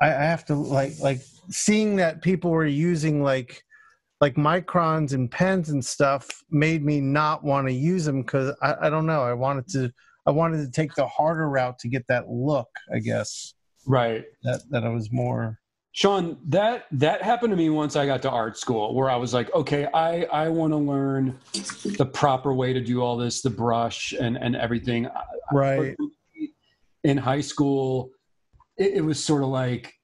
I, I have to like, like, seeing that people were using like, like microns and pens and stuff made me not want to use them because I, I don't know. I wanted to, I wanted to take the harder route to get that look. I guess right that that I was more. Shawn, that that happened to me once I got to art school, where I was like, okay, I I want to learn the proper way to do all this, the brush and and everything. Right. In high school, it, it was sort of like,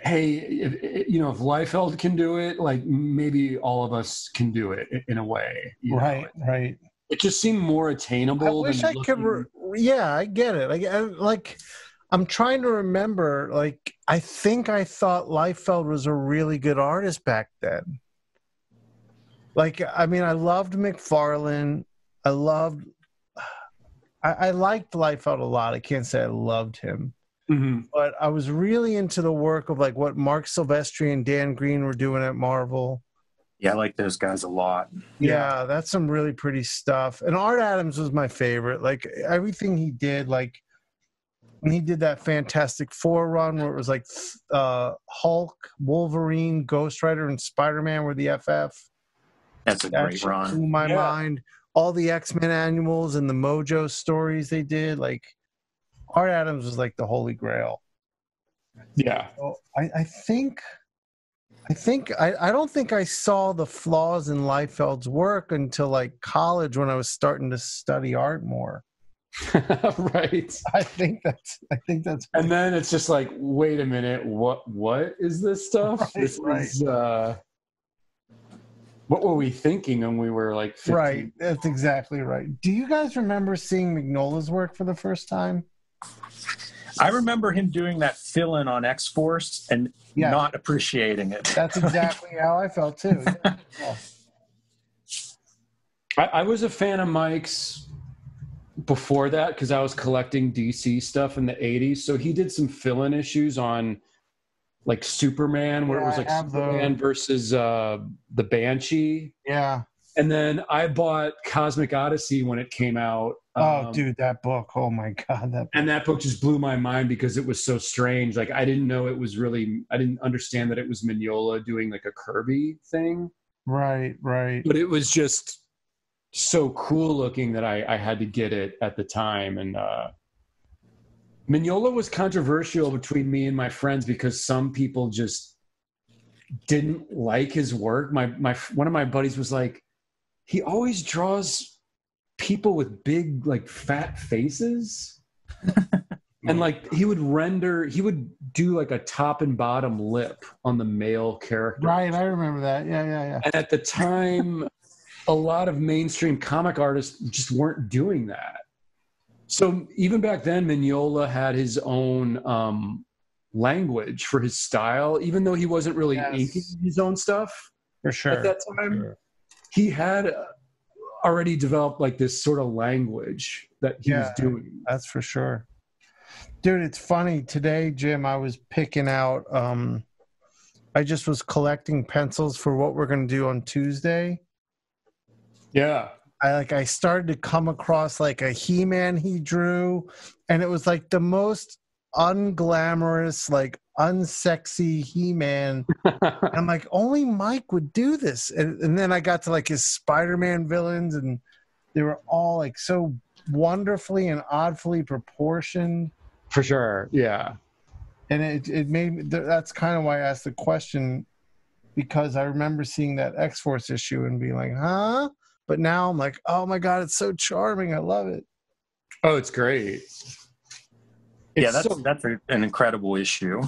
hey, if, you know, if Liefeld can do it, like maybe all of us can do it in- a way. you know? Right. Right. It just seemed more attainable I wish than I could. Re- yeah, I get it. Like, I, like, I'm trying to remember. Like, I think I thought Liefeld was a really good artist back then. Like, I mean, I loved McFarlane. I loved. I, I liked Liefeld a lot. I can't say I loved him, hmm but I was really into the work of like what Marc Silvestri and Dan Green were doing at Marvel. Yeah, I like those guys a lot. Yeah, that's some really pretty stuff. And Art Adams was my favorite. Like everything he did, like when he did that Fantastic Four run where it was like uh, Hulk, Wolverine, Ghost Rider, and Spider Man were the FF. That's a great shit run. blew my Yeah. mind. All the X Men annuals and the Mojo stories they did, like Art Adams was like the holy grail. Yeah. So I, I think, I think I, I don't think I saw the flaws in Liefeld's work until like college when I was starting to study art more. <laughs> right. I think that's I think that's And then it's just like, wait a minute, what what is this stuff? Right, this right. is uh what were we thinking when we were like 15? right. That's exactly right. Do you guys remember seeing Mignola's work for the first time? I remember him doing that fill in on X Force and Yeah. not appreciating it. That's <laughs> exactly how I felt too. Yeah. <laughs> I, I was a fan of Mike's before that because I was collecting DC stuff in the 80s. So he did some fill in issues on like Superman, where it was like Superman those. versus uh, the Banshee. yeah. And then I bought Cosmic Odyssey when it came out. Oh, um, dude, that book. Oh my god, that. and that book just blew my mind because it was so strange. Like I didn't know it was really, I didn't understand that it was Mignola doing like a Kirby thing, Right, right. but it was just so cool looking that I, I had to get it at the time. And uh, Mignola was controversial between me and my friends because some people just didn't like his work. My my one of my buddies was like, he always draws people with big like fat faces <laughs> and like he would render he would do like a top and bottom lip on the male character Right, I remember that. Yeah, yeah, yeah. and at the time a lot of mainstream comic artists just weren't doing that so even back then mignola had his own um language for his style even though he wasn't really Yes. inking his own stuff For sure. at that time Sure. he had uh, already developed like this sort of language that he was doing That's for sure. Dude, it's funny. Today, Jim, I was picking out um I just was collecting pencils for what we're gonna do on Tuesday. Yeah I like I started to come across like a He-Man he drew, and it was like the most unglamorous, like unsexy He-Man. <laughs> I'm like, only Mike would do this. And, and then I got to like his Spider-Man villains, and they were all like so wonderfully and oddly proportioned. for sure yeah And it it made me. That's kind of why I asked the question, because I remember seeing that X Force issue and being like, huh. But now I'm like, oh my god, it's so charming. I love it. oh it's great yeah, that's so- that's a, an incredible issue.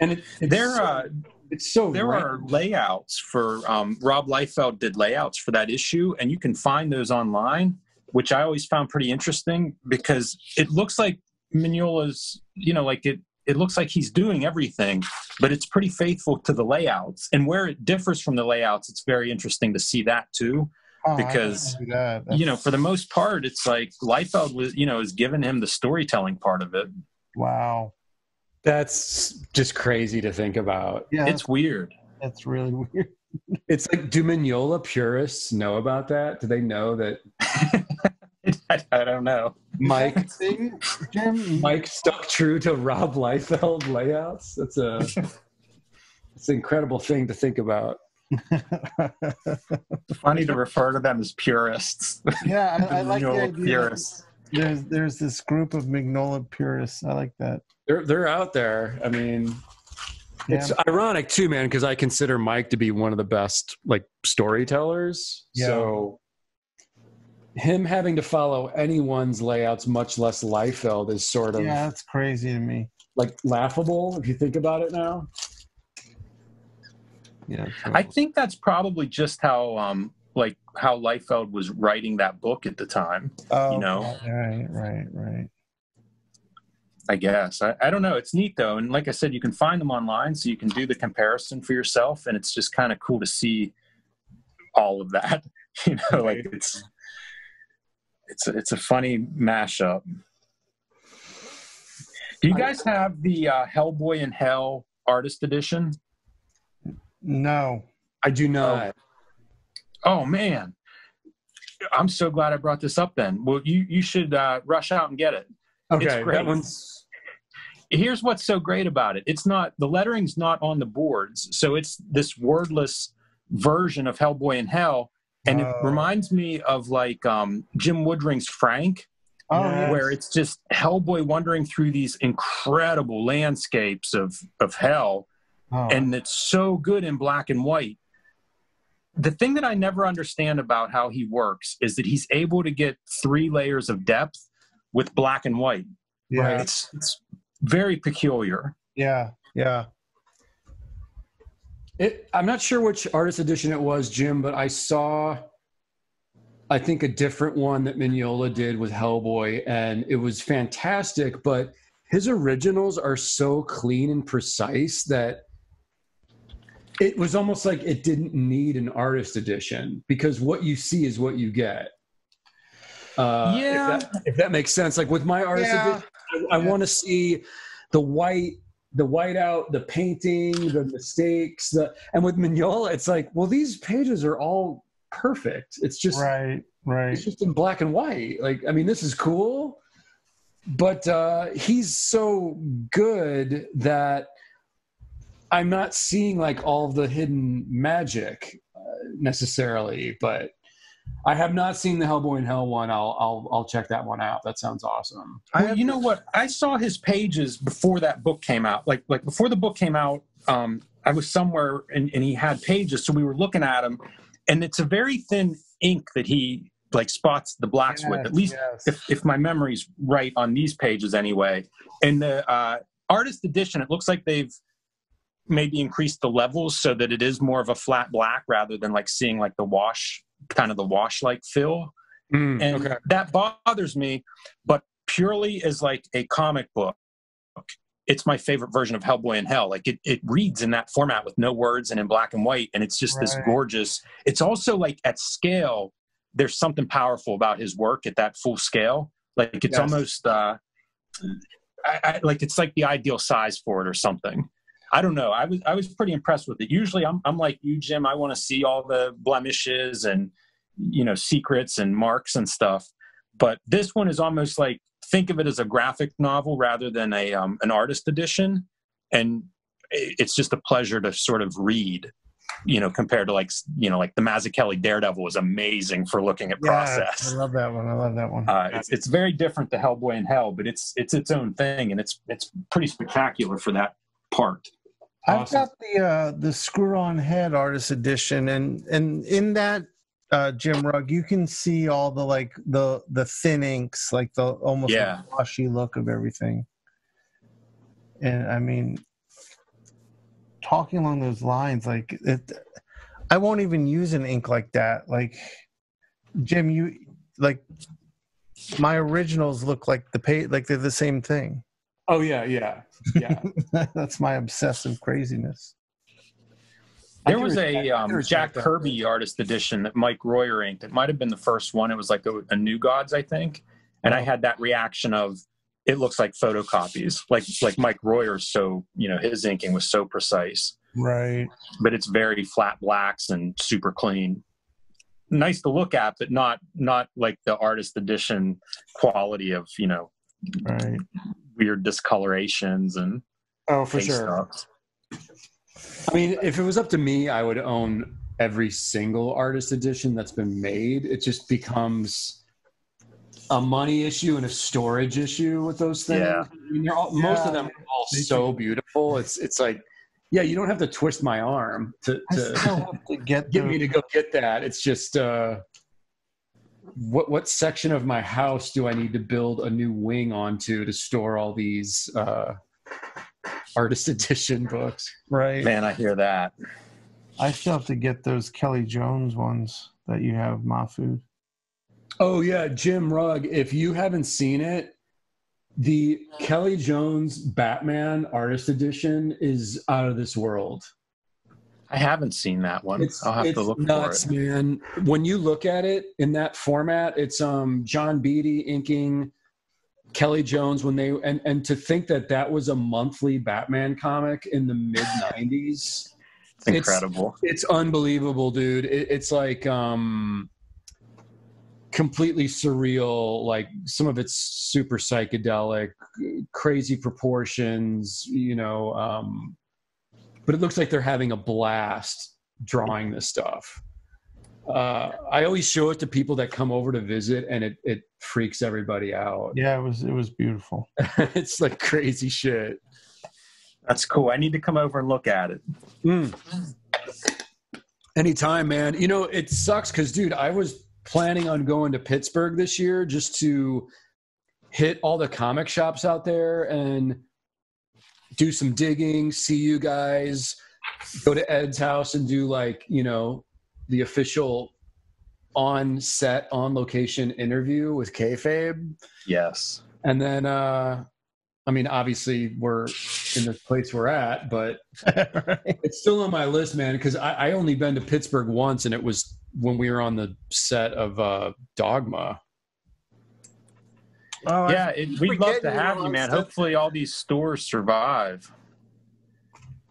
and it, it's There, so, uh, it's so there rad. are layouts for um, Rob Liefeld did layouts for that issue, and you can find those online, which I always found pretty interesting because it looks like Mignola's, you know, like it. It looks like he's doing everything, but it's pretty faithful to the layouts. And where it differs from the layouts, it's very interesting to see that too. Oh, Because, that. You know, for the most part, it's like Liefeld was, you know, is giving him the storytelling part of it. wow. That's just crazy to think about. Yeah, It's weird. that's really <laughs> weird. It's like, do Mignola purists know about that? Do they know that <laughs> I, I don't know. Mike See, Jim, Mike stuck true to Rob Liefeld layouts? That's a <laughs> it's an incredible thing to think about. <laughs> Funny to refer to them as purists. yeah, I, I like the idea. purists. There's there's this group of Mignola purists. I like that. They're they're out there. I mean, it's ironic too, man, because I consider Mike to be one of the best like storytellers. Yeah. So him having to follow anyone's layouts, much less Liefeld, is sort of Yeah, that's crazy to me. like laughable if you think about it now. Yeah, I think that's probably just how um like how Liefeld was writing that book at the time. oh, you know. right, right, right. I guess I, I don't know. It's neat though, and like I said, you can find them online, so you can do the comparison for yourself, and it's just kind of cool to see all of that. <laughs> You know, like it's it's a, it's a funny mashup. Do you guys have the uh, Hellboy in Hell artist edition? No. I do not. Oh man, I'm so glad I brought this up. Then, well, you you should uh, rush out and get it. okay, great. that one's Here's what's so great about it. It's not the lettering's not on the boards, so it's this wordless version of Hellboy in Hell, and it Oh. reminds me of like um, Jim Woodring's Frank. Oh, Yeah. yes. where it's just Hellboy wandering through these incredible landscapes of of hell, Oh. and it's so good in black and white. The thing that I never understand about how he works is that he's able to get three layers of depth with black and white. yeah, It's it's very peculiar. yeah, yeah. It, I'm not sure which artist edition it was, Jim, but I saw, I think, a different one that Mignola did with Hellboy, and it was fantastic. But his originals are so clean and precise that it was almost like it didn't need an artist edition because what you see is what you get. Uh, if Yeah. that, if that makes sense. Like with my artist Yeah. edition, I, I want to see the white the whiteout, the painting, the mistakes, the and with Mignola, it's like, well, these pages are all perfect. It's just Right, right. it's just in black and white. Like, I mean, this is cool, but uh, he's so good that I'm not seeing like all the hidden magic uh, necessarily. But I have not seen the Hellboy in Hell one. I'll I'll I'll check that one out. That sounds awesome. I Well, have you know what? I saw his pages before that book came out. Like like before the book came out, um, I was somewhere and, and he had pages, so we were looking at him, and it's a very thin ink that he like spots the blacks with. At least yes. if, if my memory's right on these pages anyway. In the uh, artist edition, it looks like they've maybe increase the levels so that it is more of a flat black rather than like seeing like the wash, kind of the wash like fill. Mm, And okay. that bothers me, but purely as like a comic book. It's my favorite version of Hellboy in Hell. Like it, it reads in that format with no words and in black and white, and it's just this gorgeous. It's also like at scale, there's something powerful about his work at that full scale. Like it's Yes. almost uh, I, I, like it's like the ideal size for it or something. I don't know. I was I was pretty impressed with it. Usually, I'm I'm like you, Jim. I want to see all the blemishes and you know secrets and marks and stuff. But this one is almost like think of it as a graphic novel rather than a um, an artist edition, and it's just a pleasure to sort of read. You know, compared to like you know like the Mazzucchelli Daredevil was amazing for looking at Yeah, process. I love that one. I love that one. Uh, it's, it's very different to Hellboy in Hell, but it's it's its own thing, and it's it's pretty spectacular for that part. I've got the uh, the screw on head artist edition, and and in that uh, Jim Rugg, you can see all the like the the thin inks, like the almost like washy look of everything. And I mean, talking along those lines, like it, I won't even use an ink like that. Like Jim, you like my originals look like the page, like they're the same thing. Oh yeah, yeah, yeah. <laughs> That's my obsessive craziness. There was a um, Jack. Kirby artist edition that Mike Royer inked. It might have been the first one. It was like a, a New Gods, I think, and I had that reaction of it looks like photocopies, like like Mike Royer's. So you know his inking was so precise, Right. but it's very flat blacks and super clean. Nice to look at, but not not like the artist edition quality of you know Right. Weird discolorations and Oh, for sure. stuff. I mean, if it was up to me, I would own every single artist edition that's been made. It just becomes a money issue and a storage issue with those things. Yeah. I mean, they're all, most of them are all so beautiful. It's it's like, yeah, you don't have to twist my arm to, I to still have to get get me to go get that. It's just uh, what what section of my house do I need to build a new wing onto to store all these uh, artist edition books? right. Man, I hear that. I still have to get those Kelly Jones ones that you have, Mahfood. Oh yeah, Jim Rugg. If you haven't seen it, the Kelly Jones Batman Artist Edition is out of this world. I haven't seen that one. It's, I'll have to look nuts, for it. man. When you look at it in that format, it's um John Beatty inking Kelly Jones when they and and to think that that was a monthly Batman comic in the mid '90s. <laughs> It's incredible. It's, unbelievable, dude. It, it's like um completely surreal like some of it's super psychedelic crazy proportions you know um but it looks like they're having a blast drawing this stuff uh, I always show it to people that come over to visit, and it it freaks everybody out. Yeah, it was it was beautiful. <laughs> it's like crazy shit. That's cool. I need to come over and look at it. Mm. Anytime, man. You know, it sucks because, dude, I was planning on going to Pittsburgh this year just to hit all the comic shops out there and do some digging, see you guys, go to Ed's house and do like, you know, the official on set, on location interview with Kayfabe. Yes. And then, uh, I mean, obviously we're in the place we're at, but <laughs> it's still on my list, man, because I, I only been to Pittsburgh once and it was when we were on the set of uh, Dogma. Oh, yeah, it, we'd love to have you, man. Stuff. Hopefully, all these stores survive.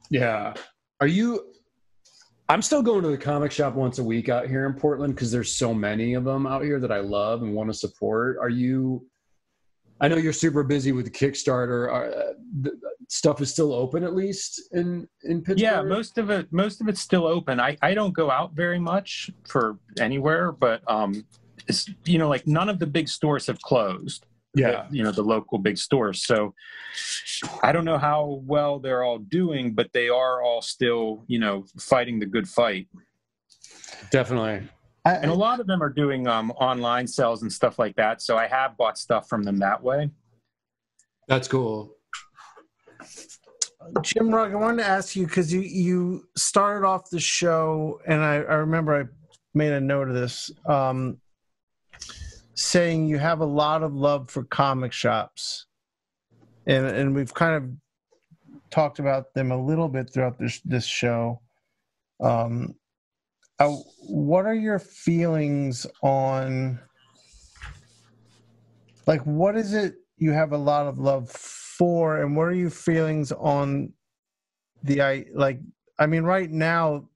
Yeah. Are you? I'm still going to the comic shop once a week out here in Portland because there's so many of them out here that I love and want to support. Are you? I know you're super busy with the Kickstarter. Uh, the, stuff is still open at least in in Pittsburgh. Yeah, most of it most of it's still open. I I don't go out very much for anywhere, but um, it's you know like none of the big stores have closed. Yeah, the, you know the local big stores. So I don't know how well they're all doing, but they are all still you know fighting the good fight. Definitely. I, and a lot of them are doing um, online sales and stuff like that. So I have bought stuff from them that way. That's cool. Jim Rugg, I wanted to ask you because you you started off the show, and I, I remember I made a note of this, um, saying you have a lot of love for comic shops, and and we've kind of talked about them a little bit throughout this this show. Um, uh, what are your feelings on like what is it you have a lot of love for and what are your feelings on the i like i mean right now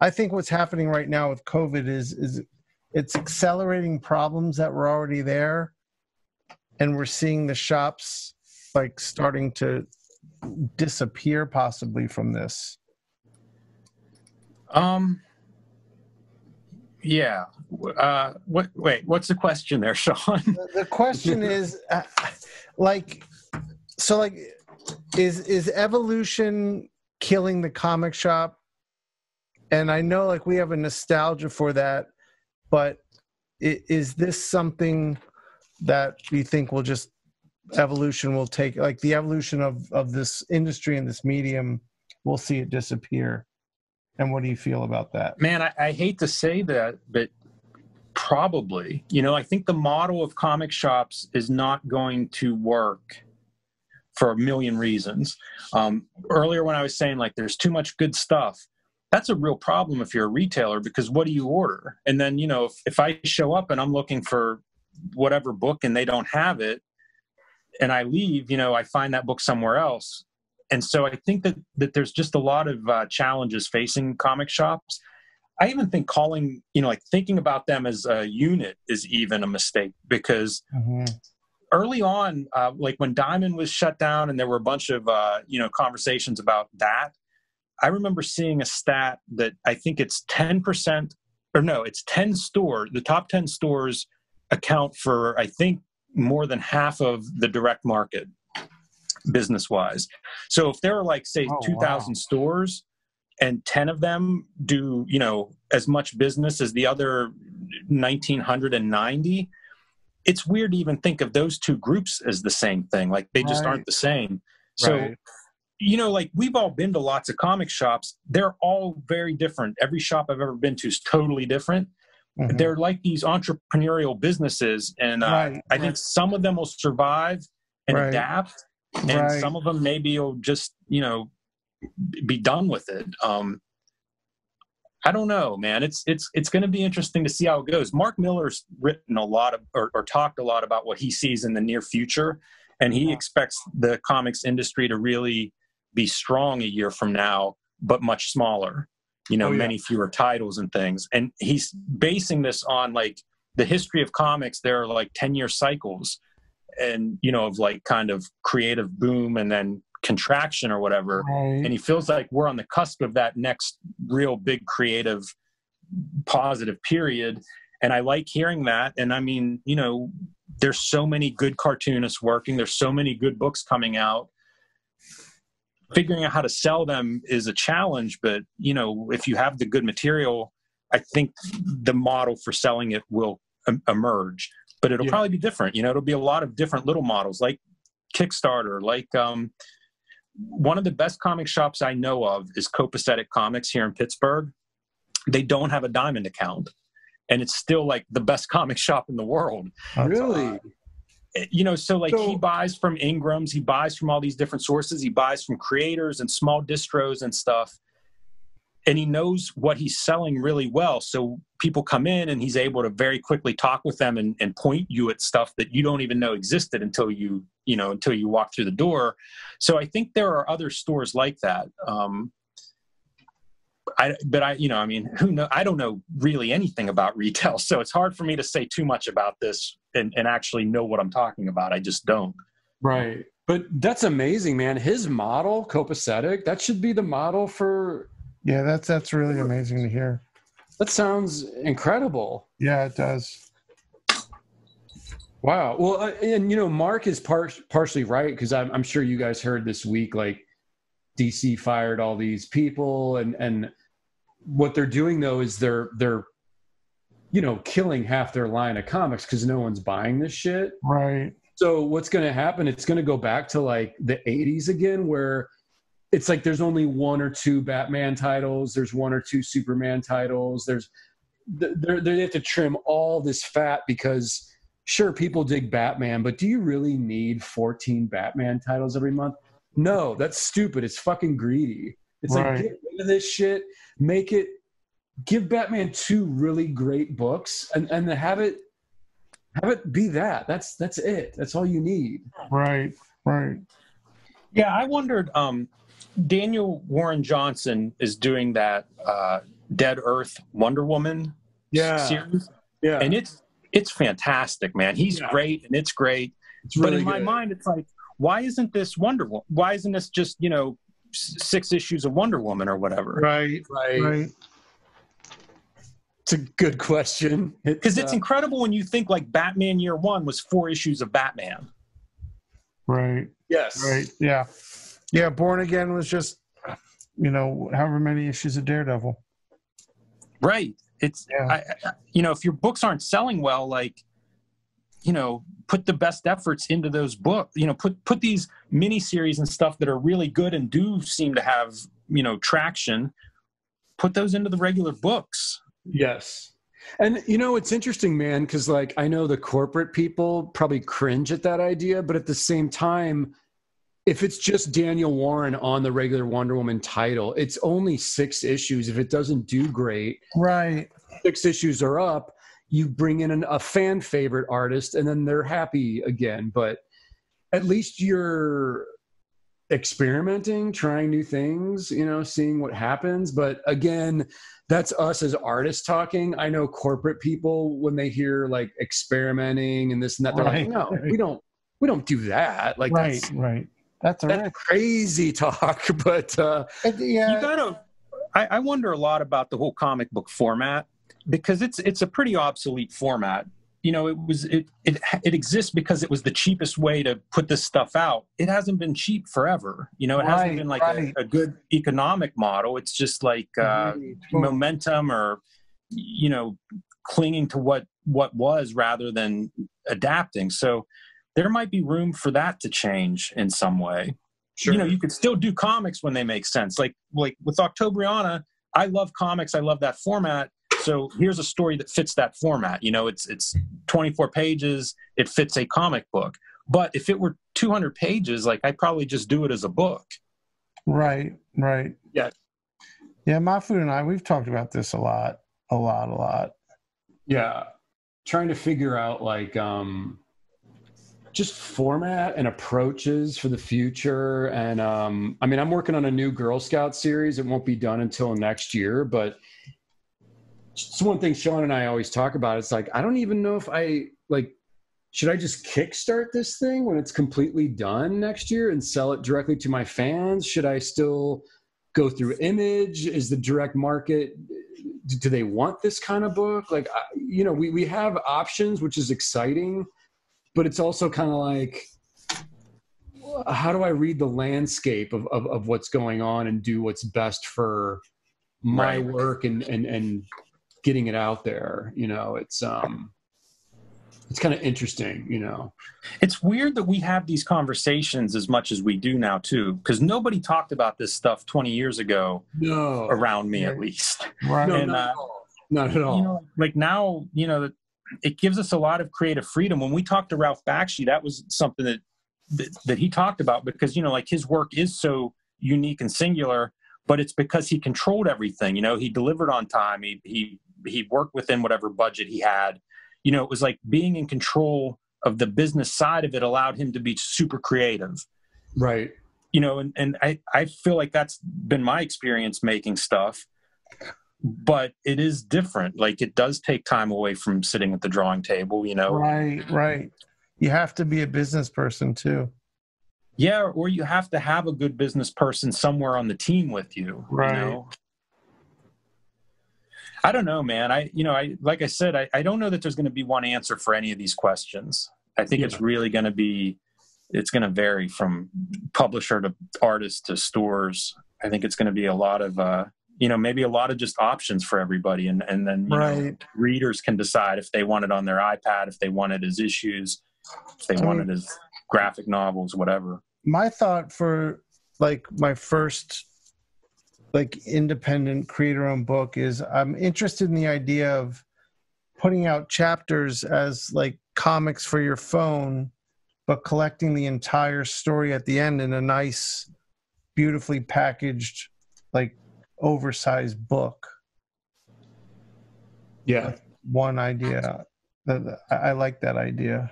i think what's happening right now with covid is is it's accelerating problems that were already there and we're seeing the shops like starting to disappear possibly from this um yeah. Uh, what? Wait. What's the question there, <laughs> Shawn? The question <laughs> is, uh, like, so like, is is evolution killing the comic shop? And I know, like, we have a nostalgia for that, but is this something that you think will just evolution will take, like, the evolution of of this industry and this medium? We'll see it disappear. And what do you feel about that? Man, I, I hate to say that, but probably. You know, I think the model of comic shops is not going to work for a million reasons. Um, earlier, when I was saying like there's too much good stuff, that's a real problem if you're a retailer because what do you order? And then, you know, if, if I show up and I'm looking for whatever book and they don't have it, and I leave, you know, I find that book somewhere else and so I think that that there's just a lot of uh, challenges facing comic shops. I even think calling, you know, like thinking about them as a unit is even a mistake because mm-hmm. early on, uh, like when Diamond was shut down and there were a bunch of, uh, you know, conversations about that, I remember seeing a stat that I think it's 10% or no, it's 10 stores, the top 10 stores account for, I think, more than half of the direct market business wise. So if there are like say oh, 2000 wow. stores and 10 of them do, you know, as much business as the other 1990, it's weird to even think of those two groups as the same thing. Like they just right. aren't the same. So right. You know, like we've all been to lots of comic shops. They're all very different. Every shop I've ever been to is totally different. Mm-hmm. They're like these entrepreneurial businesses, and uh, right. I think some of them will survive and adapt, and right. some of them maybe will just you know be done with it um I don't know, man. It's it's it's going to be interesting to see how it goes. Mark Millar's written a lot of or, or talked a lot about what he sees in the near future, and he expects the comics industry to really be strong a year from now, but much smaller. You know, Oh, yeah. many fewer titles and things. And he's basing this on like the history of comics. There are like ten year cycles, and you know, of like kind of creative boom and then contraction or whatever and he feels like we're on the cusp of that next real big creative positive period and i like hearing that and i mean you know there's so many good cartoonists working there's so many good books coming out figuring out how to sell them is a challenge but you know if you have the good material i think the model for selling it will em- emerge but it'll Yeah. probably be different you know it'll be a lot of different little models like kickstarter like um one of the best comic shops I know of is Copacetic Comics here in Pittsburgh. They don't have a diamond account, and it's still like the best <laughs> comic shop in the world. Really? Eh, You know, so like So- he buys from Ingrams, he buys from all these different sources, he buys from creators and small distros and stuff. And he knows what he's selling really well. So people come in and he's able to very quickly talk with them and, and point you at stuff that you don't even know existed until you, you know, until you walk through the door. So I think there are other stores like that. Um, I, but I, you know, I mean, who know? I don't know really anything about retail, so it's hard for me to say too much about this and, and actually know what I'm talking about. I just don't. Right. But that's amazing, man. His model, copacetic, that should be the model for. Yeah, that's that's really amazing to hear. That sounds incredible. Yeah, it does. Wow. Well, uh, and you know, Mark is par- partially right because I'm, I'm sure you guys heard this week, like DC fired all these people, and and what they're doing though is they're they're, you know, killing half their line of comics because no one's buying this shit. Right. So what's going to happen? It's going to go back to like the 80s again, where it's like there's only one or two Batman titles, there's one or two Superman titles. There's they're, they have to trim all this fat because sure people dig Batman, but do you really need 14 Batman titles every month? No, that's stupid. It's fucking greedy. It's Right. like get rid of this shit, make it give Batman two really great books and and have it have it be that. That's that's it. That's all you need. Right. Right. Yeah, I wondered. Um, Daniel Warren Johnson is doing that uh, Dead Earth Wonder Woman yeah. series, yeah. and it's it's fantastic, man. He's Yeah. great, and it's great. it's really but really in my mind, it's like, why isn't this Wonder Woman? Why isn't this just you know six issues of Wonder Woman or whatever? Right. right. Right. It's a good question. Because it's uh, incredible when you think like Batman Year One was four issues of Batman. Right. yes, Right. Yeah. Yeah. Born Again was just, you know, however many issues of Daredevil. Right. It's Yeah. I, I, you know if your books aren't selling well, like you know, put the best efforts into those books. You know, put put these mini series and stuff that are really good and do seem to have you know traction. Put those into the regular books. Yes. And you know, it's interesting, man, because like I know the corporate people probably cringe at that idea, but at the same time, if it's just Daniel Warren on the regular Wonder Woman title, it's only six issues. If it doesn't do great, Right. six issues are up, you bring in an, a fan favorite artist and then they're happy again. But at least you're experimenting, trying new things, you know, seeing what happens. But again, that's us as artists talking. I know corporate people when they hear like experimenting and this and that, they're Right. like, no, we don't, we don't do that. Like right. that's, Right. That's all that's right. crazy talk. <laughs> But uh, yeah. you gotta. I, I wonder a lot about the whole comic book format because it's it's a pretty obsolete format. You know, it was it it it exists because it was the cheapest way to put this stuff out. It hasn't been cheap forever. You know, it Right, hasn't been like right. a, a good economic model. It's just like uh, Right. momentum or you know clinging to what what was rather than adapting. So there might be room for that to change in some way sure. you know you could still do comics when they make sense like like with octobriana i love comics i love that format so here's a story that fits that format you know it's it's 24 pages it fits a comic book but if it were 200 pages like i'd probably just do it as a book Right. Right. Yeah. Yeah, Mahfood and I, we've talked about this a lot, a lot, a lot. Yeah. Trying to figure out like um just format and approaches for the future. And um I mean I'm working on a new Grrl Scout series. It won't be done until next year, but it's one thing Shawn and I always talk about. It's like I don't even know if I like should I just kickstart this thing when it's completely done next year and sell it directly to my fans? Should I still go through image? Is the direct market do they want this kind of book? Like you know, we we have options which is exciting, but it's also kind of like how do I read the landscape of, of, of what's going on and do what's best for my Right. work and and and getting it out there you know it's um it's kind of interesting you know It's weird that we have these conversations as much as we do now too, because nobody talked about this stuff 20 years ago no around me at least. Right. no and, not, uh, at all. not at all You know, like now, you know, it gives us a lot of creative freedom. When we talked to Ralph Bakshi, that was something that, that that he talked about because you know, like his work is so unique and singular, but it's because he controlled everything. You know, he delivered on time. He he he worked within whatever budget he had. You know, it was like being in control of the business side of it allowed him to be super creative right you know and, and I, I feel like that's been my experience making stuff but it is different like it does take time away from sitting at the drawing table you know Right, right. You have to be a business person too. yeah or you have to have a good business person somewhere on the team with you Right. you know i don't know man. I you know i like i said i, I don't know that there's going to be one answer for any of these questions. I think it's really going to be it's going to vary from publisher to artist to stores. I think it's going to be a lot of uh you know maybe a lot of just options for everybody and and then you know, readers can decide if they want it on their ipad if they want it as issues if they I want mean- it as graphic novels whatever. My thought for like my first like independent creator owned book is I'm interested in the idea of putting out chapters as like comics for your phone, but collecting the entire story at the end in a nice, beautifully packaged, like oversized book. yeah One idea. I like that idea.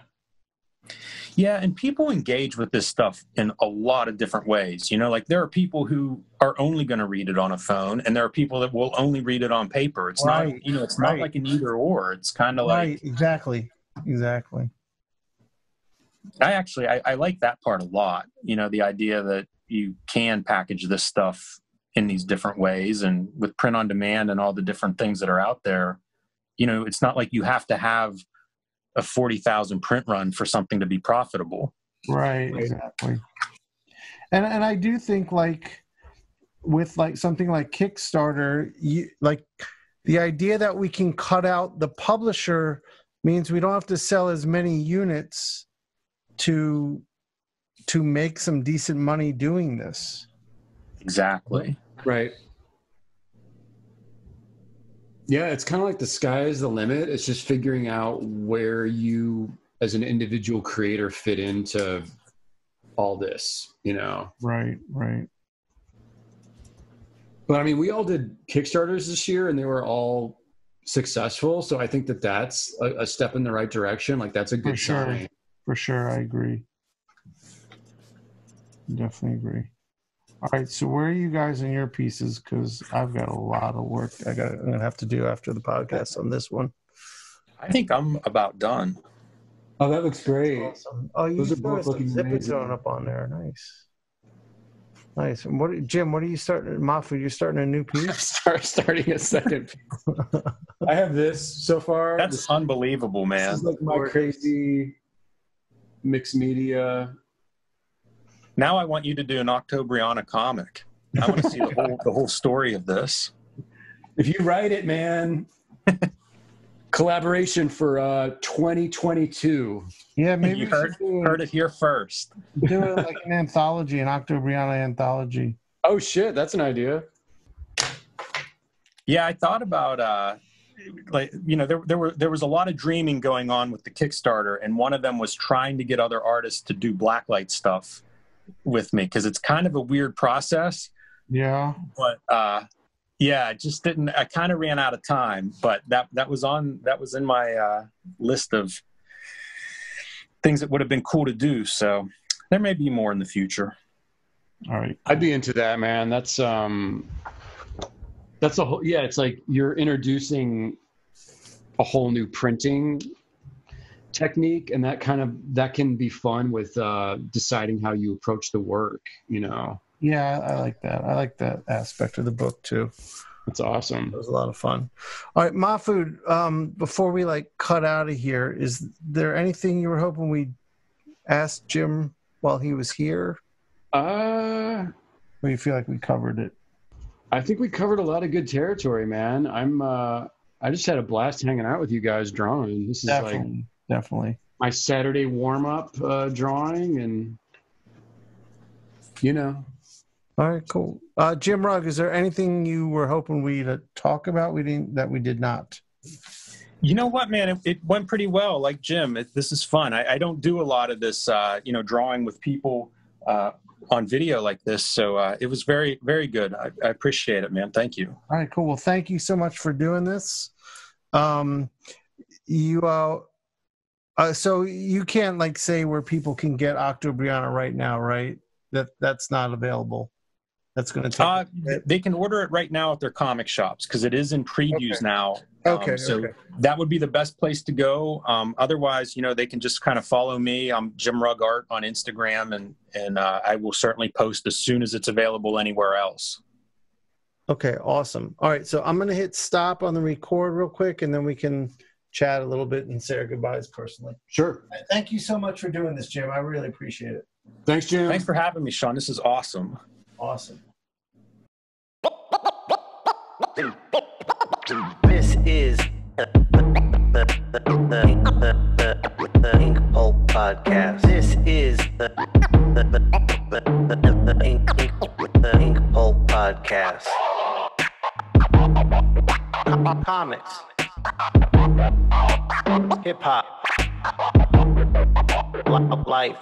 Yeah, and people engage with this stuff in a lot of different ways. You know, like there are people who are only going to read it on a phone, and there are people that will only read it on paper. It's Right, not, you know, it's right. not like an either or. It's kind of right. like Exactly. Exactly. I actually I, I like that part a lot. You know, the idea that you can package this stuff in these different ways, and with print on demand and all the different things that are out there, you know, it's not like you have to have a forty thousand print run for something to be profitable. right Right. exactly and and i do think like with like something like kickstarter you like the idea that we can cut out the publisher means we don't have to sell as many units to to make some decent money doing this Exactly. right yeah it's kind of like the sky is the limit it's just figuring out where you as an individual creator fit into all this you know right right But I mean, we all did Kickstarters this year, and they were all successful. So I think that that's a, a step in the right direction. Like that's a good For sure. sign. for sure i agree definitely agree all right so where are you guys in your pieces because i've got a lot of work i got i'm gonna have to do after the podcast on this one I think I'm about done. Oh, that looks great. Awesome. Oh, you Those are both looking zip it amazing. going up on there. Nice. Nice. And what, Jim? What are you starting? Mahfood, you're starting a new piece? <laughs> Start starting a second. <laughs> I have this so far. That's this, unbelievable, this man. is like my crazy mixed media. Now I want you to do an Octobriana comic. I want to see the <laughs> whole the whole story of this. If you write it, man. <laughs> Collaboration for uh 2022. Yeah, maybe You heard- do, Heard it here first. <laughs> do it like an anthology, an Octobriana anthology. Oh shit, that's an idea. Yeah, I thought about uh like you know there there were there was a lot of dreaming going on with the Kickstarter and one of them was trying to get other artists to do blacklight stuff with me because it's kind of a weird process Yeah. but uh Yeah, I just didn't. I kind of ran out of time, but that that was on that was in my uh, list of things that would have been cool to do. So there may be more in the future. All right, I'd be into that, man. That's um, that's a whole. Yeah, it's like you're introducing a whole new printing technique, and that kind of that can be fun with uh, deciding how you approach the work. You know. Yeah, I like that. I like that aspect of the book too. That's awesome. It was a lot of fun. All right, Mahfood, um, before we like cut out of here, is there anything you were hoping we asked Jim while he was here? Uh, Or you feel like we covered it? I think we covered a lot of good territory, man. I'm uh, I just had a blast hanging out with you guys drawing. This is like Definitely, definitely. my Saturday warm up uh, drawing, and you know, All right, cool. Uh, Jim Rugg, is there anything you were hoping we to talk about we didn't that we did not? You know what, man? It, it went pretty well. Like Jim, it, this is fun. I, I don't do a lot of this, uh, you know, drawing with people uh, on video like this. So uh, it was very, very good. I, I appreciate it, man. Thank you. All right, cool. Well, thank you so much for doing this. Um, you uh, uh, so you can't like say where people can get Octobriana right now, right? That that's not available. That's going to take. Uh, they can order it right now at their comic shops because it is in previews Okay. now. Um, Okay, so okay. that would be the best place to go. Um, otherwise, you know, they can just kind of follow me. I'm Jim Rugg Art on Instagram, and and uh, I will certainly post as soon as it's available anywhere else. Okay, awesome. All right, so I'm going to hit stop on the record real quick, and then we can chat a little bit and say our goodbyes personally. sure. Thank you so much for doing this, Jim. I really appreciate it. Thanks, Jim. Thanks for having me, Shawn. This is awesome. Awesome. This is the, the, the, the, the, the Ink Pulp Podcast. This is the, the, the, the, the, the, Ink, Ink, the Inkpulp Podcast. Comics, hip hop, life.